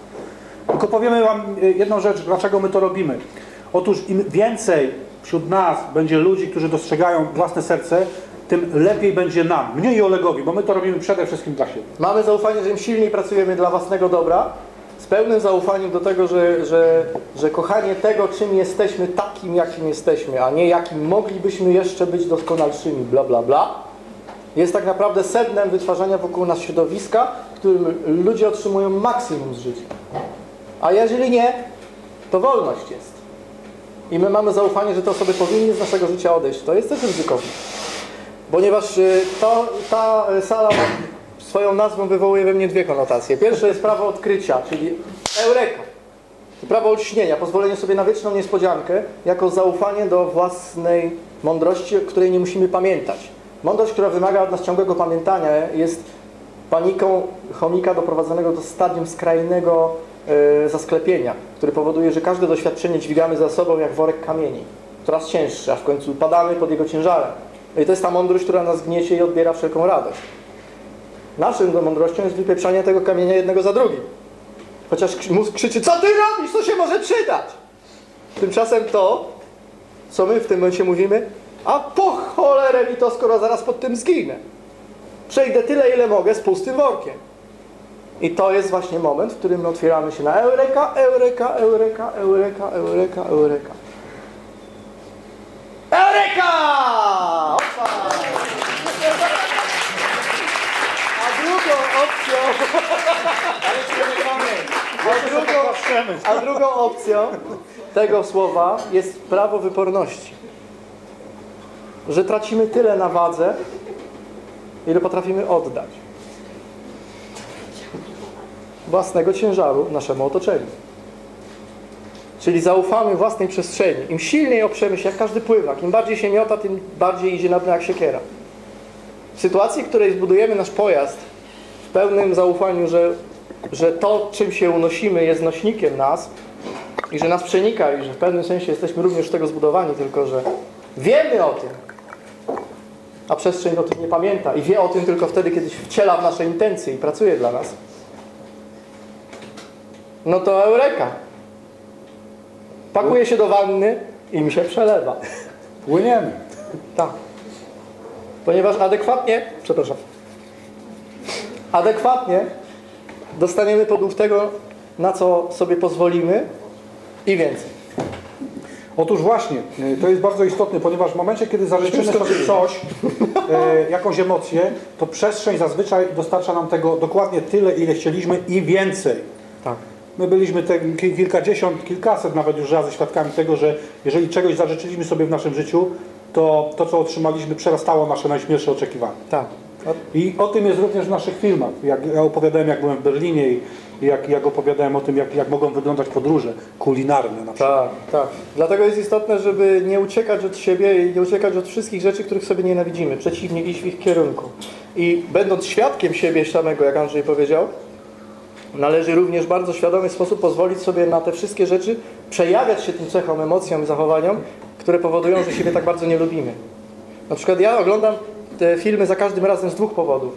Tylko powiemy Wam jedną rzecz, dlaczego my to robimy. Otóż im więcej wśród nas będzie ludzi, którzy dostrzegają własne serce, tym lepiej będzie nam, mnie i Olegowi, bo my to robimy przede wszystkim dla siebie. Mamy zaufanie, że im silniej pracujemy dla własnego dobra, z pełnym zaufaniem do tego, że, że, że kochanie tego, czym jesteśmy, takim, jakim jesteśmy, a nie jakim moglibyśmy jeszcze być doskonalszymi, bla, bla, bla, jest tak naprawdę sednem wytwarzania wokół nas środowiska, w którym ludzie otrzymują maksimum z życia. A jeżeli nie, to wolność jest. I my mamy zaufanie, że te osoby powinny z naszego życia odejść. To jest też ryzykowne. Ponieważ y, to, ta y, sala swoją nazwą wywołuje we mnie dwie konotacje. Pierwsze jest prawo odkrycia, czyli eureka. Prawo olśnienia, pozwolenie sobie na wieczną niespodziankę, jako zaufanie do własnej mądrości, której nie musimy pamiętać. Mądrość, która wymaga od nas ciągłego pamiętania, jest paniką chomika doprowadzonego do stadium skrajnego e, zasklepienia, który powoduje, że każde doświadczenie dźwigamy za sobą jak worek kamieni, coraz cięższy, a w końcu padamy pod jego ciężarem. I to jest ta mądrość, która nas gniecie i odbiera wszelką radość. Naszą mądrością jest wypieprzanie tego kamienia jednego za drugim. Chociaż mózg krzyczy, co ty robisz, to się może przydać. Tymczasem to, co my w tym momencie mówimy, a po cholerę mi to, skoro zaraz pod tym zginę. Przejdę tyle, ile mogę z pustym workiem. I to jest właśnie moment, w którym my otwieramy się na eureka, eureka, eureka, eureka, eureka. Eureka! Eureka! A drugą opcją... A drugą, a drugą opcją tego słowa jest prawo wyporności. Że tracimy tyle na wadze, ile potrafimy oddać własnego ciężaru naszemu otoczeniu. Czyli zaufamy własnej przestrzeni. Im silniej oprzemy się, jak każdy pływak, im bardziej się miota, tym bardziej idzie na dno jak siekiera. W sytuacji, w której zbudujemy nasz pojazd w pełnym zaufaniu, że, że to, czym się unosimy, jest nośnikiem nas i że nas przenika i że w pewnym sensie jesteśmy również tego zbudowani, tylko że wiemy o tym, a przestrzeń o tym nie pamięta i wie o tym tylko wtedy, kiedy się wciela w nasze intencje i pracuje dla nas, no to eureka. Pakuje się do wanny i mi się przelewa. Płyniemy. Tak. Ponieważ adekwatnie, przepraszam, adekwatnie dostaniemy podług tego, na co sobie pozwolimy i więcej. Otóż właśnie, y, to jest bardzo istotne, ponieważ w momencie, kiedy zażyczymy sobie coś, e, jakąś emocję, to przestrzeń zazwyczaj dostarcza nam tego dokładnie tyle, ile chcieliśmy i więcej. Tak. My byliśmy te ki- kilkadziesiąt, kilkaset nawet już razy świadkami tego, że jeżeli czegoś zażyczyliśmy sobie w naszym życiu, to to, co otrzymaliśmy, przerastało nasze najśmielsze oczekiwania. Tak. I o tym jest również w naszych filmach. Jak ja opowiadałem, jak byłem w Berlinie i i jak, jak opowiadałem o tym, jak, jak mogą wyglądać podróże kulinarne na przykład. Tak, tak. Dlatego jest istotne, żeby nie uciekać od siebie i nie uciekać od wszystkich rzeczy, których sobie nienawidzimy. Przeciwnie, iść w ich kierunku. I będąc świadkiem siebie samego, jak Andrzej powiedział, należy również w bardzo świadomy sposób pozwolić sobie na te wszystkie rzeczy przejawiać się tym cechom, emocjom i zachowaniom, które powodują, że siebie tak bardzo nie lubimy. Na przykład ja oglądam te filmy za każdym razem z dwóch powodów.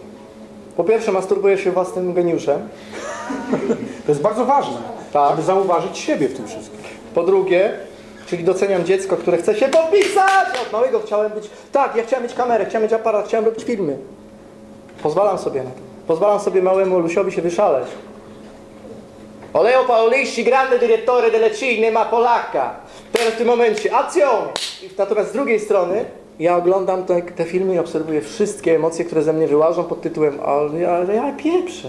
Po pierwsze, masturbuję się własnym geniuszem. To jest bardzo ważne, Tak. żeby zauważyć siebie w tym wszystkim. Po drugie, czyli doceniam dziecko, które chce się popisać. Od małego chciałem być, tak, ja chciałem mieć kamerę, chciałem mieć aparat, chciałem robić filmy. Pozwalam sobie na to. Pozwalam sobie małemu Lusiowi się wyszaleć. Oleo Pauliści, grande direttore delle cinema polacca. Teraz w tym momencie, azione! Natomiast z drugiej strony, ja oglądam te, te filmy i obserwuję wszystkie emocje, które ze mnie wyłażą pod tytułem ale, ale ja pieprzę.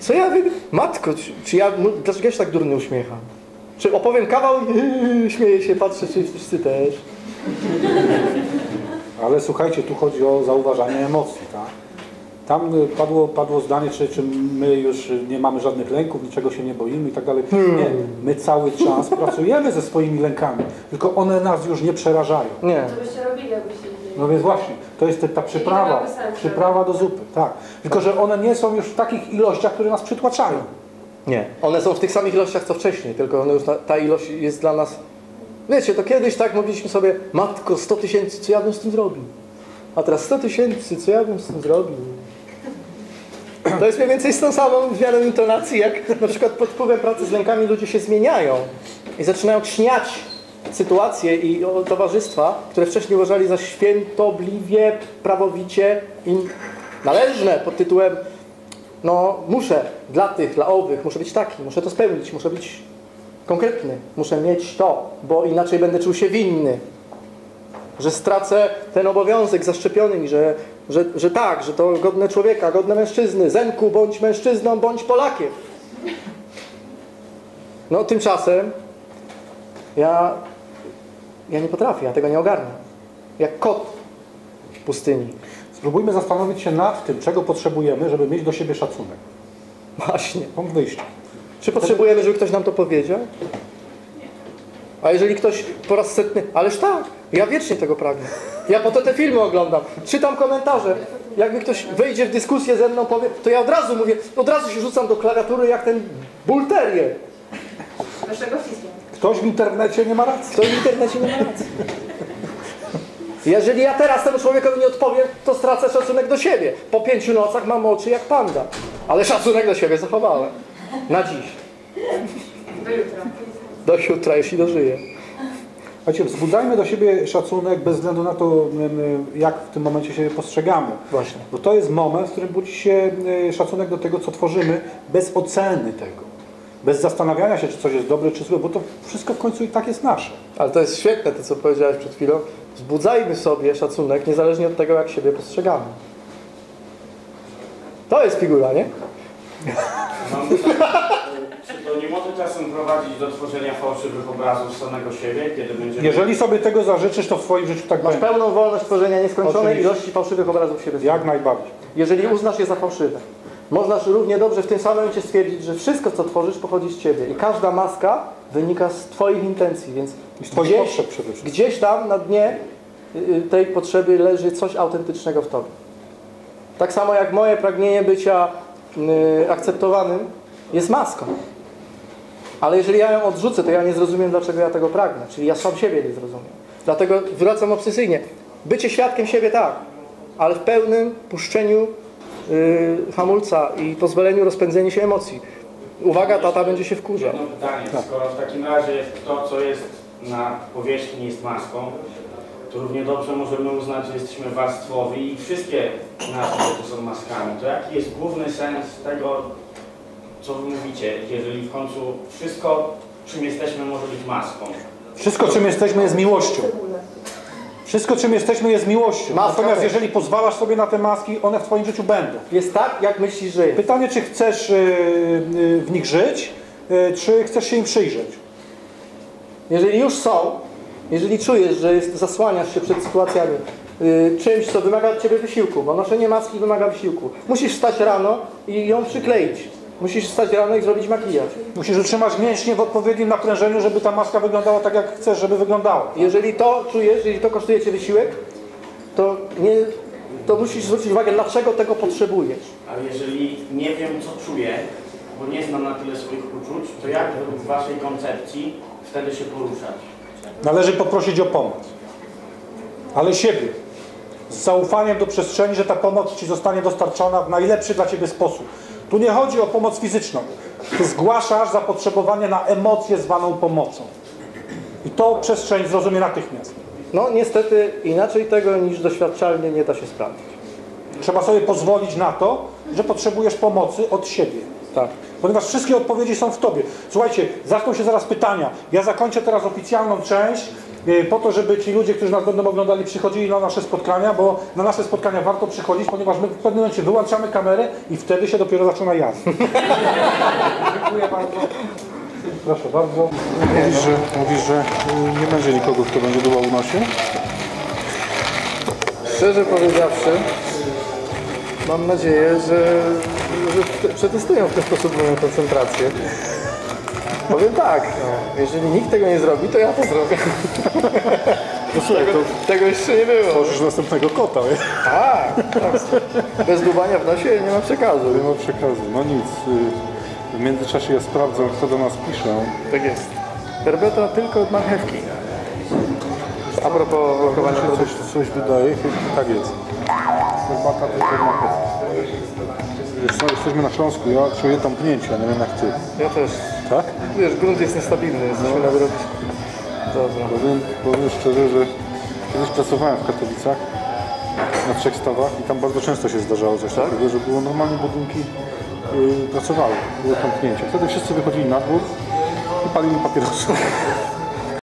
Co ja wy... Matko, czy, czy ja... Dlaczego ja się tak durny uśmiecham? Czy opowiem kawał i śmieję się, patrzę, czy wszyscy też. Ale słuchajcie, tu chodzi o zauważanie emocji, tak? Tam y, padło, padło zdanie, czy, czy my już nie mamy żadnych lęków, niczego się nie boimy i tak dalej. Nie, my cały czas pracujemy ze swoimi lękami, tylko one nas już nie przerażają. Nie. Co byście robili, jakbyście nie No więc właśnie, to jest ta przyprawa, przyprawa do zupy, tak. Tylko, że one nie są już w takich ilościach, które nas przytłaczają. Nie. One są w tych samych ilościach co wcześniej, tylko one już ta, ta ilość jest dla nas... Wiecie, to kiedyś tak mówiliśmy sobie, matko, 100 tysięcy, co ja bym z tym zrobił? A teraz 100 tysięcy, co ja bym z tym zrobił? To jest mniej więcej z tą samą zmianą intonacji, jak na przykład pod wpływem pracy z lękami ludzie się zmieniają i zaczynają czniać sytuacje i towarzystwa, które wcześniej uważali za świętobliwie, prawowicie im należne pod tytułem no muszę dla tych, dla owych, muszę być taki, muszę to spełnić, muszę być konkretny, muszę mieć to, bo inaczej będę czuł się winny. Że stracę ten obowiązek zaszczepiony mi, że, że, że tak, że to godne człowieka, godne mężczyzny. Zenku, bądź mężczyzną, bądź Polakiem. No tymczasem ja, ja nie potrafię, ja tego nie ogarnę. Jak kot w pustyni. Spróbujmy zastanowić się nad tym, czego potrzebujemy, żeby mieć do siebie szacunek. Właśnie. Punkt wyjścia. Czy potrzebujemy, żeby ktoś nam to powiedział? A jeżeli ktoś po raz setny, ależ tak, ja wiecznie tego pragnę. Ja po to te filmy oglądam, czytam komentarze. Jakby ktoś wejdzie w dyskusję ze mną, powie, to ja od razu mówię, od razu się rzucam do klawiatury jak ten fismu. Ktoś w internecie nie ma racji. To w internecie nie ma racji. Jeżeli ja teraz temu człowiekowi nie odpowiem, to stracę szacunek do siebie. Po pięciu nocach mam oczy jak panda. Ale szacunek do siebie zachowałem. Na dziś. Do jutra. Do jutra, jeśli dożyję. Słuchajcie, wzbudzajmy do siebie szacunek bez względu na to, jak w tym momencie się postrzegamy. Właśnie. Bo to jest moment, w którym budzi się szacunek do tego, co tworzymy, bez oceny tego. Bez zastanawiania się, czy coś jest dobre, czy złe, bo to wszystko w końcu i tak jest nasze. Ale to jest świetne, to co powiedziałeś przed chwilą. Wzbudzajmy sobie szacunek, niezależnie od tego, jak siebie postrzegamy. To jest figura, nie? Mam czy to nie może czasem prowadzić do tworzenia fałszywych obrazów samego siebie, kiedy będziemy... Jeżeli sobie tego zażyczysz, to w Twoim życiu tak Masz będzie. pełną wolność tworzenia nieskończonej Oczywiście. ilości fałszywych obrazów siebie. Jak najbardziej. Jeżeli uznasz je za fałszywe. Można równie dobrze w tym samym momencie stwierdzić, że wszystko, co tworzysz, pochodzi z Ciebie. I każda maska wynika z Twoich intencji, więc gdzieś, gdzieś tam na dnie y, y, tej potrzeby leży coś autentycznego w Tobie. Tak samo jak moje pragnienie bycia y, akceptowanym jest maską. Ale jeżeli ja ją odrzucę, to ja nie zrozumiem, dlaczego ja tego pragnę. Czyli ja sam siebie nie zrozumiem. Dlatego wracam obsesyjnie. Bycie świadkiem siebie tak, ale w pełnym puszczeniu y, hamulca i pozwoleniu rozpędzenia się emocji. Uwaga, tata będzie się wkurzał. Jedno pytanie, skoro w takim razie to, co jest na powierzchni jest maską, to równie dobrze możemy uznać, że jesteśmy warstwowi i wszystkie nasze rzeczy są maskami. To jaki jest główny sens tego, co wy mówicie, jeżeli w końcu wszystko, czym jesteśmy, może być maską? Wszystko, czym jesteśmy, jest miłością. Wszystko, czym jesteśmy, jest miłością. Maska Natomiast też. jeżeli pozwalasz sobie na te maski, one w Twoim życiu będą. Jest tak, jak myślisz, że jest. Pytanie, czy chcesz y, y, w nich żyć, y, czy chcesz się im przyjrzeć. Jeżeli już są, jeżeli czujesz, że jest, zasłaniasz się przed sytuacjami, y, czymś, co wymaga od Ciebie wysiłku, bo noszenie maski wymaga wysiłku. Musisz wstać rano i ją przykleić. Musisz wstać rano i zrobić makijaż. Musisz utrzymać mięśnie w odpowiednim naprężeniu, żeby ta maska wyglądała tak, jak chcesz, żeby wyglądała. Jeżeli to czujesz, jeżeli to kosztuje Cię wysiłek, to, nie, to musisz zwrócić uwagę, dlaczego tego potrzebujesz. Ale jeżeli nie wiem, co czuję, bo nie znam na tyle swoich uczuć, to jak według Waszej koncepcji wtedy się poruszać? Należy poprosić o pomoc. Ale siebie. Z zaufaniem do przestrzeni, że ta pomoc Ci zostanie dostarczona w najlepszy dla Ciebie sposób. Tu nie chodzi o pomoc fizyczną. Ty zgłaszasz zapotrzebowanie na emocję zwaną pomocą. I to przestrzeń zrozumie natychmiast. No niestety inaczej tego niż doświadczalnie nie da się sprawdzić. Trzeba sobie pozwolić na to, że potrzebujesz pomocy od siebie. Tak. Ponieważ wszystkie odpowiedzi są w Tobie. Słuchajcie, zaczną się zaraz pytania. Ja zakończę teraz oficjalną część po to, żeby ci ludzie, którzy nas będą oglądali, przychodzili na nasze spotkania, bo na nasze spotkania warto przychodzić, ponieważ my w pewnym momencie wyłączamy kamerę i wtedy się dopiero zaczyna jazda. Dziękuję bardzo. Proszę bardzo. Mówisz, że, mówisz, że y, nie będzie nikogo, kto będzie dbał o nosie? Szczerze powiedziawszy, mam nadzieję, że, że przetestują w ten sposób moją koncentrację. Powiem tak, no, jeżeli nikt tego nie zrobi, to ja to zrobię. No słuchaj, to Tego jeszcze nie było. tworzysz następnego kota, nie? Tak, tak. Bez dubania w nosie nie ma przekazu. Nie ma przekazu. No nic. W międzyczasie ja sprawdzam, kto do nas pisze. Tak jest. Herbeta tylko od marchewki. A propos blokowania produktu. coś, coś wydaje, tak jest. Herbata tylko od marchewki. Jesteśmy na Śląsku, ja czuję tam pnięcie, ja nie wiem jak ty. Ja też. Tak? Wiesz, grunt jest niestabilny, jesteśmy na wyrobisko. Dobra. Powiem, powiem szczerze, że kiedyś pracowałem w Katowicach na trzech stawach i tam bardzo często się zdarzało coś takiego, że było normalnie budynki yy, pracowały, było tam pnięcie. Wtedy wszyscy wychodzili na dwór i palili papierosy.